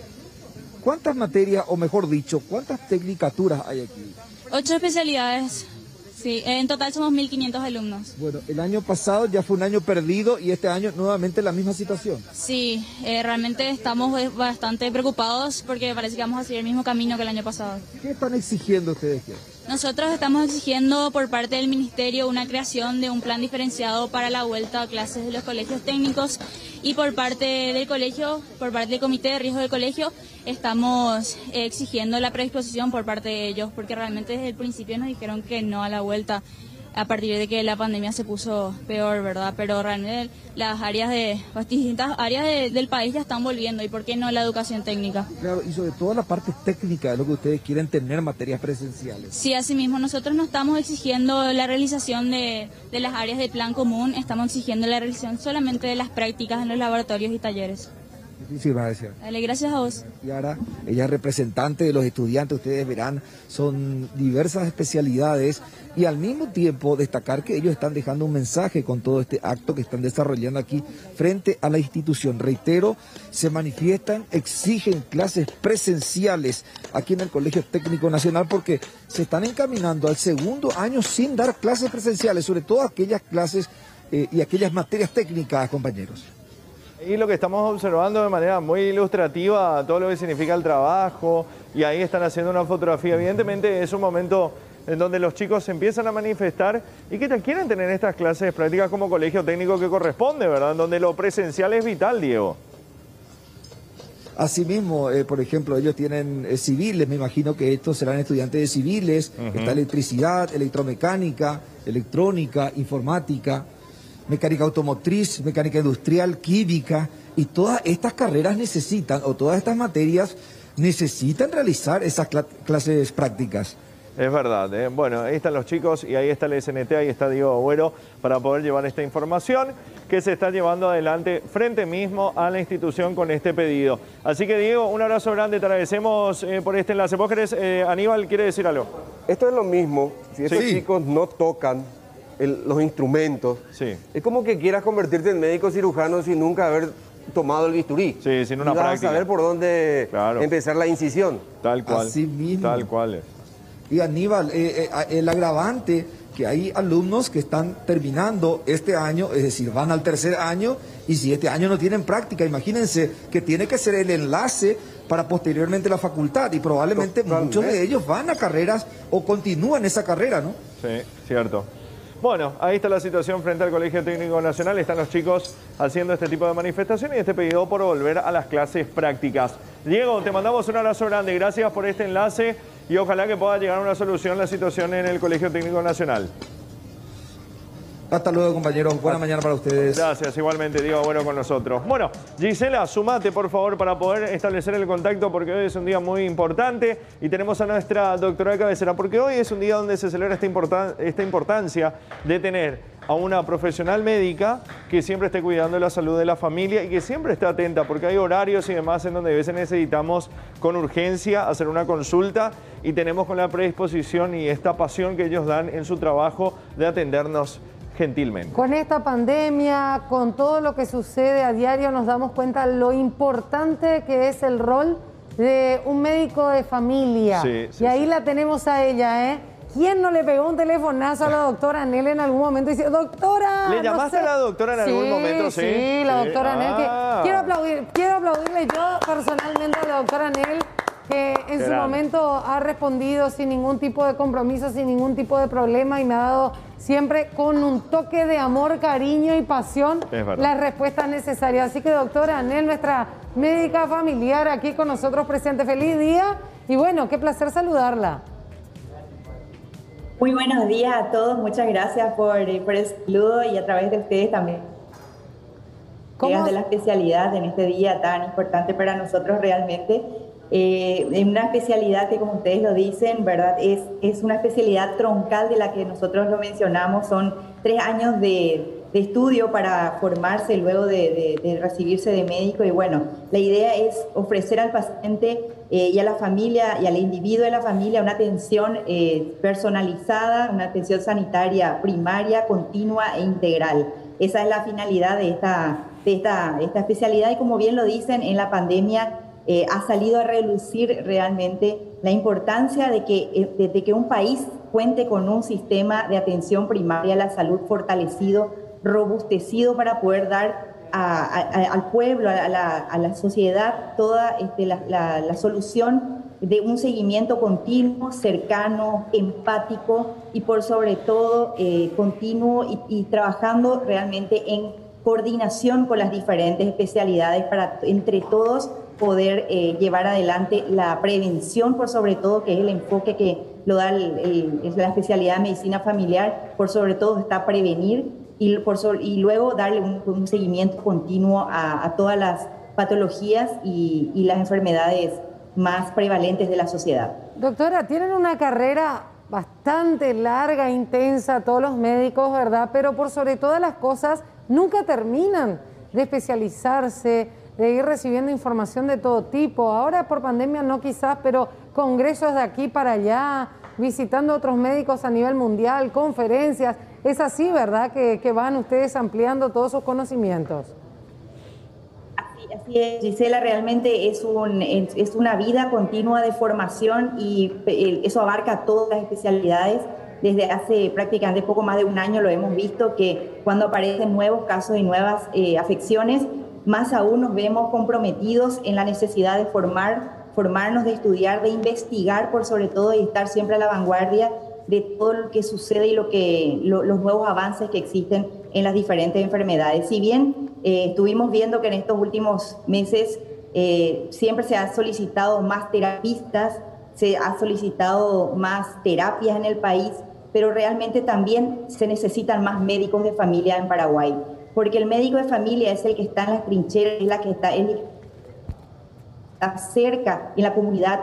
¿Cuántas materias, o mejor dicho, cuántas tecnicaturas hay aquí? Ocho especialidades. Sí, en total somos 1.500 alumnos. Bueno, el año pasado ya fue un año perdido y este año nuevamente la misma situación. Sí, eh, realmente estamos eh, bastante preocupados porque parece que vamos a seguir el mismo camino que el año pasado. ¿Qué están exigiendo ustedes? Aquí? Nosotros estamos exigiendo por parte del Ministerio una creación de un plan diferenciado para la vuelta a clases de los colegios técnicos y por parte del colegio, por parte del Comité de Riesgo del Colegio, estamos exigiendo la predisposición por parte de ellos porque realmente desde el principio nos dijeron que no a la vuelta a partir de que la pandemia se puso peor, ¿verdad? Pero realmente las áreas de, las distintas áreas de- del país ya están volviendo y por qué no la educación técnica. Claro, y sobre todo la parte técnica de lo que ustedes quieren tener materias presenciales. Sí, asimismo, nosotros no estamos exigiendo la realización de, de las áreas del plan común, estamos exigiendo la realización solamente de las prácticas en los laboratorios y talleres. Muchísimas gracias. Dale, gracias a vos. Y ahora, ella es representante de los estudiantes, ustedes verán, son diversas especialidades y al mismo tiempo destacar que ellos están dejando un mensaje con todo este acto que están desarrollando aquí frente a la institución. Reitero, se manifiestan, exigen clases presenciales aquí en el Colegio Técnico Nacional porque se están encaminando al segundo año sin dar clases presenciales, sobre todo aquellas clases eh, y aquellas materias técnicas, compañeros. Y lo que estamos observando de manera muy ilustrativa, todo lo que significa el trabajo, y ahí están haciendo una fotografía. Evidentemente es un momento en donde los chicos se empiezan a manifestar y que quieren tener estas clases prácticas como colegio técnico que corresponde, ¿verdad? En donde lo presencial es vital, Diego. Asimismo, eh, por ejemplo, ellos tienen eh, civiles, me imagino que estos serán estudiantes de civiles, está electricidad, electromecánica, electrónica, informática, mecánica automotriz, mecánica industrial, química, y todas estas carreras necesitan, o todas estas materias necesitan realizar esas cla- clases prácticas. Es verdad. ¿eh? Bueno, ahí están los chicos y ahí está el SNT, ahí está Diego Agüero para poder llevar esta información que se está llevando adelante frente mismo a la institución con este pedido. Así que Diego, un abrazo grande, te agradecemos eh, por este enlace. ¿Vos querés, eh, Aníbal, quiere decir algo? Esto es lo mismo, si estos Sí. chicos no tocan el- los instrumentos, es como que quieras convertirte en médico cirujano sin nunca haber tomado el bisturí. Sí, sin una y vas práctica. a saber por dónde Claro. empezar la incisión. Tal cual. Así mismo. Tal cual es. Y Aníbal, eh, eh, el agravante que hay alumnos que están terminando este año, es decir, van al tercer año y si este año no tienen práctica, imagínense que tiene que ser el enlace para posteriormente la facultad y probablemente muchos de ellos van a carreras o continúan esa carrera, ¿no? Sí, cierto. Bueno, ahí está la situación frente al Colegio Técnico Nacional. Están los chicos haciendo este tipo de manifestaciones y este pedido por volver a las clases prácticas. Diego, te mandamos un abrazo grande. Gracias por este enlace y ojalá que pueda llegar a una solución la situación en el Colegio Técnico Nacional. Hasta luego, compañeros. Buena mañana para ustedes. Gracias, igualmente, Diego, bueno con nosotros. Bueno, Gisela, sumate, por favor, para poder establecer el contacto, porque hoy es un día muy importante y tenemos a nuestra doctora de cabecera, porque hoy es un día donde se celebra esta, esta importancia de tener a una profesional médica que siempre esté cuidando la salud de la familia y que siempre esté atenta, porque hay horarios y demás en donde a veces necesitamos con urgencia hacer una consulta y tenemos con la predisposición y esta pasión que ellos dan en su trabajo de atendernos gentilmente. Con esta pandemia, con todo lo que sucede a diario, nos damos cuenta lo importante que es el rol de un médico de familia. y ahí la tenemos a ella, ¿eh? ¿Quién no le pegó un telefonazo a la doctora Nel en algún momento y dice, doctora? ¿Le llamaste a la doctora en algún momento? Sí, sí, la doctora Nel. Ah. quiero, aplaudir, quiero aplaudirle yo personalmente a la doctora Nel que en su momento ha respondido sin ningún tipo de compromiso, sin ningún tipo de problema y me ha dado siempre con un toque de amor, cariño y pasión las respuestas necesarias. Así que doctora Anel, nuestra médica familiar aquí con nosotros presente, feliz día y bueno, qué placer saludarla. Muy buenos días a todos, muchas gracias por, por el saludo y a través de ustedes también. ¿Cómo? de la especialidad en este día tan importante para nosotros realmente eh, en una especialidad que, como ustedes lo dicen, ¿verdad? Es, es una especialidad troncal de la que nosotros lo mencionamos. Son tres años de, estudio para formarse luego de, de, recibirse de médico. Y bueno, la idea es ofrecer al paciente eh, y a la familia y al individuo de la familia una atención eh, personalizada, una atención sanitaria primaria, continua e integral. Esa es la finalidad de esta, de esta, esta especialidad y como bien lo dicen, en la pandemia eh, ha salido a relucir realmente la importancia de que, eh, de, que un país cuente con un sistema de atención primaria a la salud fortalecido, robustecido para poder dar al pueblo, a la, sociedad, toda este, la, solución de un seguimiento continuo, cercano, empático y por sobre todo eh, continuo y, y trabajando realmente en coordinación con las diferentes especialidades para entre todos poder eh, llevar adelante la prevención, por sobre todo, que es el enfoque que lo da la especialidad de medicina familiar, por sobre todo está prevenir y, por y luego darle un, seguimiento continuo a, todas las patologías y, y las enfermedades más prevalentes de la sociedad. Doctora, tienen una carrera bastante larga, intensa, todos los médicos, ¿verdad? Pero por sobre todas las cosas, nunca terminan de especializarse, de ir recibiendo información de todo tipo. Ahora por pandemia no quizás, pero congresos de aquí para allá, visitando otros médicos a nivel mundial, conferencias. Es así, ¿verdad? Que, van ustedes ampliando todos sus conocimientos. Así, es, Gisela, realmente es, un, es una vida continua de formación y eh, eso abarca todas las especialidades desde hace prácticamente poco más de un año lo hemos visto que cuando aparecen nuevos casos y nuevas eh, afecciones, más aún nos vemos comprometidos en la necesidad de formar, formarnos, de estudiar, de investigar por sobre todo y estar siempre a la vanguardia de todo lo que sucede y lo que, los nuevos avances que existen en las diferentes enfermedades. Si bien eh, estuvimos viendo que en estos últimos meses eh, siempre se ha solicitado más terapistas, se ha solicitado más terapias en el país, pero realmente también se necesitan más médicos de familia en Paraguay porque el médico de familia es el que está en las trincheras, es la que está, en cerca en la comunidad,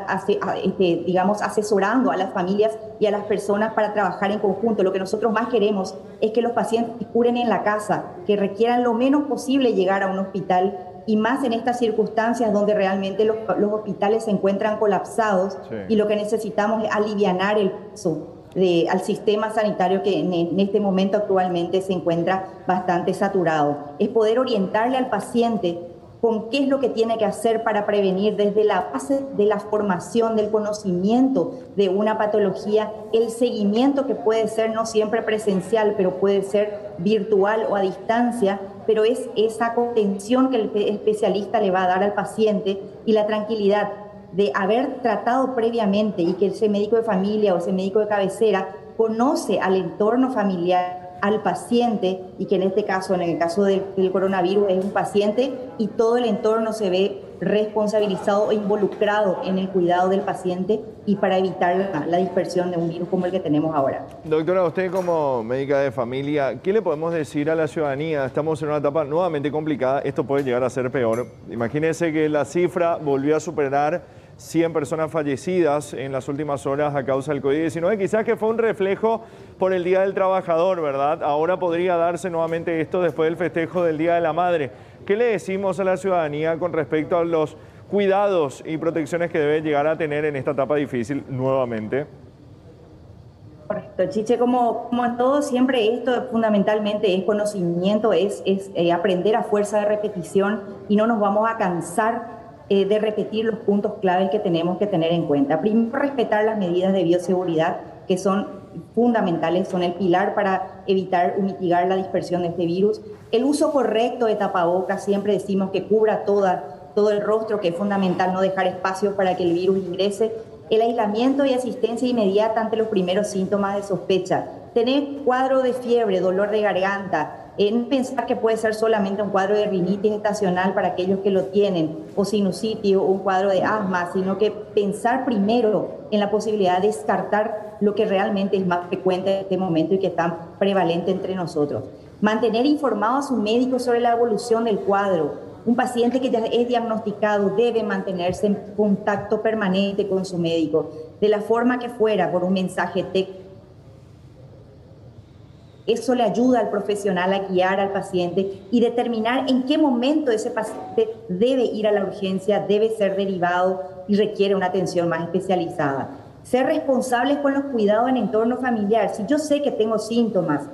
este, digamos, asesorando a las familias y a las personas para trabajar en conjunto. Lo que nosotros más queremos es que los pacientes curen en la casa, que requieran lo menos posible llegar a un hospital y más en estas circunstancias donde realmente los, hospitales se encuentran colapsados y lo que necesitamos es aliviar el peso al sistema sanitario que en, este momento actualmente se encuentra bastante saturado. Es poder orientarle al paciente con qué es lo que tiene que hacer para prevenir desde la base de la formación, del conocimiento de una patología, el seguimiento que puede ser no siempre presencial, pero puede ser virtual o a distancia, pero es esa contención que el especialista le va a dar al paciente y la tranquilidad de haber tratado previamente y que ese médico de familia o ese médico de cabecera conoce al entorno familiar, al paciente, y que en este caso, en el caso del, coronavirus, es un paciente y todo el entorno se ve responsabilizado e involucrado en el cuidado del paciente y para evitar la, dispersión de un virus como el que tenemos ahora. Doctora, usted como médica de familia, ¿qué le podemos decir a la ciudadanía? Estamos en una etapa nuevamente complicada, esto puede llegar a ser peor. Imagínense que la cifra volvió a superar 100 personas fallecidas en las últimas horas a causa del COVID-19. Quizás que fue un reflejo por el Día del Trabajador, ¿verdad? Ahora podría darse nuevamente esto después del festejo del Día de la Madre. ¿Qué le decimos a la ciudadanía con respecto a los cuidados y protecciones que debe llegar a tener en esta etapa difícil nuevamente? Correcto, Chiche, como, como en todo, siempre esto fundamentalmente es conocimiento, es, eh, aprender a fuerza de repetición y no nos vamos a cansar eh, de repetir los puntos claves que tenemos que tener en cuenta. Primero, respetar las medidas de bioseguridad que son fundamentales, son el pilar para evitar o mitigar la dispersión de este virus. El uso correcto de tapabocas, siempre decimos que cubra toda, todo el rostro, que es fundamental no dejar espacio para que el virus ingrese. El aislamiento y asistencia inmediata ante los primeros síntomas de sospecha. Tener cuadro de fiebre, dolor de garganta, en pensar que puede ser solamente un cuadro de rinitis estacional para aquellos que lo tienen, o sinusitis o un cuadro de asma, sino que pensar primero en la posibilidad de descartar lo que realmente es más frecuente en este momento y que está prevalente entre nosotros. Mantener informado a su médico sobre la evolución del cuadro. Un paciente que ya es diagnosticado debe mantenerse en contacto permanente con su médico, de la forma que fuera, por un mensaje técnico eso le ayuda al profesional a guiar al paciente y determinar en qué momento ese paciente debe ir a la urgencia, debe ser derivado y requiere una atención más especializada. Ser responsables con los cuidados en entorno familiar. Si yo sé que tengo síntomas,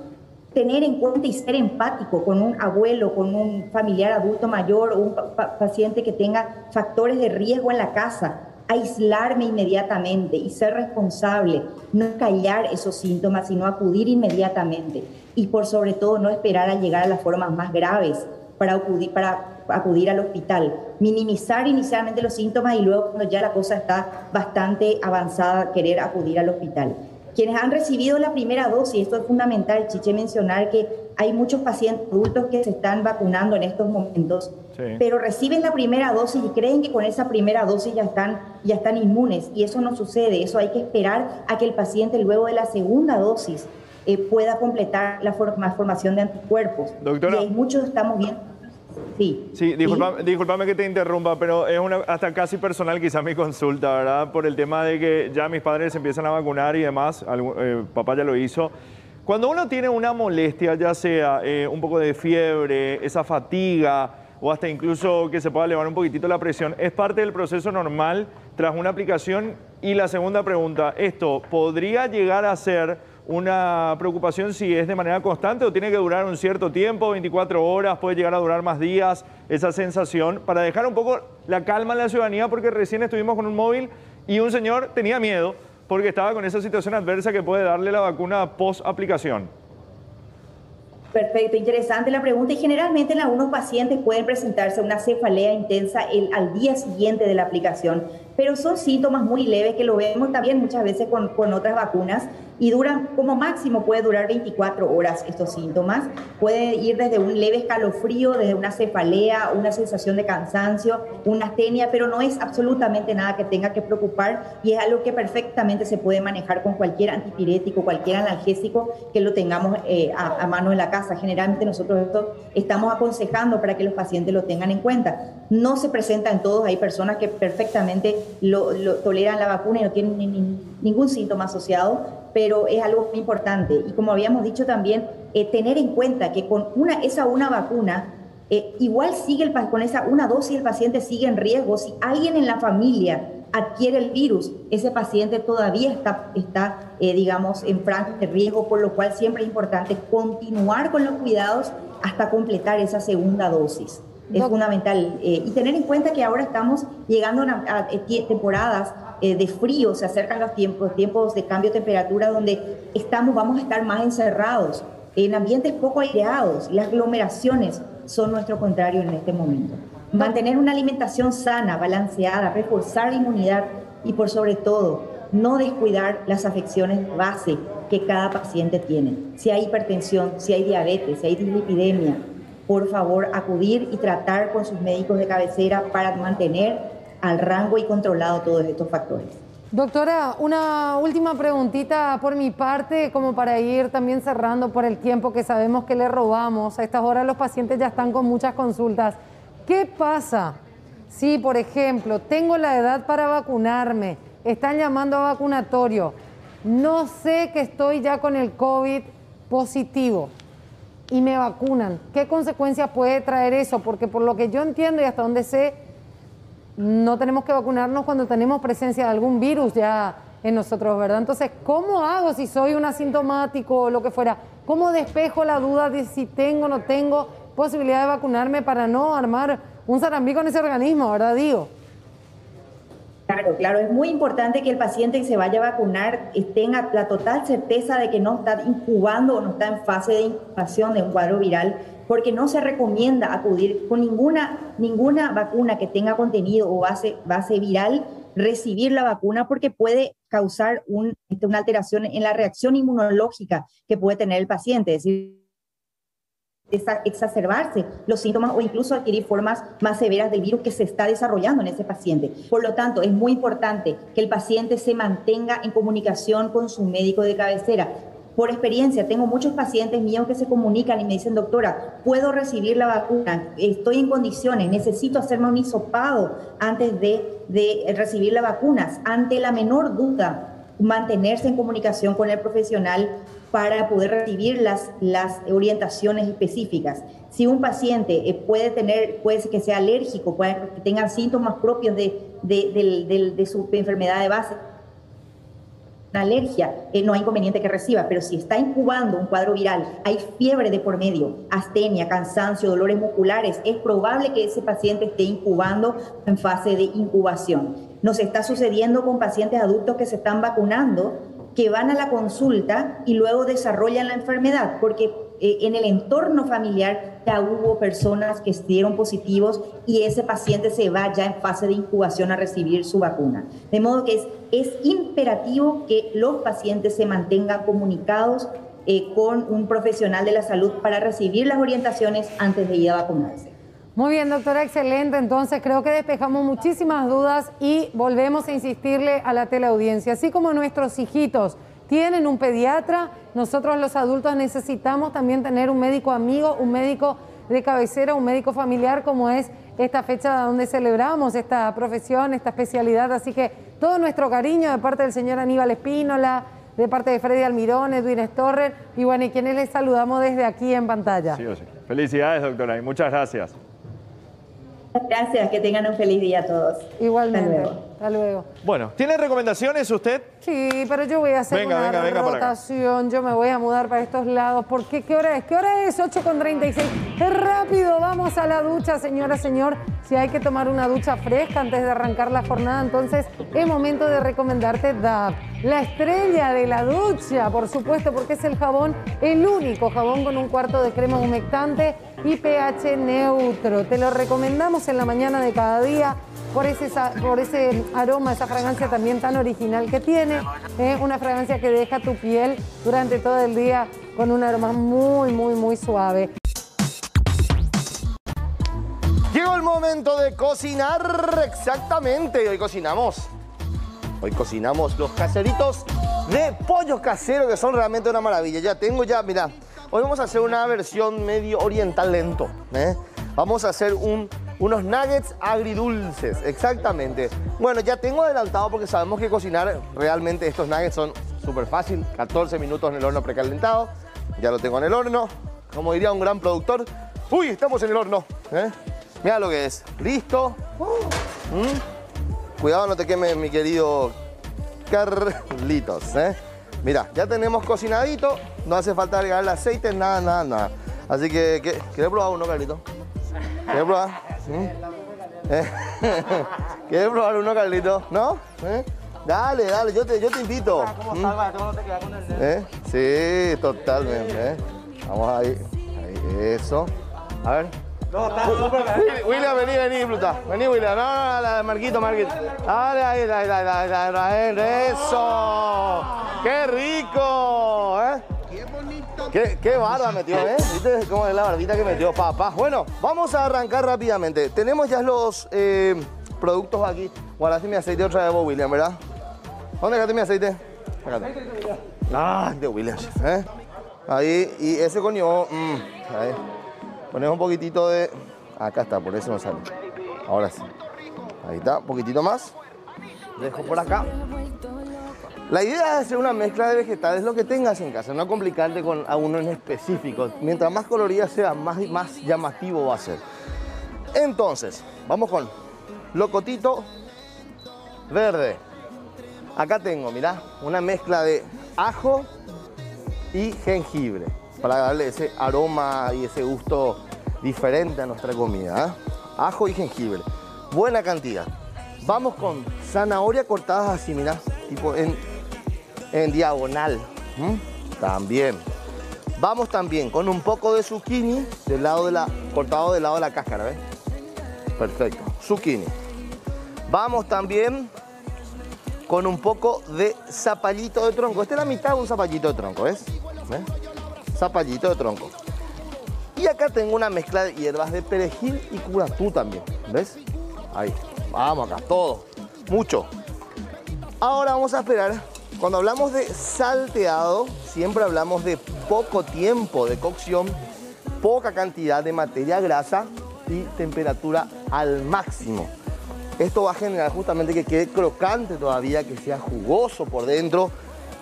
tener en cuenta y ser empático con un abuelo, con un familiar adulto mayor o un paciente que tenga factores de riesgo en la casa aislarme inmediatamente y ser responsable, no callar esos síntomas, sino acudir inmediatamente y por sobre todo no esperar a llegar a las formas más graves para acudir, para acudir al hospital. Minimizar inicialmente los síntomas y luego cuando ya la cosa está bastante avanzada, querer acudir al hospital. Quienes han recibido la primera dosis, esto es fundamental, Chiche, mencionar que hay muchos pacientes adultos que se están vacunando en estos momentos, pero reciben la primera dosis y creen que con esa primera dosis ya están, ya están inmunes y eso no sucede, eso hay que esperar a que el paciente luego de la segunda dosis eh, pueda completar la formación de anticuerpos. Doctora. Y muchos estamos viendo Sí. Sí, disculpame, que te interrumpa, pero es una, hasta casi personal quizá mi consulta, ¿verdad? Por el tema de que ya mis padres empiezan a vacunar y demás, eh, papá ya lo hizo. Cuando uno tiene una molestia, ya sea eh, un poco de fiebre, esa fatiga o hasta incluso que se pueda elevar un poquitito la presión, ¿es parte del proceso normal tras una aplicación? Y la segunda pregunta, ¿esto podría llegar a ser una preocupación si es de manera constante o tiene que durar un cierto tiempo, 24 horas, puede llegar a durar más días, esa sensación, para dejar un poco la calma en la ciudadanía, porque recién estuvimos con un móvil y un señor tenía miedo porque estaba con esa situación adversa que puede darle la vacuna post aplicación. Perfecto, interesante la pregunta. Y generalmente en algunos pacientes pueden presentarse una cefalea intensa el, al día siguiente de la aplicación, pero son síntomas muy leves que lo vemos también muchas veces con, con otras vacunas y duran como máximo puede durar 24 horas estos síntomas. Puede ir desde un leve escalofrío, desde una cefalea, una sensación de cansancio, una astenia, pero no es absolutamente nada que tenga que preocupar y es algo que perfectamente se puede manejar con cualquier antipirético, cualquier analgésico que lo tengamos eh, a, mano en la casa. Generalmente nosotros esto estamos aconsejando para que los pacientes lo tengan en cuenta. No se presenta en todos, hay personas que perfectamente lo, toleran la vacuna y no tienen ningún síntoma asociado, pero es algo muy importante. Y como habíamos dicho también, eh, tener en cuenta que con esa una vacuna, eh, igual sigue el, con esa una dosis el paciente sigue en riesgo. Si alguien en la familia adquiere el virus, ese paciente todavía está, está eh, digamos, en franja de riesgo, por lo cual siempre es importante continuar con los cuidados hasta completar esa segunda dosis. Es fundamental. y tener en cuenta que ahora estamos llegando a, a temporadas eh, de frío, se acercan los tiempos, tiempos de cambio de temperatura donde estamos, vamos a estar más encerrados, en ambientes poco aireados. Las aglomeraciones son nuestro contrario en este momento. Mantener una alimentación sana, balanceada, reforzar la inmunidad y por sobre todo, no descuidar las afecciones base que cada paciente tiene. Si hay hipertensión, si hay diabetes, si hay dislipidemia, por favor acudir y tratar con sus médicos de cabecera para mantener al rango y controlado todos estos factores. Doctora, una última preguntita por mi parte, como para ir también cerrando por el tiempo que sabemos que le robamos. A estas horas los pacientes ya están con muchas consultas. ¿Qué pasa si, por ejemplo, tengo la edad para vacunarme, están llamando a vacunatorio, no sé que estoy ya con el COVID positivo y me vacunan? ¿Qué consecuencias puede traer eso? Porque por lo que yo entiendo y hasta donde sé, no tenemos que vacunarnos cuando tenemos presencia de algún virus ya en nosotros, ¿verdad? Entonces, ¿cómo hago si soy un asintomático o lo que fuera? ¿Cómo despejo la duda de si tengo o no tengo posibilidad de vacunarme para no armar un zarambico en ese organismo, ¿verdad? Digo. Claro, claro, es muy importante que el paciente que se vaya a vacunar tenga la total certeza de que no está incubando o no está en fase de incubación de un cuadro viral porque no se recomienda acudir con ninguna, ninguna vacuna que tenga contenido o base, base viral, recibir la vacuna porque puede causar un, este, una alteración en la reacción inmunológica que puede tener el paciente, es decir, exacerbarse los síntomas o incluso adquirir formas más severas del virus que se está desarrollando en ese paciente. Por lo tanto, es muy importante que el paciente se mantenga en comunicación con su médico de cabecera, por experiencia, tengo muchos pacientes míos que se comunican y me dicen, doctora, puedo recibir la vacuna, estoy en condiciones, necesito hacerme un hisopado antes de, de recibir la vacuna. Ante la menor duda, mantenerse en comunicación con el profesional para poder recibir las, las orientaciones específicas. Si un paciente eh, puede tener, puede ser que sea alérgico, puede que tenga síntomas propios de, de, de, de su enfermedad de base, alergia, eh, no hay inconveniente que reciba, pero si está incubando un cuadro viral, hay fiebre de por medio, astenia, cansancio, dolores musculares, es probable que ese paciente esté incubando en fase de incubación. Nos está sucediendo con pacientes adultos que se están vacunando, que van a la consulta y luego desarrollan la enfermedad, porque eh, en el entorno familiar ya hubo personas que dieron positivos y ese paciente se va ya en fase de incubación a recibir su vacuna. De modo que es, imperativo que los pacientes se mantengan comunicados eh, con un profesional de la salud para recibir las orientaciones antes de ir a vacunarse. Muy bien, doctora, excelente. Entonces creo que despejamos muchísimas dudas y volvemos a insistirle a la teleaudiencia, así como nuestros hijitos tienen un pediatra, nosotros los adultos necesitamos también tener un médico amigo, un médico de cabecera, un médico familiar, como es esta fecha donde celebramos esta profesión, esta especialidad. Así que todo nuestro cariño de parte del señor Aníbal Espínola, de parte de Freddy Almirón, Edwin Storrer, y bueno, y quienes les saludamos desde aquí en pantalla. Sí, sí. Felicidades, doctora, y muchas gracias. Gracias, que tengan un feliz día a todos. Igualmente. Hasta luego. Bueno, ¿tiene recomendaciones usted? Sí, pero yo voy a hacer Venga, una venga, rotación. Yo me voy a mudar para estos lados. ¿Por qué? ¿Qué hora es? ¿Qué hora es? 8.36. Es rápido, vamos a la ducha, señora, señor. Si hay que tomar una ducha fresca antes de arrancar la jornada, entonces es momento de recomendarte DAP. La estrella de la ducha, por supuesto, porque es el jabón, el único jabón con un cuarto de crema humectante y pH neutro. Te lo recomendamos en la mañana de cada día por ese, por ese aroma, esa fragancia también tan original que tiene. ¿eh? Una fragancia que deja tu piel durante todo el día con un aroma muy, muy, muy suave. Llegó el momento de cocinar exactamente. Hoy cocinamos. Hoy cocinamos los caseritos de pollo casero que son realmente una maravilla. Ya tengo ya, mira, hoy vamos a hacer una versión medio oriental lento. ¿eh? Vamos a hacer un- unos nuggets agridulces, exactamente. Bueno, ya tengo adelantado porque sabemos que cocinar realmente estos nuggets son súper fácil. 14 minutos en el horno precalentado. Ya lo tengo en el horno. Como diría un gran productor, uy, estamos en el horno. ¿eh? Mira lo que es. Listo. ¿Mm? Cuidado, no te queme, mi querido Carlitos. ¿eh? Mira, ya tenemos cocinadito. No hace falta agregarle aceite, nada, nada, nada. Así que, ¿qué- ¿quieres probar uno, Carlito? ¿Quieres probar? ¿Mm? ¿Eh? ¿Quieres probar uno, Carlito? ¿No? ¿Eh? Dale, dale, yo te, yo te invito. ¿Mm? ¿Eh? Sí, totalmente. ¿eh? Vamos ahí. ahí. Eso. A ver. Willy- William, vení, vení, Pluta. Vení, William. No, no, no, Marquito, Marquito. Dale, ahí, dale, dale, dale, dale, dale, Eso. ¡Qué rico! ¿eh? Qué, barba metió, ¿eh? ¿Viste cómo es la barbita que metió papá? Bueno, vamos a arrancar rápidamente. Tenemos ya los eh, productos aquí. Guardaste mi aceite otra vez, vos, William, ¿verdad? ¿Dónde dejaste mi aceite? Acá. Ah, de William, ¿eh? Ahí, y ese coño, mm, ahí. Pones un poquitito de... Acá está, por eso no sale. Ahora sí. Ahí está, un poquitito más. Dejo por acá. La idea es hacer una mezcla de vegetales, lo que tengas en casa, no complicarte con a uno en específico. Mientras más colorida sea, más, más llamativo va a ser. Entonces, vamos con locotito verde. Acá tengo, mirá, una mezcla de ajo y jengibre para darle ese aroma y ese gusto diferente a nuestra comida. ¿eh? Ajo y jengibre, buena cantidad. Vamos con zanahoria cortadas así, mirá, tipo en, en diagonal. ¿m? También. Vamos también con un poco de zucchini del lado de la, cortado del lado de la cáscara, ¿ves? Perfecto, zucchini. Vamos también con un poco de zapallito de tronco. Esta es la mitad de un zapallito de tronco, ¿ves? ¿Ves? Zapallito de tronco. Y acá tengo una mezcla de hierbas de perejil y curatú también, ¿ves? Ahí, vamos acá, todo, mucho. Ahora vamos a esperar. Cuando hablamos de salteado, siempre hablamos de poco tiempo de cocción, poca cantidad de materia grasa y temperatura al máximo. Esto va a generar justamente que quede crocante todavía, que sea jugoso por dentro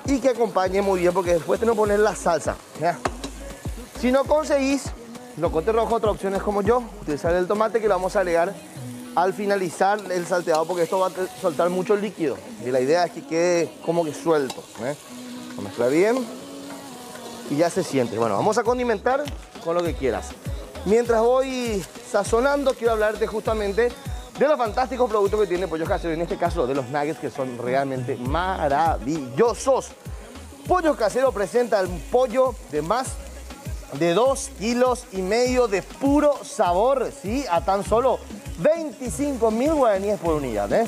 y que acompañe muy bien porque después tenemos que poner la salsa. Si no conseguís, locote rojo, otra opción es como yo, utilizar el tomate que lo vamos a agregar al finalizar el salteado porque esto va a soltar mucho líquido y la idea es que quede como que suelto. ¿eh? Mezcla bien y ya se siente. Bueno, vamos a condimentar con lo que quieras. Mientras voy sazonando, quiero hablarte justamente de los fantásticos productos que tiene Pollo Casero, en este caso de los nuggets que son realmente maravillosos. Pollo Casero presenta el pollo de más de 2 kilos y medio de puro sabor, ¿sí? A tan solo 25 mil guaraníes por unidad, ¿eh?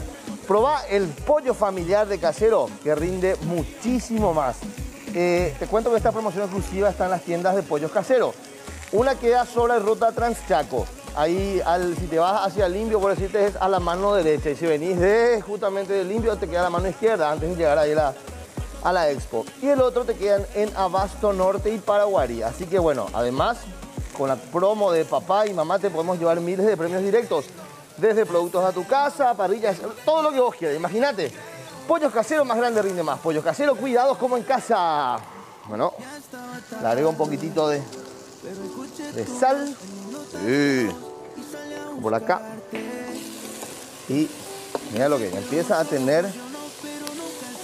El pollo familiar de Casero que rinde muchísimo más. Eh, te cuento que esta promoción exclusiva está en las tiendas de pollos Casero. Una queda sobre ruta Transchaco. Ahí, al, si te vas hacia el limpio, por decirte, es a la mano derecha. Y si venís de justamente del limpio, te queda a la mano izquierda antes de llegar ahí a la, a la expo. Y el otro te quedan en Abasto Norte y Paraguay. Así que bueno, además, con la promo de papá y mamá te podemos llevar miles de premios directos. Desde productos a tu casa, parrillas, todo lo que vos quieras. Imagínate, pollos caseros más grande rinde más. Pollos caseros, cuidados como en casa. Bueno, le agrego un poquitito de, de sal. Por acá. Y mira lo que empieza a tener.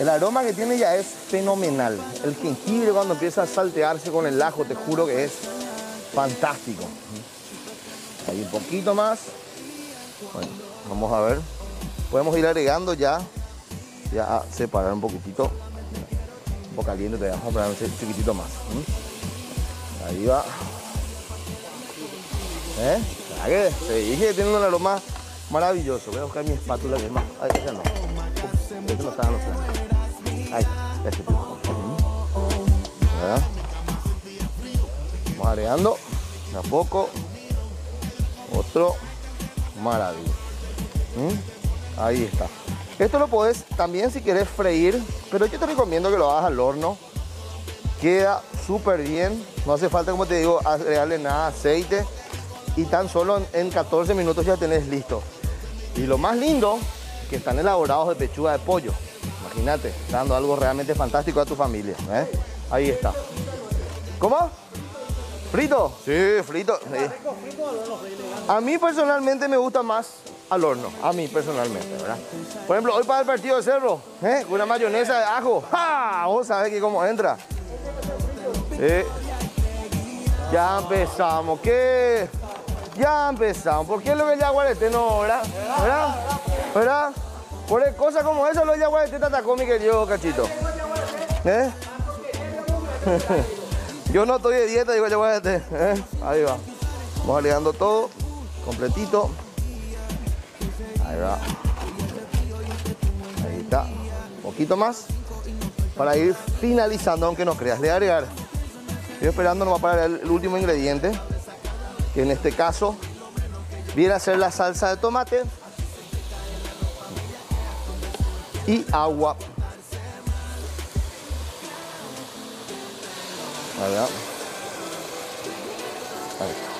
El aroma que tiene ya es fenomenal. El jengibre cuando empieza a saltearse con el ajo, te juro que es fantástico. Ahí un poquito más. Bueno, vamos a ver. Podemos ir agregando ya, ya a separar un poquitito. Un poco caliente, te vamos a poner un chiquitito más. ¿Mm? Ahí va. ¿Eh? ¿Verdad que? Te dije que tiene un aroma maravilloso. Voy a buscar mi espátula que es más. Ay, está, no está. Ahí. ¿Verdad? Vamos agregando de a poco. Otro. Maravilla. ¿Mm? Ahí está. Esto lo podés también si querés freír, pero yo te recomiendo que lo hagas al horno. Queda súper bien. No hace falta, como te digo, agregarle nada aceite. Y tan solo en, en 14 minutos ya tenés listo. Y lo más lindo, que están elaborados de pechuga de pollo. Imagínate, dando algo realmente fantástico a tu familia. ¿eh? Ahí está. ¿Cómo? ¿Frito? Sí, frito. sí. A mí personalmente me gusta más al horno. A mí personalmente, ¿verdad? Por ejemplo, hoy para el partido de cerro, ¿eh? con una mayonesa de ajo. ¡Ja! Vos sabés que cómo entra. Sí. Ya empezamos. ¿Qué? Ya empezamos. ¿Por qué lo que el yaguarete no, verdad? ¿Verdad? ¿Verdad? Por cosas como eso, los yaguarete te atacó mi querido cachito. ¿Eh? Yo no estoy de dieta, digo yaguarete. ¿Eh? Ahí va. Vamos agregando todo, completito. Ahí va. Ahí está. Un poquito más para ir finalizando, aunque no creas. Le voy a agregar Estoy esperando nomás para el último ingrediente, que en este caso viene a ser la salsa de tomate y agua.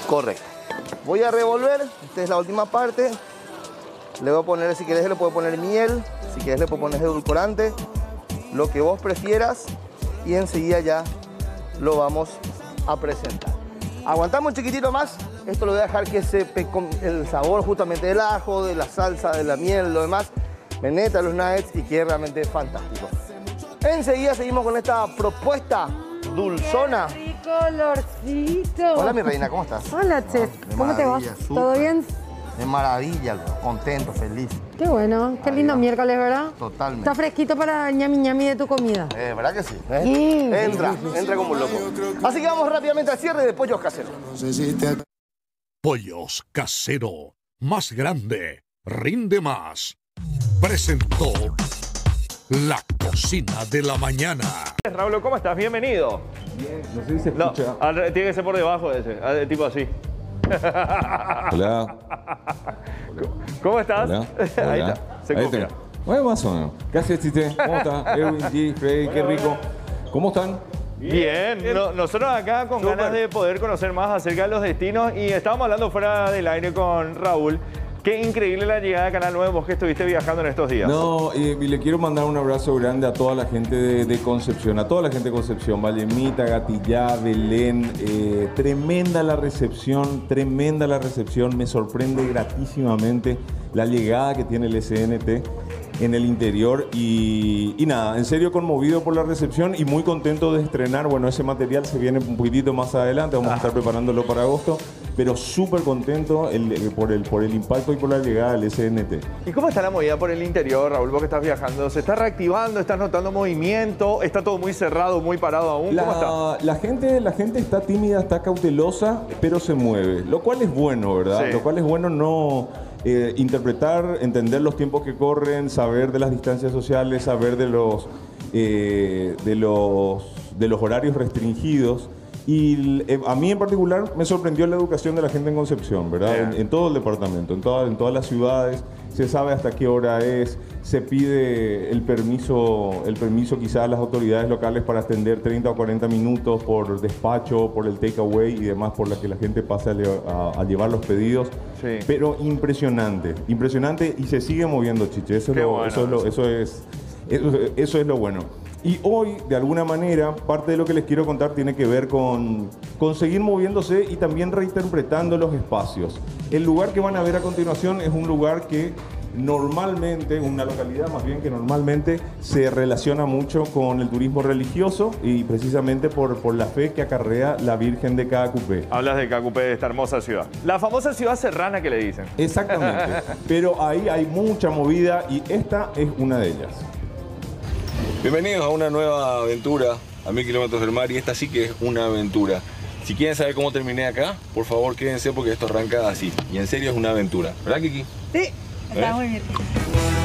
Correcto. Voy a revolver, esta es la última parte. Le voy a poner, si quieres le puedo poner miel, si quieres le puedo poner edulcorante, lo que vos prefieras y enseguida ya lo vamos a presentar. Aguantamos un chiquitito más, esto lo voy a dejar que sepe con el sabor justamente del ajo, de la salsa, de la miel, lo demás, veneta los nuggets y quede realmente fantástico. Enseguida seguimos con esta propuesta dulzona. ¡Qué colorcito! Hola mi reina, ¿cómo estás? Hola, Chef. De ¿Cómo te va? maravilla, ¿Todo bien? De maravilla, contento, feliz. Qué bueno. Qué lindo miércoles, ¿verdad? Totalmente. Está fresquito para el ñami ñami de tu comida. Eh, ¿Verdad que sí? eh? Sí. Entra, entra como un loco. Así que vamos rápidamente al cierre de Pollos Caseros. Pollos Casero. Más grande. Rinde más. Presentó la cocina de la mañana. Raúl, ¿cómo estás? Bienvenido. Bien, no sé si se No, escucha. al- tiene que ser por debajo de ese, tipo así. Hola. ¿Cómo estás? Hola. Ahí está, se Ahí copia. está. Bueno, más o menos. ¿Qué haces, Tite? ¿Cómo estás? Erwin, G, Freddy, qué rico. ¿Cómo están? Bien, no- nosotros acá con ganas de poder conocer más acerca de los destinos y estábamos hablando fuera del aire con Raúl. Qué increíble la llegada de Canal 9, vos que estuviste viajando en estos días. No, y le quiero mandar un abrazo grande a toda la gente de, de Concepción, a toda la gente de Concepción, Vallemita, Gatillá, Belén. eh, tremenda la recepción, tremenda la recepción. Me sorprende gratísimamente la llegada que tiene el SNT en el interior y, y nada, en serio conmovido por la recepción y muy contento de estrenar. Bueno, ese material se viene un poquitito más adelante, vamos a estar preparándolo para agosto, pero súper contento el- eh, por, el, por el impacto y por la llegada del SNT. ¿Y cómo está la movida por el interior, Raúl, vos que estás viajando? ¿Se está reactivando? ¿Estás notando movimiento? ¿Está todo muy cerrado, muy parado aún? ¿Cómo está? La, la gente, la gente está tímida, está cautelosa, pero se mueve, lo cual es bueno, ¿verdad? Sí. Lo cual es bueno no eh, interpretar, entender los tiempos que corren, saber de las distancias sociales, saber de los, eh, de los, de los horarios restringidos. Y eh, a mí en particular me sorprendió la educación de la gente en Concepción, ¿verdad? En, en todo el departamento, en, toda- en todas las ciudades, se sabe hasta qué hora es, se pide el permiso, el permiso quizás a las autoridades locales para atender 30 o 40 minutos por despacho, por el takeaway y demás, por la que la gente pase a, a- llevar los pedidos. Pero impresionante, impresionante y se sigue moviendo, Chiche. Eso, es lo- bueno eso es lo- eso. eso es, eso, eso es lo bueno. Y hoy, de alguna manera, parte de lo que les quiero contar tiene que ver con, con seguir moviéndose y también reinterpretando los espacios. El lugar que van a ver a continuación es un lugar que normalmente, una localidad más bien que normalmente se relaciona mucho con el turismo religioso y precisamente por, por la fe que acarrea la Virgen de Cacupé. Hablas de Cacupé, de esta hermosa ciudad. La famosa ciudad serrana que le dicen. Exactamente. Pero ahí hay mucha movida y esta es una de ellas. Bienvenidos a una nueva aventura a mil kilómetros del mar y esta sí que es una aventura. Si quieren saber cómo terminé acá, por favor quédense porque esto arranca así. Y en serio es una aventura. ¿Verdad, Kiki? Sí, ¿Eh? muy bien.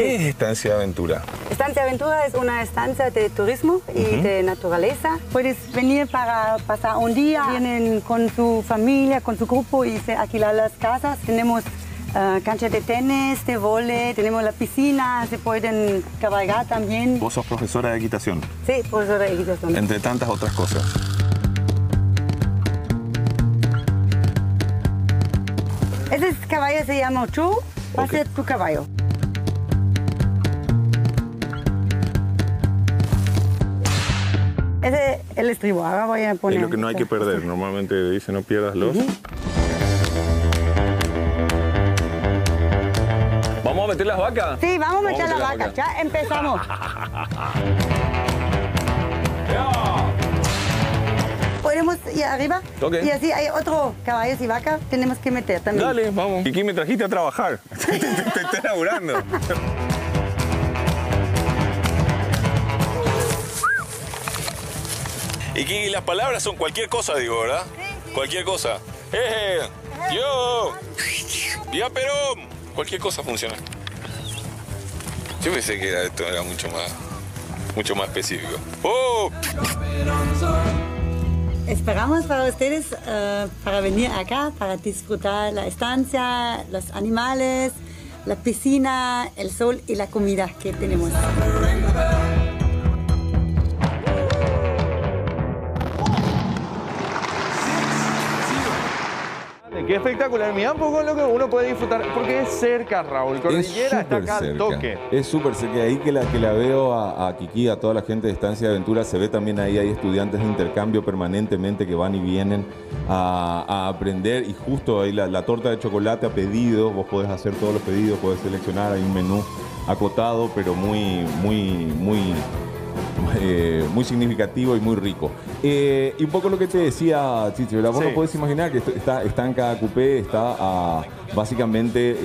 ¿Qué es estancia de aventura? Estancia Aventura es una estancia de turismo y de naturaleza. Puedes venir para pasar un día, vienen con su familia, con su grupo y se alquilan las casas. Tenemos eh, cancha de tenis, de vole, tenemos la piscina, se pueden cabalgar también. Vos sos profesora de equitación, Sí, profesora de equitación. entre tantas otras cosas. Ese caballo se llama Chu, va a ser tu caballo. Ese es el estribo, ahora voy a poner. Es lo que no hay que perder. Normalmente dice no pierdas los. ¿Vamos a meter las vacas? Sí, vamos a meter la vaca, ya empezamos. Podemos ir arriba Ok. y así hay otro caballos y vaca, tenemos que meter también. Dale, vamos. Kiki, me trajiste a trabajar. te, te- te estoy laburando. Y que las palabras son cualquier cosa, digo, ¿verdad? Cualquier cosa. Eh, yo, ya, pero cualquier cosa funciona. Yo pensé que era, esto era mucho más, mucho más específico. ¡Oh! Esperamos para ustedes eh, para venir acá, para disfrutar la estancia, los animales, la piscina, el sol y la comida que tenemos. Qué espectacular. Mira un poco lo que uno puede disfrutar, porque es cerca, Raúl. Cordillera está súper acá al cerca. toque. Es súper cerca. Ahí que la, que la veo a, a Kiki, a toda la gente de Estancia de Aventura, se ve también ahí, hay estudiantes de intercambio permanentemente que van y vienen a, a aprender. Y justo ahí la, la torta de chocolate a pedido, vos podés hacer todos los pedidos, podés seleccionar, hay un menú acotado, pero muy, muy, muy eh, muy significativo y muy rico. Eh, y un poco lo que te decía, Chichi, ¿verdad? Vos Sí. no podés imaginar que está, está en cada cupé, está a básicamente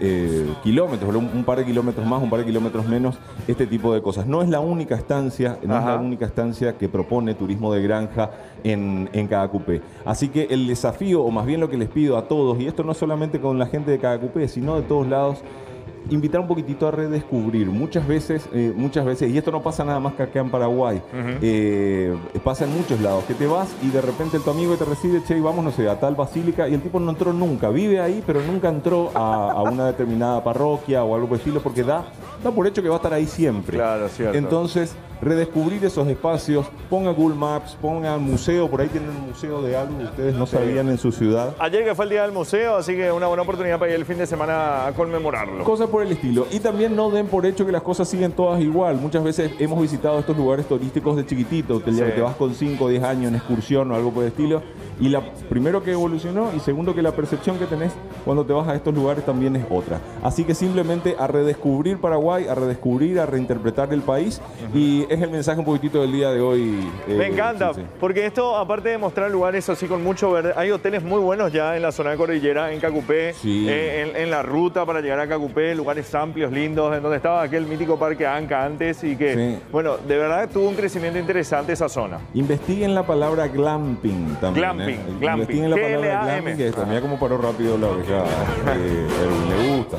eh, kilómetros, un, un par de kilómetros más, un par de kilómetros menos, este tipo de cosas. No es la única estancia, no es la única estancia que propone turismo de granja en, en cada cupé. Así que el desafío, o más bien lo que les pido a todos, y esto no solamente con la gente de cada cupé, sino de todos lados, invitar un poquitito a redescubrir. Muchas veces, eh, muchas veces, y esto no pasa nada más que acá en Paraguay, eh, pasa en muchos lados, que te vas y de repente tu amigo te recibe, che, vamos, no sé, a tal basílica, y el tipo no entró nunca, vive ahí, pero nunca entró a, a una determinada parroquia o algo por el estilo, porque da, da por hecho que va a estar ahí siempre. Claro, cierto. Entonces, redescubrir esos espacios, ponga Google Maps, ponga museo, por ahí tienen un museo de algo que ustedes no sabían en su ciudad. Ayer que fue el día del museo, así que una buena oportunidad para ir el fin de semana a conmemorarlo. Cosas por el estilo. Y también no den por hecho que las cosas siguen todas igual. Muchas veces hemos visitado estos lugares turísticos de chiquitito, te, Sí. te vas con 5 o 10 años en excursión o algo por el estilo. Y la, primero que evolucionó y segundo que la percepción que tenés cuando te vas a estos lugares también es otra. Así que simplemente a redescubrir Paraguay, a redescubrir, a reinterpretar el país. Y es el mensaje un poquitito del día de hoy. eh, Me encanta, sí, sí. porque esto, aparte de mostrar lugares así con mucho verde, hay hoteles muy buenos ya en la zona de Cordillera, en Cacupé, Sí. eh, en, en la ruta para llegar a Cacupé, lugares amplios, lindos, en donde estaba aquel mítico parque Anca antes y que, bueno, de verdad tuvo un crecimiento interesante esa zona. Investiguen la palabra glamping también. Glamping, ¿eh? glamping, Investiguen la palabra G-L-A-M. glamping, que también como paró rápido la oreja. eh, eh, le gusta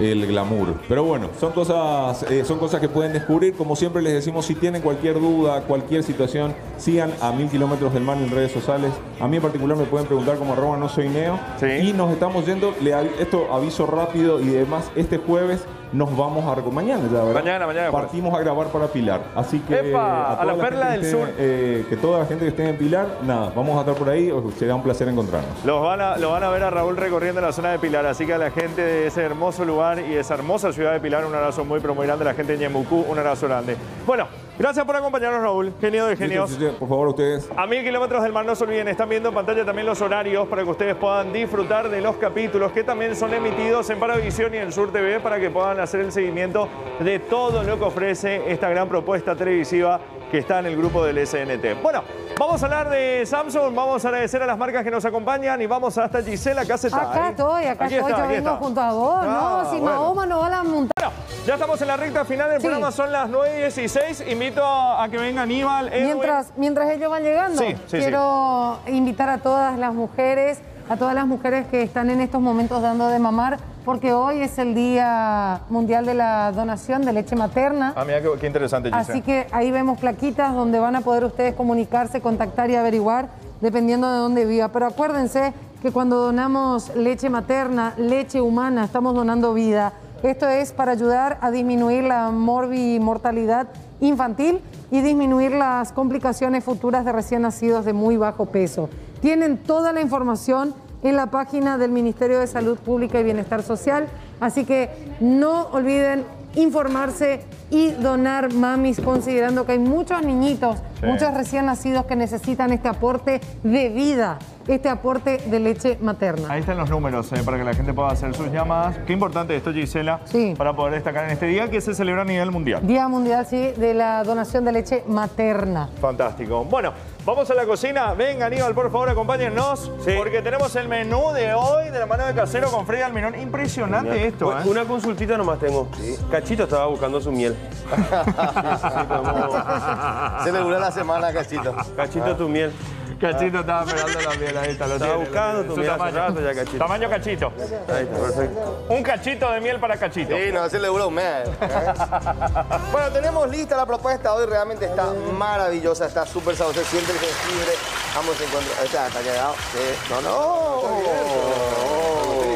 el glamour. Pero bueno, son cosas, eh, son cosas que pueden descubrir. Como siempre les decimos, si tienen cualquier duda, cualquier situación, sigan a mil kilómetros del mar en redes sociales. A mí en particular me pueden preguntar como arroba no soy neo. Y nos estamos yendo, le esto aviso rápido y demás, este jueves nos vamos a reco- mañana ya, ¿verdad? Mañana, mañana. Partimos a grabar para Pilar. Así que ¡Epa! toda A la gente Perla del Sur. eh, que toda la gente que esté en Pilar, nada, vamos a estar por ahí, será un placer encontrarnos. Los van a, lo van a ver a Raúl recorriendo la zona de Pilar, así que a la gente de ese hermoso lugar y esa hermosa ciudad de Pilar, un abrazo muy, pero muy grande. A la gente de Ñemucú, un abrazo grande. Bueno, gracias por acompañarnos, Raúl. Genio de genios. Sí, sí, sí, Por favor, ustedes. A mil kilómetros del mar, no se olviden, están viendo en pantalla también los horarios para que ustedes puedan disfrutar de los capítulos que también son emitidos en Paravisión y en Sur TV para que puedan hacer el seguimiento de todo lo que ofrece esta gran propuesta televisiva que está en el grupo del SNT. Bueno, vamos a hablar de Samsung, vamos a agradecer a las marcas que nos acompañan y vamos hasta Gisela, acá se está. Acá estoy, acá Aquí estoy, está, yo vengo está. junto a vos, Ah, no, si bueno. Mahoma no va a la montaña. Ya estamos en la recta final del programa, son las 9 y 16. Invito a, que venga Aníbal, Edwin. Mientras, mientras ellos van llegando, Sí, sí, quiero invitar a todas las mujeres, a todas las mujeres que están en estos momentos dando de mamar, porque hoy es el Día Mundial de la Donación de Leche Materna. Ah, mira qué, qué interesante. Así que ahí vemos plaquitas donde van a poder ustedes comunicarse, contactar y averiguar, dependiendo de dónde viva. Pero acuérdense que cuando donamos leche materna, leche humana, estamos donando vida. Esto es para ayudar a disminuir la morbimortalidad infantil y disminuir las complicaciones futuras de recién nacidos de muy bajo peso. Tienen toda la información en la página del Ministerio de Salud Pública y Bienestar Social, así que no olviden informarse y donar mamis, considerando que hay muchos niñitos, Sí. muchos recién nacidos que necesitan este aporte de vida, este aporte de leche materna. Ahí están los números eh, para que la gente pueda hacer sus llamadas. Qué importante esto, Gisela, para poder destacar en este día que se celebra a nivel mundial. Día Mundial, sí, de la donación de leche materna. Fantástico. Bueno, vamos a la cocina. Venga, Aníbal, por favor, acompáñennos. Porque tenemos el menú de hoy de la mano de casero con Freddy Almirón. Impresionante esto, ¿eh? Una consultita nomás tengo. Cachito estaba buscando su miel. Se le dura la semana, Cachito. Cachito, tu miel. Cachito estaba esperando la miel, ahí está. Lo Estaba tiene, buscando tu miel rato ya, Cachito. Tamaño cachito. Ahí está, perfecto. Un cachito de miel para cachito. Sí, no, ese le dura un mes. bueno, tenemos lista la propuesta. Hoy realmente está maravillosa, está súper sabrosa. Siente el jengibre. Vamos a encontrar. Esta está quedado. Sí. No, no.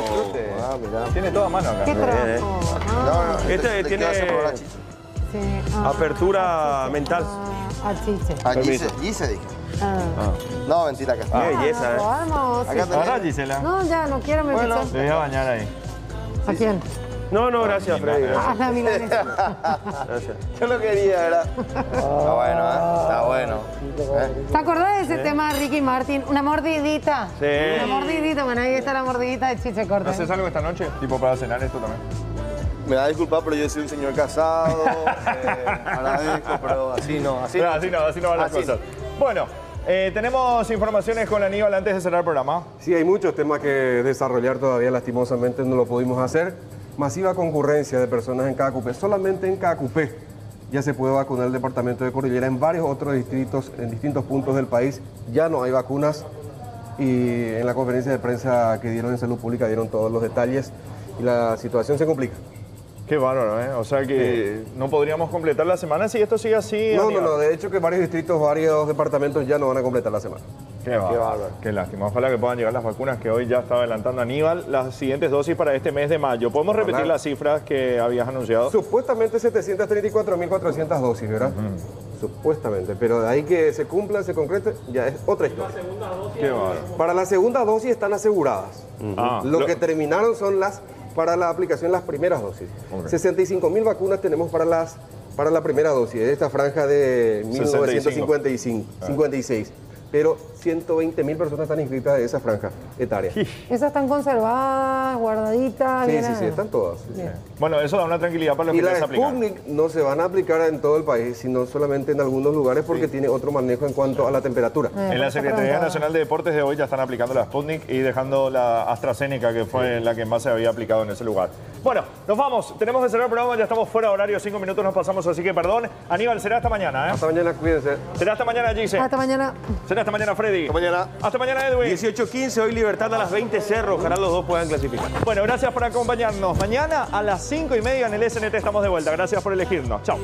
disfrute. Ah, mirá. Tiene toda mano acá. ¿Qué trajo? No, no. Este tiene Sí, ah, apertura mental. a chiche. A Permiso. Gise, Gise dije. Ah. No, mentira, acá está. Qué belleza, ¿eh? Vamos, Acá tenés. Ahora, Gisela. No, ya, no quiero, me Bueno. voy a bañar ahí. ¿A quién? No, no, gracias, Freddy. Ah, Gracias. la milanesa. gracias. Yo lo quería, ¿verdad? Está bueno, ¿eh? Está bueno. ¿Eh? ¿Te acordás de ese tema de Ricky Martin? Una mordidita. Sí. Una mordidita. Bueno, ahí está la mordidita de Chiche Corte. ¿Haces algo esta noche? Tipo para cenar esto también. Me da disculpar, pero yo soy un señor casado. eh, agradezco, pero así no. Así Pero así no, así no van las Así cosas. Bueno, eh, tenemos informaciones con Aníbal antes de cerrar el programa. Sí, hay muchos temas que desarrollar todavía, lastimosamente no lo pudimos hacer. Masiva concurrencia de personas en cada cupé. Solamente en cada cupé ya se puede vacunar el departamento de Cordillera. En varios otros distritos, en distintos puntos del país, ya no hay vacunas. Y en la conferencia de prensa que dieron en Salud Pública dieron todos los detalles y la situación se complica. Qué bárbaro, ¿eh? O sea que no podríamos completar la semana si esto sigue así. No, no, no, de hecho que varios distritos, varios departamentos ya no van a completar la semana. Qué bárbaro. Qué lástima. Ojalá que puedan llegar las vacunas que hoy ya está adelantando Aníbal. Las siguientes dosis para este mes de mayo. ¿Podemos repetir las cifras que habías anunciado? Supuestamente 734.400 dosis, ¿verdad? Supuestamente, pero de ahí que se cumpla, se concrete, ya es otra historia. Qué bárbaro. Para la segunda dosis están aseguradas. Ah, lo, lo- que terminaron son las para la aplicación las primeras dosis. Ok. 65 mil vacunas tenemos para las para la primera dosis, de esta franja de 1955, 56. Pero 120 mil personas están inscritas de esa franja etaria. Sí, Esas están conservadas, guardaditas. sí, bien- sí, están todas. sí, sí. Bueno, eso da una tranquilidad para los Y que ya la se aplican. Sputnik no se van a aplicar en todo el país, sino solamente en algunos lugares porque tiene otro manejo en cuanto a la temperatura. En la Secretaría Nacional de Deportes de hoy ya están aplicando la Sputnik y dejando la AstraZeneca, que fue la que más se había aplicado en ese lugar. Bueno, nos vamos. Tenemos que cerrar el programa, ya estamos fuera de horario, cinco minutos nos pasamos, así que perdón. Aníbal, será hasta mañana, ¿eh? Hasta mañana, cuídense. Será hasta mañana, Gise. Hasta mañana. Será hasta mañana, Freddy. Hasta mañana. Hasta mañana, Edwin. 18-15, hoy Libertad a las 20 Cerro. Ojalá los dos puedan clasificar. Bueno, gracias por acompañarnos. Mañana a las cinco y media en el SNT estamos de vuelta. Gracias por elegirnos. Chao.